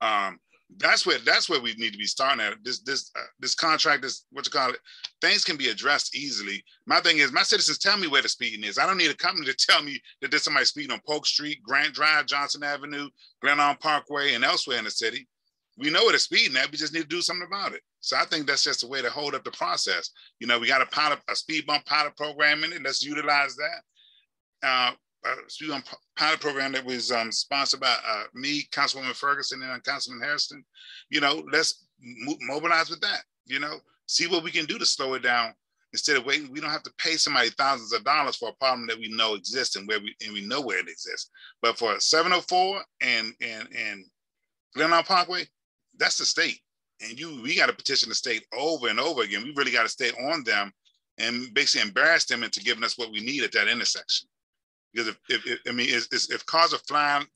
Um, that's where that's where we need to be starting at. This this uh, this contract, this what you call it, things can be addressed easily. My thing is, my citizens tell me where the speeding is. I don't need a company to tell me that there's somebody speeding on Polk Street, Grant Drive, Johnson Avenue, Glen Parkway, and elsewhere in the city. We know where the speeding at. We just need to do something about it. So I think that's just a way to hold up the process. You know, we got a pilot, a speed bump pilot program in it. Let's utilize that. Uh, uh, speed on pilot program that was um, sponsored by uh, me, Councilwoman Ferguson, and Councilman Harrison. You know, let's mobilize with that. You know, see what we can do to slow it down instead of waiting. We don't have to pay somebody thousands of dollars for a problem that we know exists and where we and we know where it exists. But for 704 and and and Glen Parkway, that's the state, and you we got to petition the state over and over again. We really got to stay on them and basically embarrass them into giving us what we need at that intersection. Because if, if, if I mean, if, if cars are flying,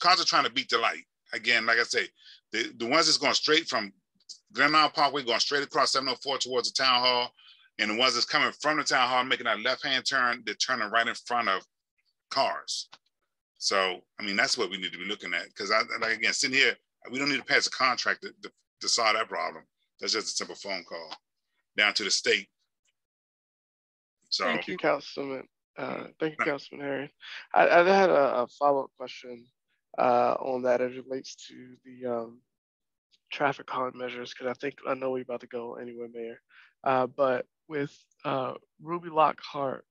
cars are trying to beat the light. Again, like I say, the, the ones that's going straight from Glen Parkway, going straight across 704 towards the town hall, And the ones that's coming from the town hall, making that left-hand turn, they're turning right in front of cars. So, I mean, that's what we need to be looking at. Because I, like again, sitting here, we don't need to pass a contract to, to, to solve that problem. That's just a simple phone call down to the state.
So thank you, Councilman. Uh, thank you, Councilman Herring. I, I had a, a follow-up question uh, on that as it relates to the um, traffic calm measures, because I think I know we're about to go anyway, Mayor. Uh, but with uh, Ruby Lockhart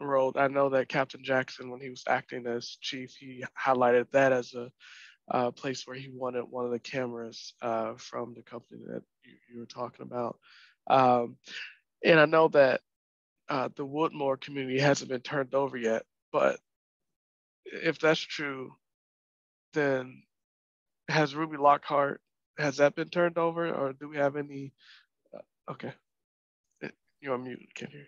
Road, I know that Captain Jackson, when he was acting as chief, he highlighted that as a uh, place where he wanted one of the cameras uh, from the company that you, you were talking about. Um, and I know that uh, the Woodmore community hasn't been turned over yet, but if that's true, then has Ruby Lockhart, has that been turned over or do we have any, uh, okay. Eh, you're on mute, hear you.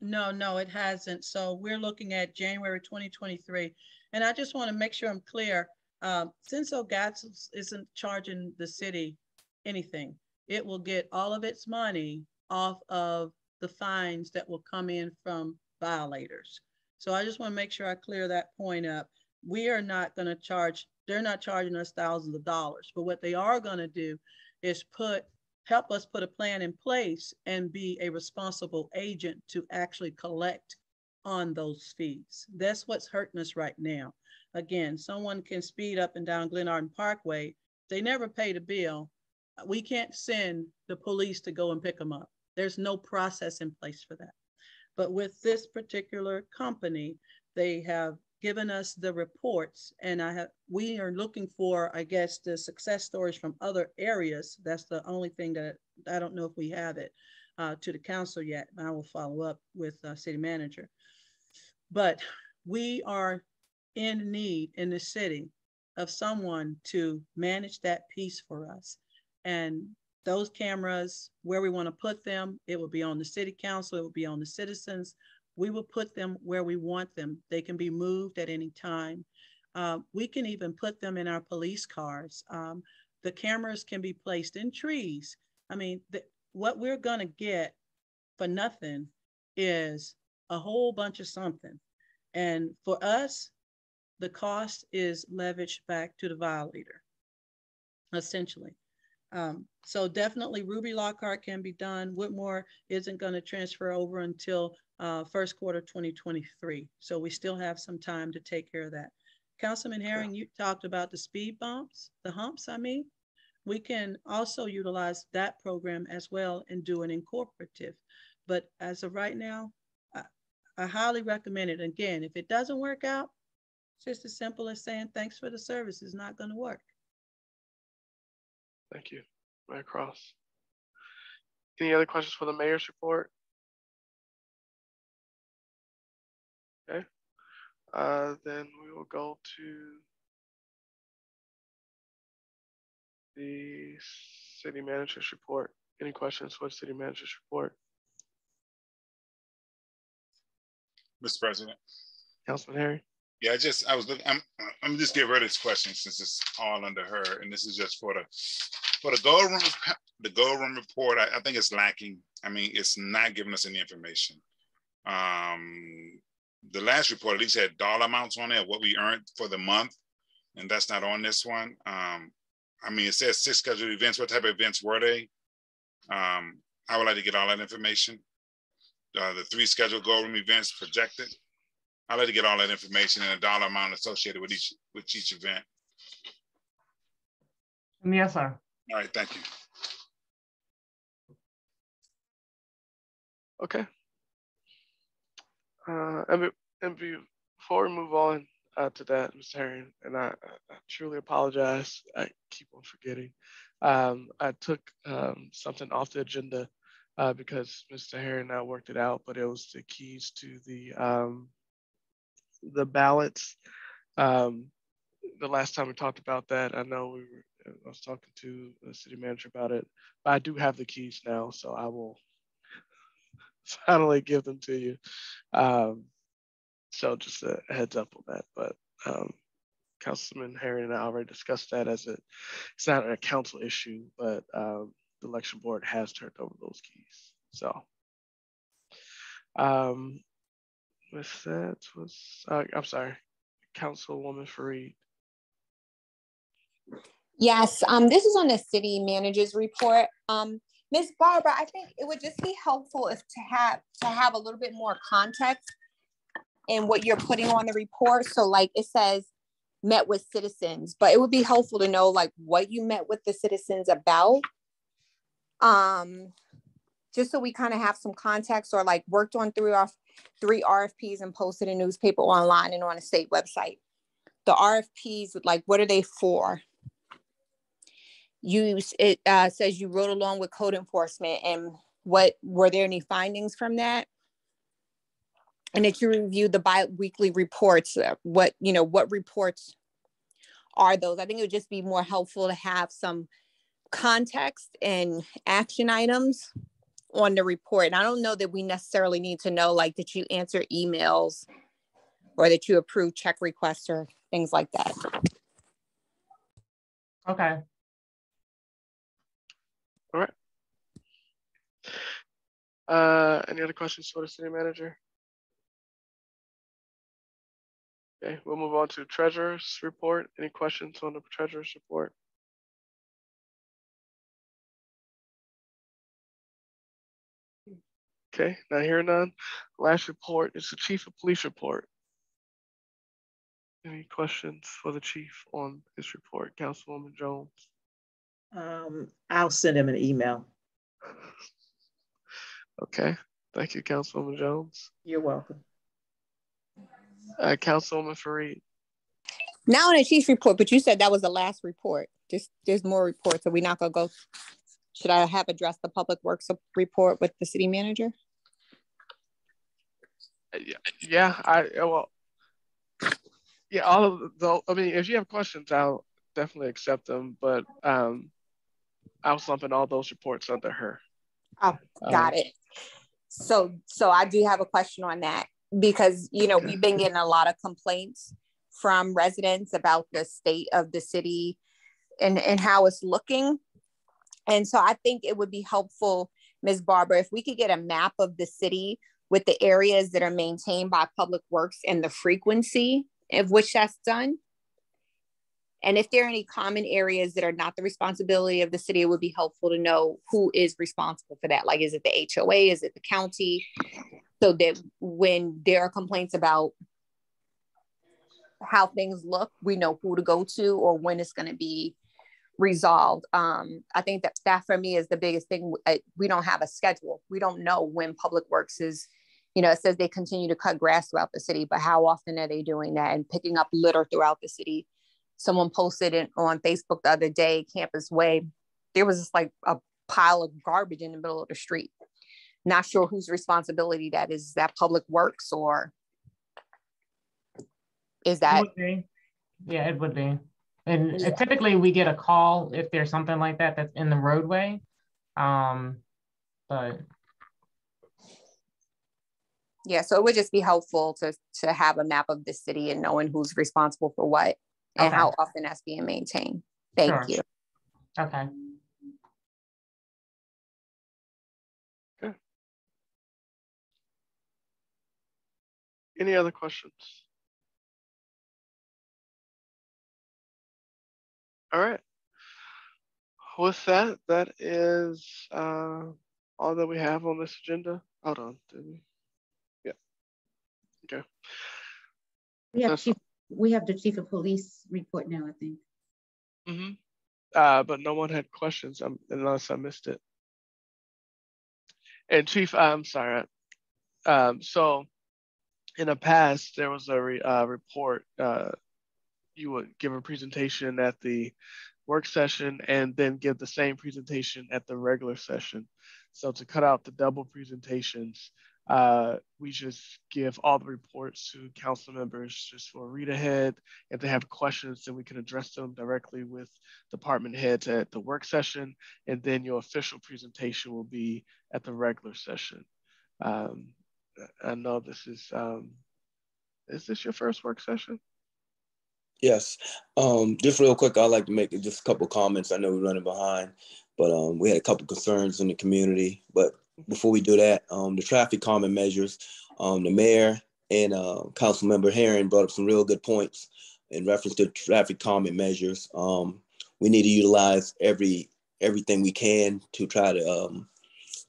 No, no, it hasn't. So we're looking at January 2023. And I just want to make sure I'm clear. Um, since Gas isn't charging the city anything, it will get all of its money off of the fines that will come in from violators. So I just want to make sure I clear that point up. We are not going to charge, they're not charging us thousands of dollars, but what they are going to do is put help us put a plan in place and be a responsible agent to actually collect on those fees. That's what's hurting us right now. Again, someone can speed up and down Glenarden Parkway. They never paid a bill. We can't send the police to go and pick them up. There's no process in place for that. But with this particular company, they have given us the reports and I have we are looking for, I guess, the success stories from other areas. That's the only thing that I don't know if we have it uh, to the council yet. I will follow up with uh, city manager. But we are in need in the city of someone to manage that piece for us. And those cameras, where we want to put them, it will be on the city council, it will be on the citizens. We will put them where we want them. They can be moved at any time. Uh, we can even put them in our police cars. Um, the cameras can be placed in trees. I mean, the, what we're going to get for nothing is a whole bunch of something. And for us, the cost is leveraged back to the violator, essentially. Um, so definitely Ruby Lockhart can be done. Woodmore isn't going to transfer over until uh, first quarter 2023. So we still have some time to take care of that. Councilman Herring, you talked about the speed bumps, the humps, I mean. We can also utilize that program as well and do an incorporative. But as of right now, I, I highly recommend it. Again, if it doesn't work out, it's just as simple as saying thanks for the service is not going to work.
Thank you, Mayor Cross. Any other questions for the mayor's report? Okay, uh, then we will go to the city manager's report. Any questions for the city manager's report?
Mr. President.
Councilman Herring.
Yeah, I just I was looking. I'm I'm just get rid of this question since it's all under her, and this is just for the for the gold room the gold room report. I, I think it's lacking. I mean, it's not giving us any information. Um, the last report at least had dollar amounts on it, what we earned for the month, and that's not on this one. Um, I mean, it says six scheduled events. What type of events were they? Um, I would like to get all that information. Uh, the three scheduled gold room events projected. I'd like to get all that information and a dollar amount associated with each with each event.
Yes, sir.
All right, thank you.
Okay. Uh, and, and before we move on uh, to that, Mr. Herring, and I, I, truly apologize. I keep on forgetting. Um, I took um, something off the agenda uh, because Mr. Herring and I worked it out, but it was the keys to the um, the ballots. Um, the last time we talked about that, I know we were, I was talking to the city manager about it, but I do have the keys now, so I will finally give them to you. Um, so just a heads up on that. But um, Councilman Herring and I already discussed that as a, it's not a council issue, but um, the election board has turned over those keys. So Um, with that was, uh, I'm sorry, Councilwoman Fareed.
Yes, um, this is on the city manager's report. Um, Ms. Barber, I think it would just be helpful if to have to have a little bit more context in what you're putting on the report. So like it says met with citizens, but it would be helpful to know like what you met with the citizens about. Um, just so we kind of have some context or like worked on three off three RFPs and posted in newspaper online and on a state website. The RFPs, like what are they for? You it uh, says you wrote along with code enforcement and what were there any findings from that? And that you reviewed the bi-weekly reports, uh, what, you know, what reports are those? I think it would just be more helpful to have some context and action items on the report. And I don't know that we necessarily need to know like that you answer emails or that you approve check requests or things like that.
Okay.
All right. Uh, any other questions for the city manager? Okay, we'll move on to treasurer's report. Any questions on the treasurer's report? Okay, not hearing none. Last report is the chief of police report. Any questions for the chief on his report, Councilwoman Jones?
Um, I'll send him an email.
Okay, thank you, Councilwoman Jones.
You're welcome.
Uh, Councilwoman Fareed.
Now on the chief report, but you said that was the last report. Just there's more reports. so we're not gonna go should I have addressed the public works report with the city manager?
Yeah, yeah I well, yeah, all of the. I mean, if you have questions, I'll definitely accept them. But um, I was lumping all those reports under her.
Oh, got um, it. So, so I do have a question on that because you know we've been getting a lot of complaints from residents about the state of the city and and how it's looking and so I think it would be helpful, Ms. Barber, if we could get a map of the city with the areas that are maintained by Public Works and the frequency of which that's done. And if there are any common areas that are not the responsibility of the city, it would be helpful to know who is responsible for that. Like, is it the HOA? Is it the county? So that when there are complaints about how things look, we know who to go to or when it's going to be resolved. Um, I think that that for me is the biggest thing. We don't have a schedule. We don't know when Public Works is, you know, it says they continue to cut grass throughout the city, but how often are they doing that and picking up litter throughout the city? Someone posted it on Facebook the other day, Campus Way. There was just like a pile of garbage in the middle of the street. Not sure whose responsibility that is. Is that Public Works or is that?
Yeah, it would be. And yeah. typically we get a call if there's something like that that's in the roadway. Um, but
yeah, so it would just be helpful to to have a map of the city and knowing who's responsible for what and okay. how often that's being maintained. Thank sure. you.
Okay.
Okay. Any other questions? All right. With that, that is uh, all that we have on this agenda. Hold on, did we? Yeah. Okay.
We have, chief, we have the chief of police report now, I think.
Mm-hmm. Uh, but no one had questions um, unless I missed it. And chief, I'm sorry. Um, so in the past, there was a re, uh, report uh, you would give a presentation at the work session and then give the same presentation at the regular session. So to cut out the double presentations, uh, we just give all the reports to council members just for a read ahead. If they have questions, then we can address them directly with department heads at the work session. And then your official presentation will be at the regular session. Um, I know this is, um, is this your first work session?
Yes. Um, just real quick, I'd like to make just a couple comments. I know we're running behind, but um, we had a couple concerns in the community. But before we do that, um, the traffic calming measures, um, the mayor and uh, council member Herring brought up some real good points in reference to traffic calming measures. Um, we need to utilize every everything we can to try to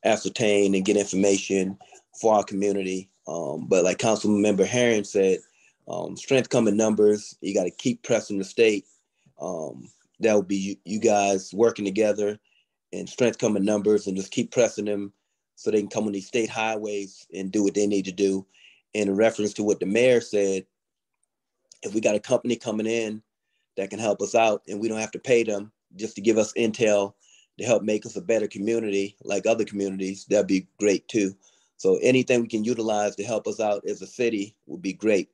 ascertain and get information for our community. But like Council Member Herring said, um, strength come in numbers. You got to keep pressing the state. Um, that would be you, you, guys working together and strength come in numbers and just keep pressing them so they can come on these state highways and do what they need to do. And in reference to what the mayor said, if we got a company coming in that can help us out and we don't have to pay them just to give us intel to help make us a better community like other communities, that'd be great too. So anything we can utilize to help us out as a city would be great.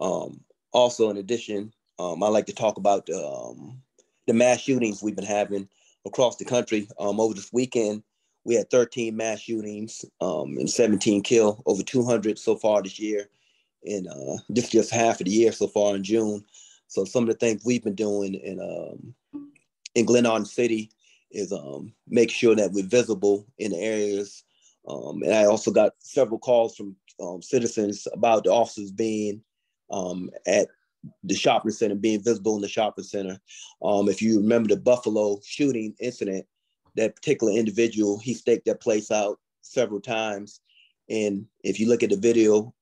Um, also, in addition, um, I like to talk about um, the mass shootings we've been having across the country. Um, over this weekend, we had 13 mass shootings um, and 17 kill, over 200 so far this year, and uh, just just half of the year so far in June. So some of the things we've been doing in um, in Glenarden City is um, make sure that we're visible in the areas. And I also got several calls from citizens about the officers being um, at the shopping center, being visible in the shopping center. Um, if you remember the Buffalo shooting incident, that particular individual, he staked that place out several times. And if you look at the video,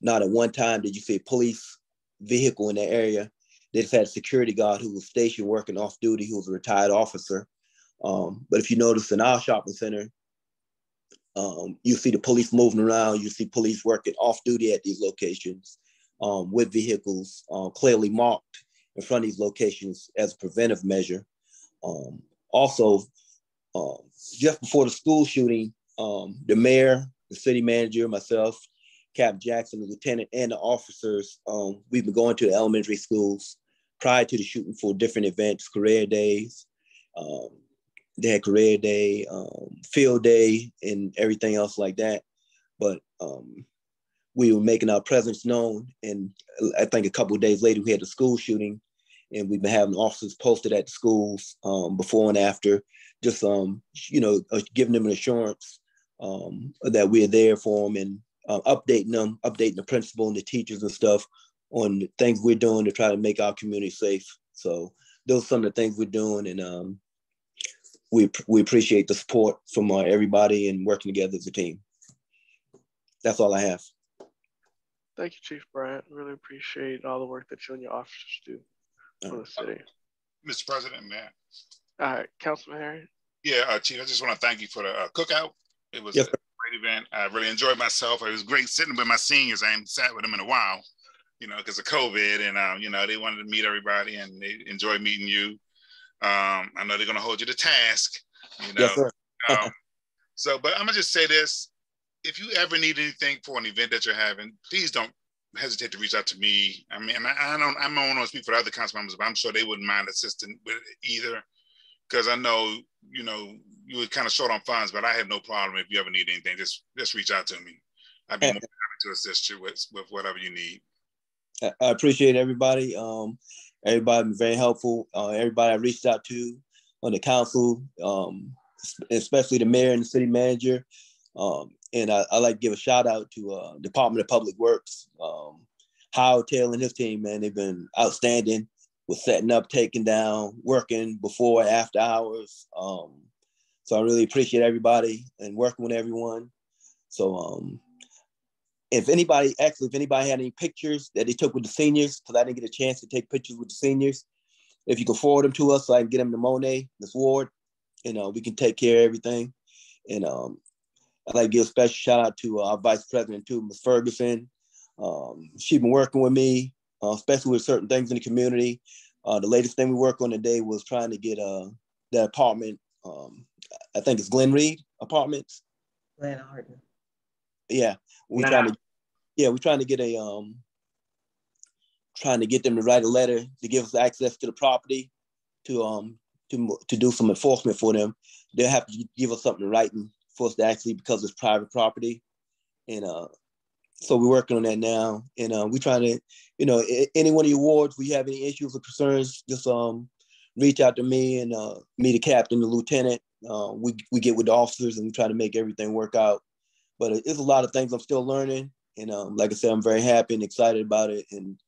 not at one time did you see a police vehicle in the area. They just had a security guard who was stationed working off duty, who was a retired officer. Um, but if you notice in our shopping center, um, you see the police moving around, you see police working off duty at these locations um, with vehicles uh, clearly marked in front of these locations as a preventive measure. Um, also, um, just before the school shooting, um, the mayor, the city manager, myself, Cap Jackson, the lieutenant, and the officers, um, we've been going to elementary schools prior to the shooting for different events, career days. They had career day, field day, and everything else like that. But um, we were making our presence known. And I think a couple of days later, we had the school shooting, and we've been having officers posted at the schools um, before and after, just um, you know, uh, giving them an assurance um, that we're there for them and uh, updating them, updating the principal and the teachers and stuff on things we're doing to try to make our community safe. So those are some of the things we're doing, and um, we we appreciate the support from uh, everybody and working together as a team. That's all I have.
Thank you, Chief Bryant. Really appreciate all the work that you and your officers do for the city.
Mr. President, man.
All right, Councilman Herring.
Yeah, uh, Chief, I just want to thank you for the uh, cookout. It was yes, a great event. I really enjoyed myself. It was great sitting with my seniors. I haven't sat with them in a while, you know, because of COVID. And, um, you know, they wanted to meet everybody and they enjoyed meeting you. Um, I know they're going to hold you to task, you know. Yes, um, so, but I'm going to just say this if you ever need anything for an event that you're having, please don't hesitate to reach out to me. I mean, I, I don't, I'm not want to speak for other council members, but I'm sure they wouldn't mind assisting with either. Because I know, you know, you were kind of short on funds, but I have no problem if you ever need anything. Just just reach out to me. I'd be more happy to assist you with with whatever you need.
I appreciate everybody. Um, everybody been very helpful. Uh, everybody I reached out to on the council, um, especially the mayor and the city manager. Um, and I, I like to give a shout out to uh, Department of Public Works, um, Howard Taylor and his team, man. They've been outstanding with setting up, taking down, working before, after hours. Um, so I really appreciate everybody and working with everyone. So um, if anybody, actually, if anybody had any pictures that they took with the seniors, because I didn't get a chance to take pictures with the seniors, if you can forward them to us so I can get them to Monet, this ward, you know, we can take care of everything. And um, I'd like to give a special shout out to uh, our vice president too, Ms. Ferguson. Um, she's been working with me, uh, especially with certain things in the community. Uh, the latest thing we worked on today was trying to get uh, that apartment. Um, I think it's Glen Reed Apartments.
Glen Arden.
Yeah, we nah. trying to. Yeah, we're trying to get a um, trying to get them to write a letter to give us access to the property, to um, to to do some enforcement for them. They'll have to give us something in writing for us to actually because it's private property, and uh, so we're working on that now. And uh, we're trying to, you know, any one of the awards, we have any issues or concerns, just um, reach out to me and uh, me, the captain, the lieutenant. Uh, we we get with the officers and we try to make everything work out. But it's a lot of things I'm still learning, and um, like I said, I'm very happy and excited about it. And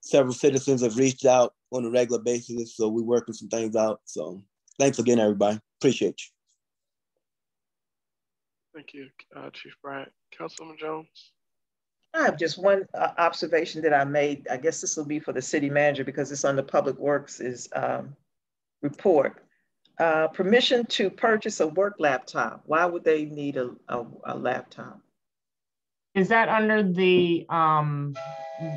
several citizens have reached out on a regular basis, so we're working some things out. So thanks again, everybody. Appreciate you.
Thank you, uh, Chief Bryant. Councilman Jones.
I have just one uh, observation that I made. I guess this will be for the city manager because it's on the Public Works is um, report. Uh, permission to purchase a work laptop. Why would they need a, a, a laptop?
Is that under the um,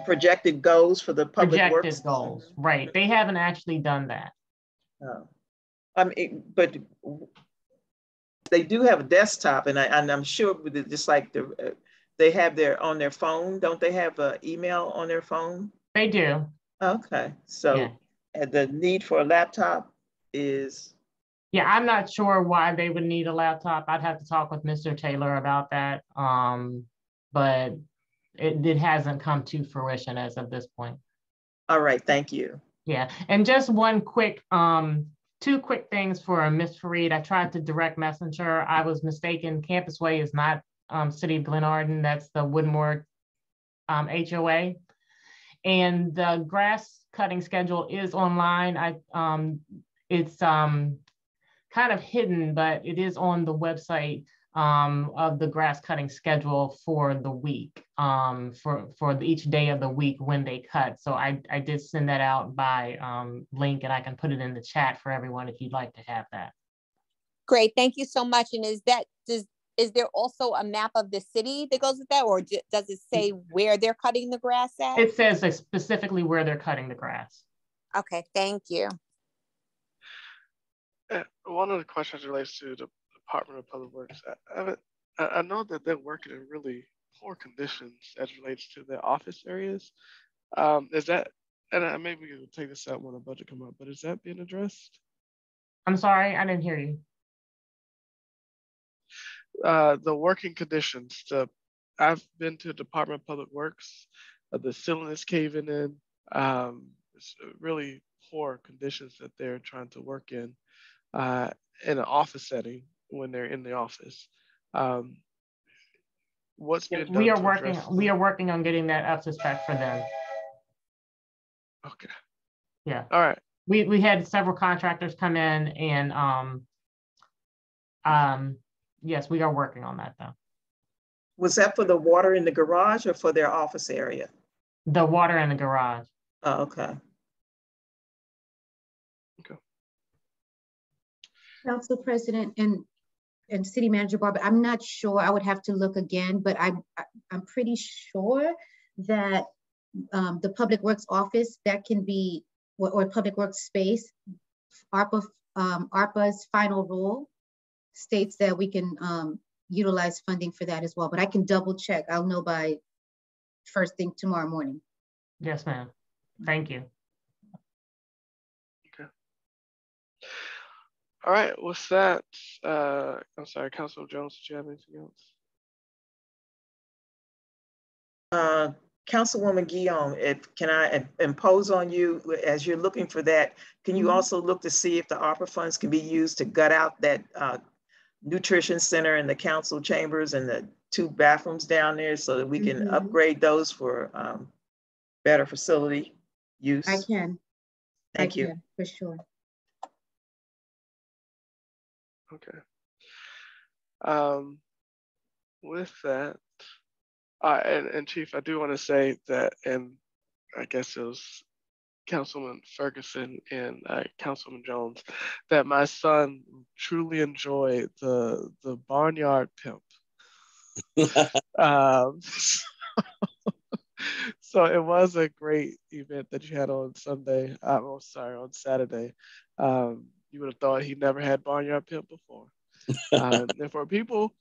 projected goals for the public
projected
works?
goals? Right. They haven't actually done that.
Oh. I mean, but they do have a desktop, and I and I'm sure just like the uh, they have their on their phone. Don't they have an email on their phone?
They do.
Okay, so yeah. the need for a laptop is.
Yeah, I'm not sure why they would need a laptop. I'd have to talk with Mr. Taylor about that. Um, but it, it hasn't come to fruition as of this point.
All right, thank you.
Yeah, and just one quick, um, two quick things for Ms. Fareed. I tried to direct messenger. I was mistaken. Campus Way is not um, City of Glenarden. That's the Woodmore um, HOA. And the grass cutting schedule is online. I um, It's um, kind of hidden, but it is on the website um, of the grass cutting schedule for the week, um, for, for each day of the week when they cut. So I, I did send that out by um, link and I can put it in the chat for everyone if you'd like to have that.
Great, thank you so much. And is that, does, is there also a map of the city that goes with that or does it say where they're cutting the grass at?
It says specifically where they're cutting the grass.
Okay, thank you.
Uh, one of the questions relates to the Department of Public Works. I, I, I know that they're working in really poor conditions as relates to their office areas. Um, is that, and I, maybe we can take this out when the budget come up, but is that being addressed?
I'm sorry, I didn't hear you.
Uh, the working conditions. The I've been to Department of Public Works. Uh, the ceiling is caving in. Um, it's really poor conditions that they're trying to work in uh, in an office setting when they're in the office. Um, what's
yeah, we are working. We are working on getting that up to spec for them.
Okay.
Yeah.
All right.
We we had several contractors come in and um um yes, we are working on that though.
Was that for the water in the garage or for their office area?
The water in the garage.
Oh, okay.
Okay.
Council President and and City Manager Barber, I'm not sure. I would have to look again, but I'm I'm pretty sure that um, the Public Works Office that can be or, or Public Works Space, ARPA um, ARPA's final rule states that we can um, utilize funding for that as well. But I can double check. I'll know by first thing tomorrow morning.
Yes, ma'am. Thank you.
All right. What's that? Uh, I'm sorry, Councilman Jones. Did you have anything else?
Uh, Councilwoman Guillaume, if, can I impose on you as you're looking for that? Can you mm -hmm. also look to see if the ARPA funds can be used to gut out that uh, nutrition center and the council chambers and the two bathrooms down there so that we can mm -hmm. upgrade those for um, better facility use?
I can.
Thank
I
you.
Can, for sure.
Okay. Um, with that, uh, and, and Chief, I do want to say that, and I guess it was Councilman Ferguson and uh, Councilman Jones that my son truly enjoyed the the barnyard pimp. um, so, so, it was a great event that you had on Sunday. I'm uh, oh, sorry, on Saturday. Um, you would have thought he never had barnyard pimp before. um, and for people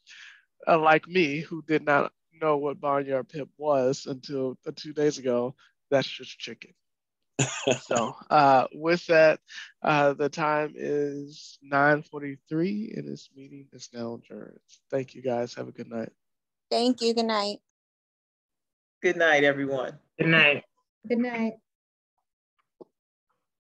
uh, like me who did not know what barnyard pimp was until uh, two days ago, that's just chicken so uh, with that, uh, the time is 9.43 and this meeting is now adjourned. Thank you guys. Have a good night.
Thank you. Good night.
Good night, everyone.
Good night.
Good night.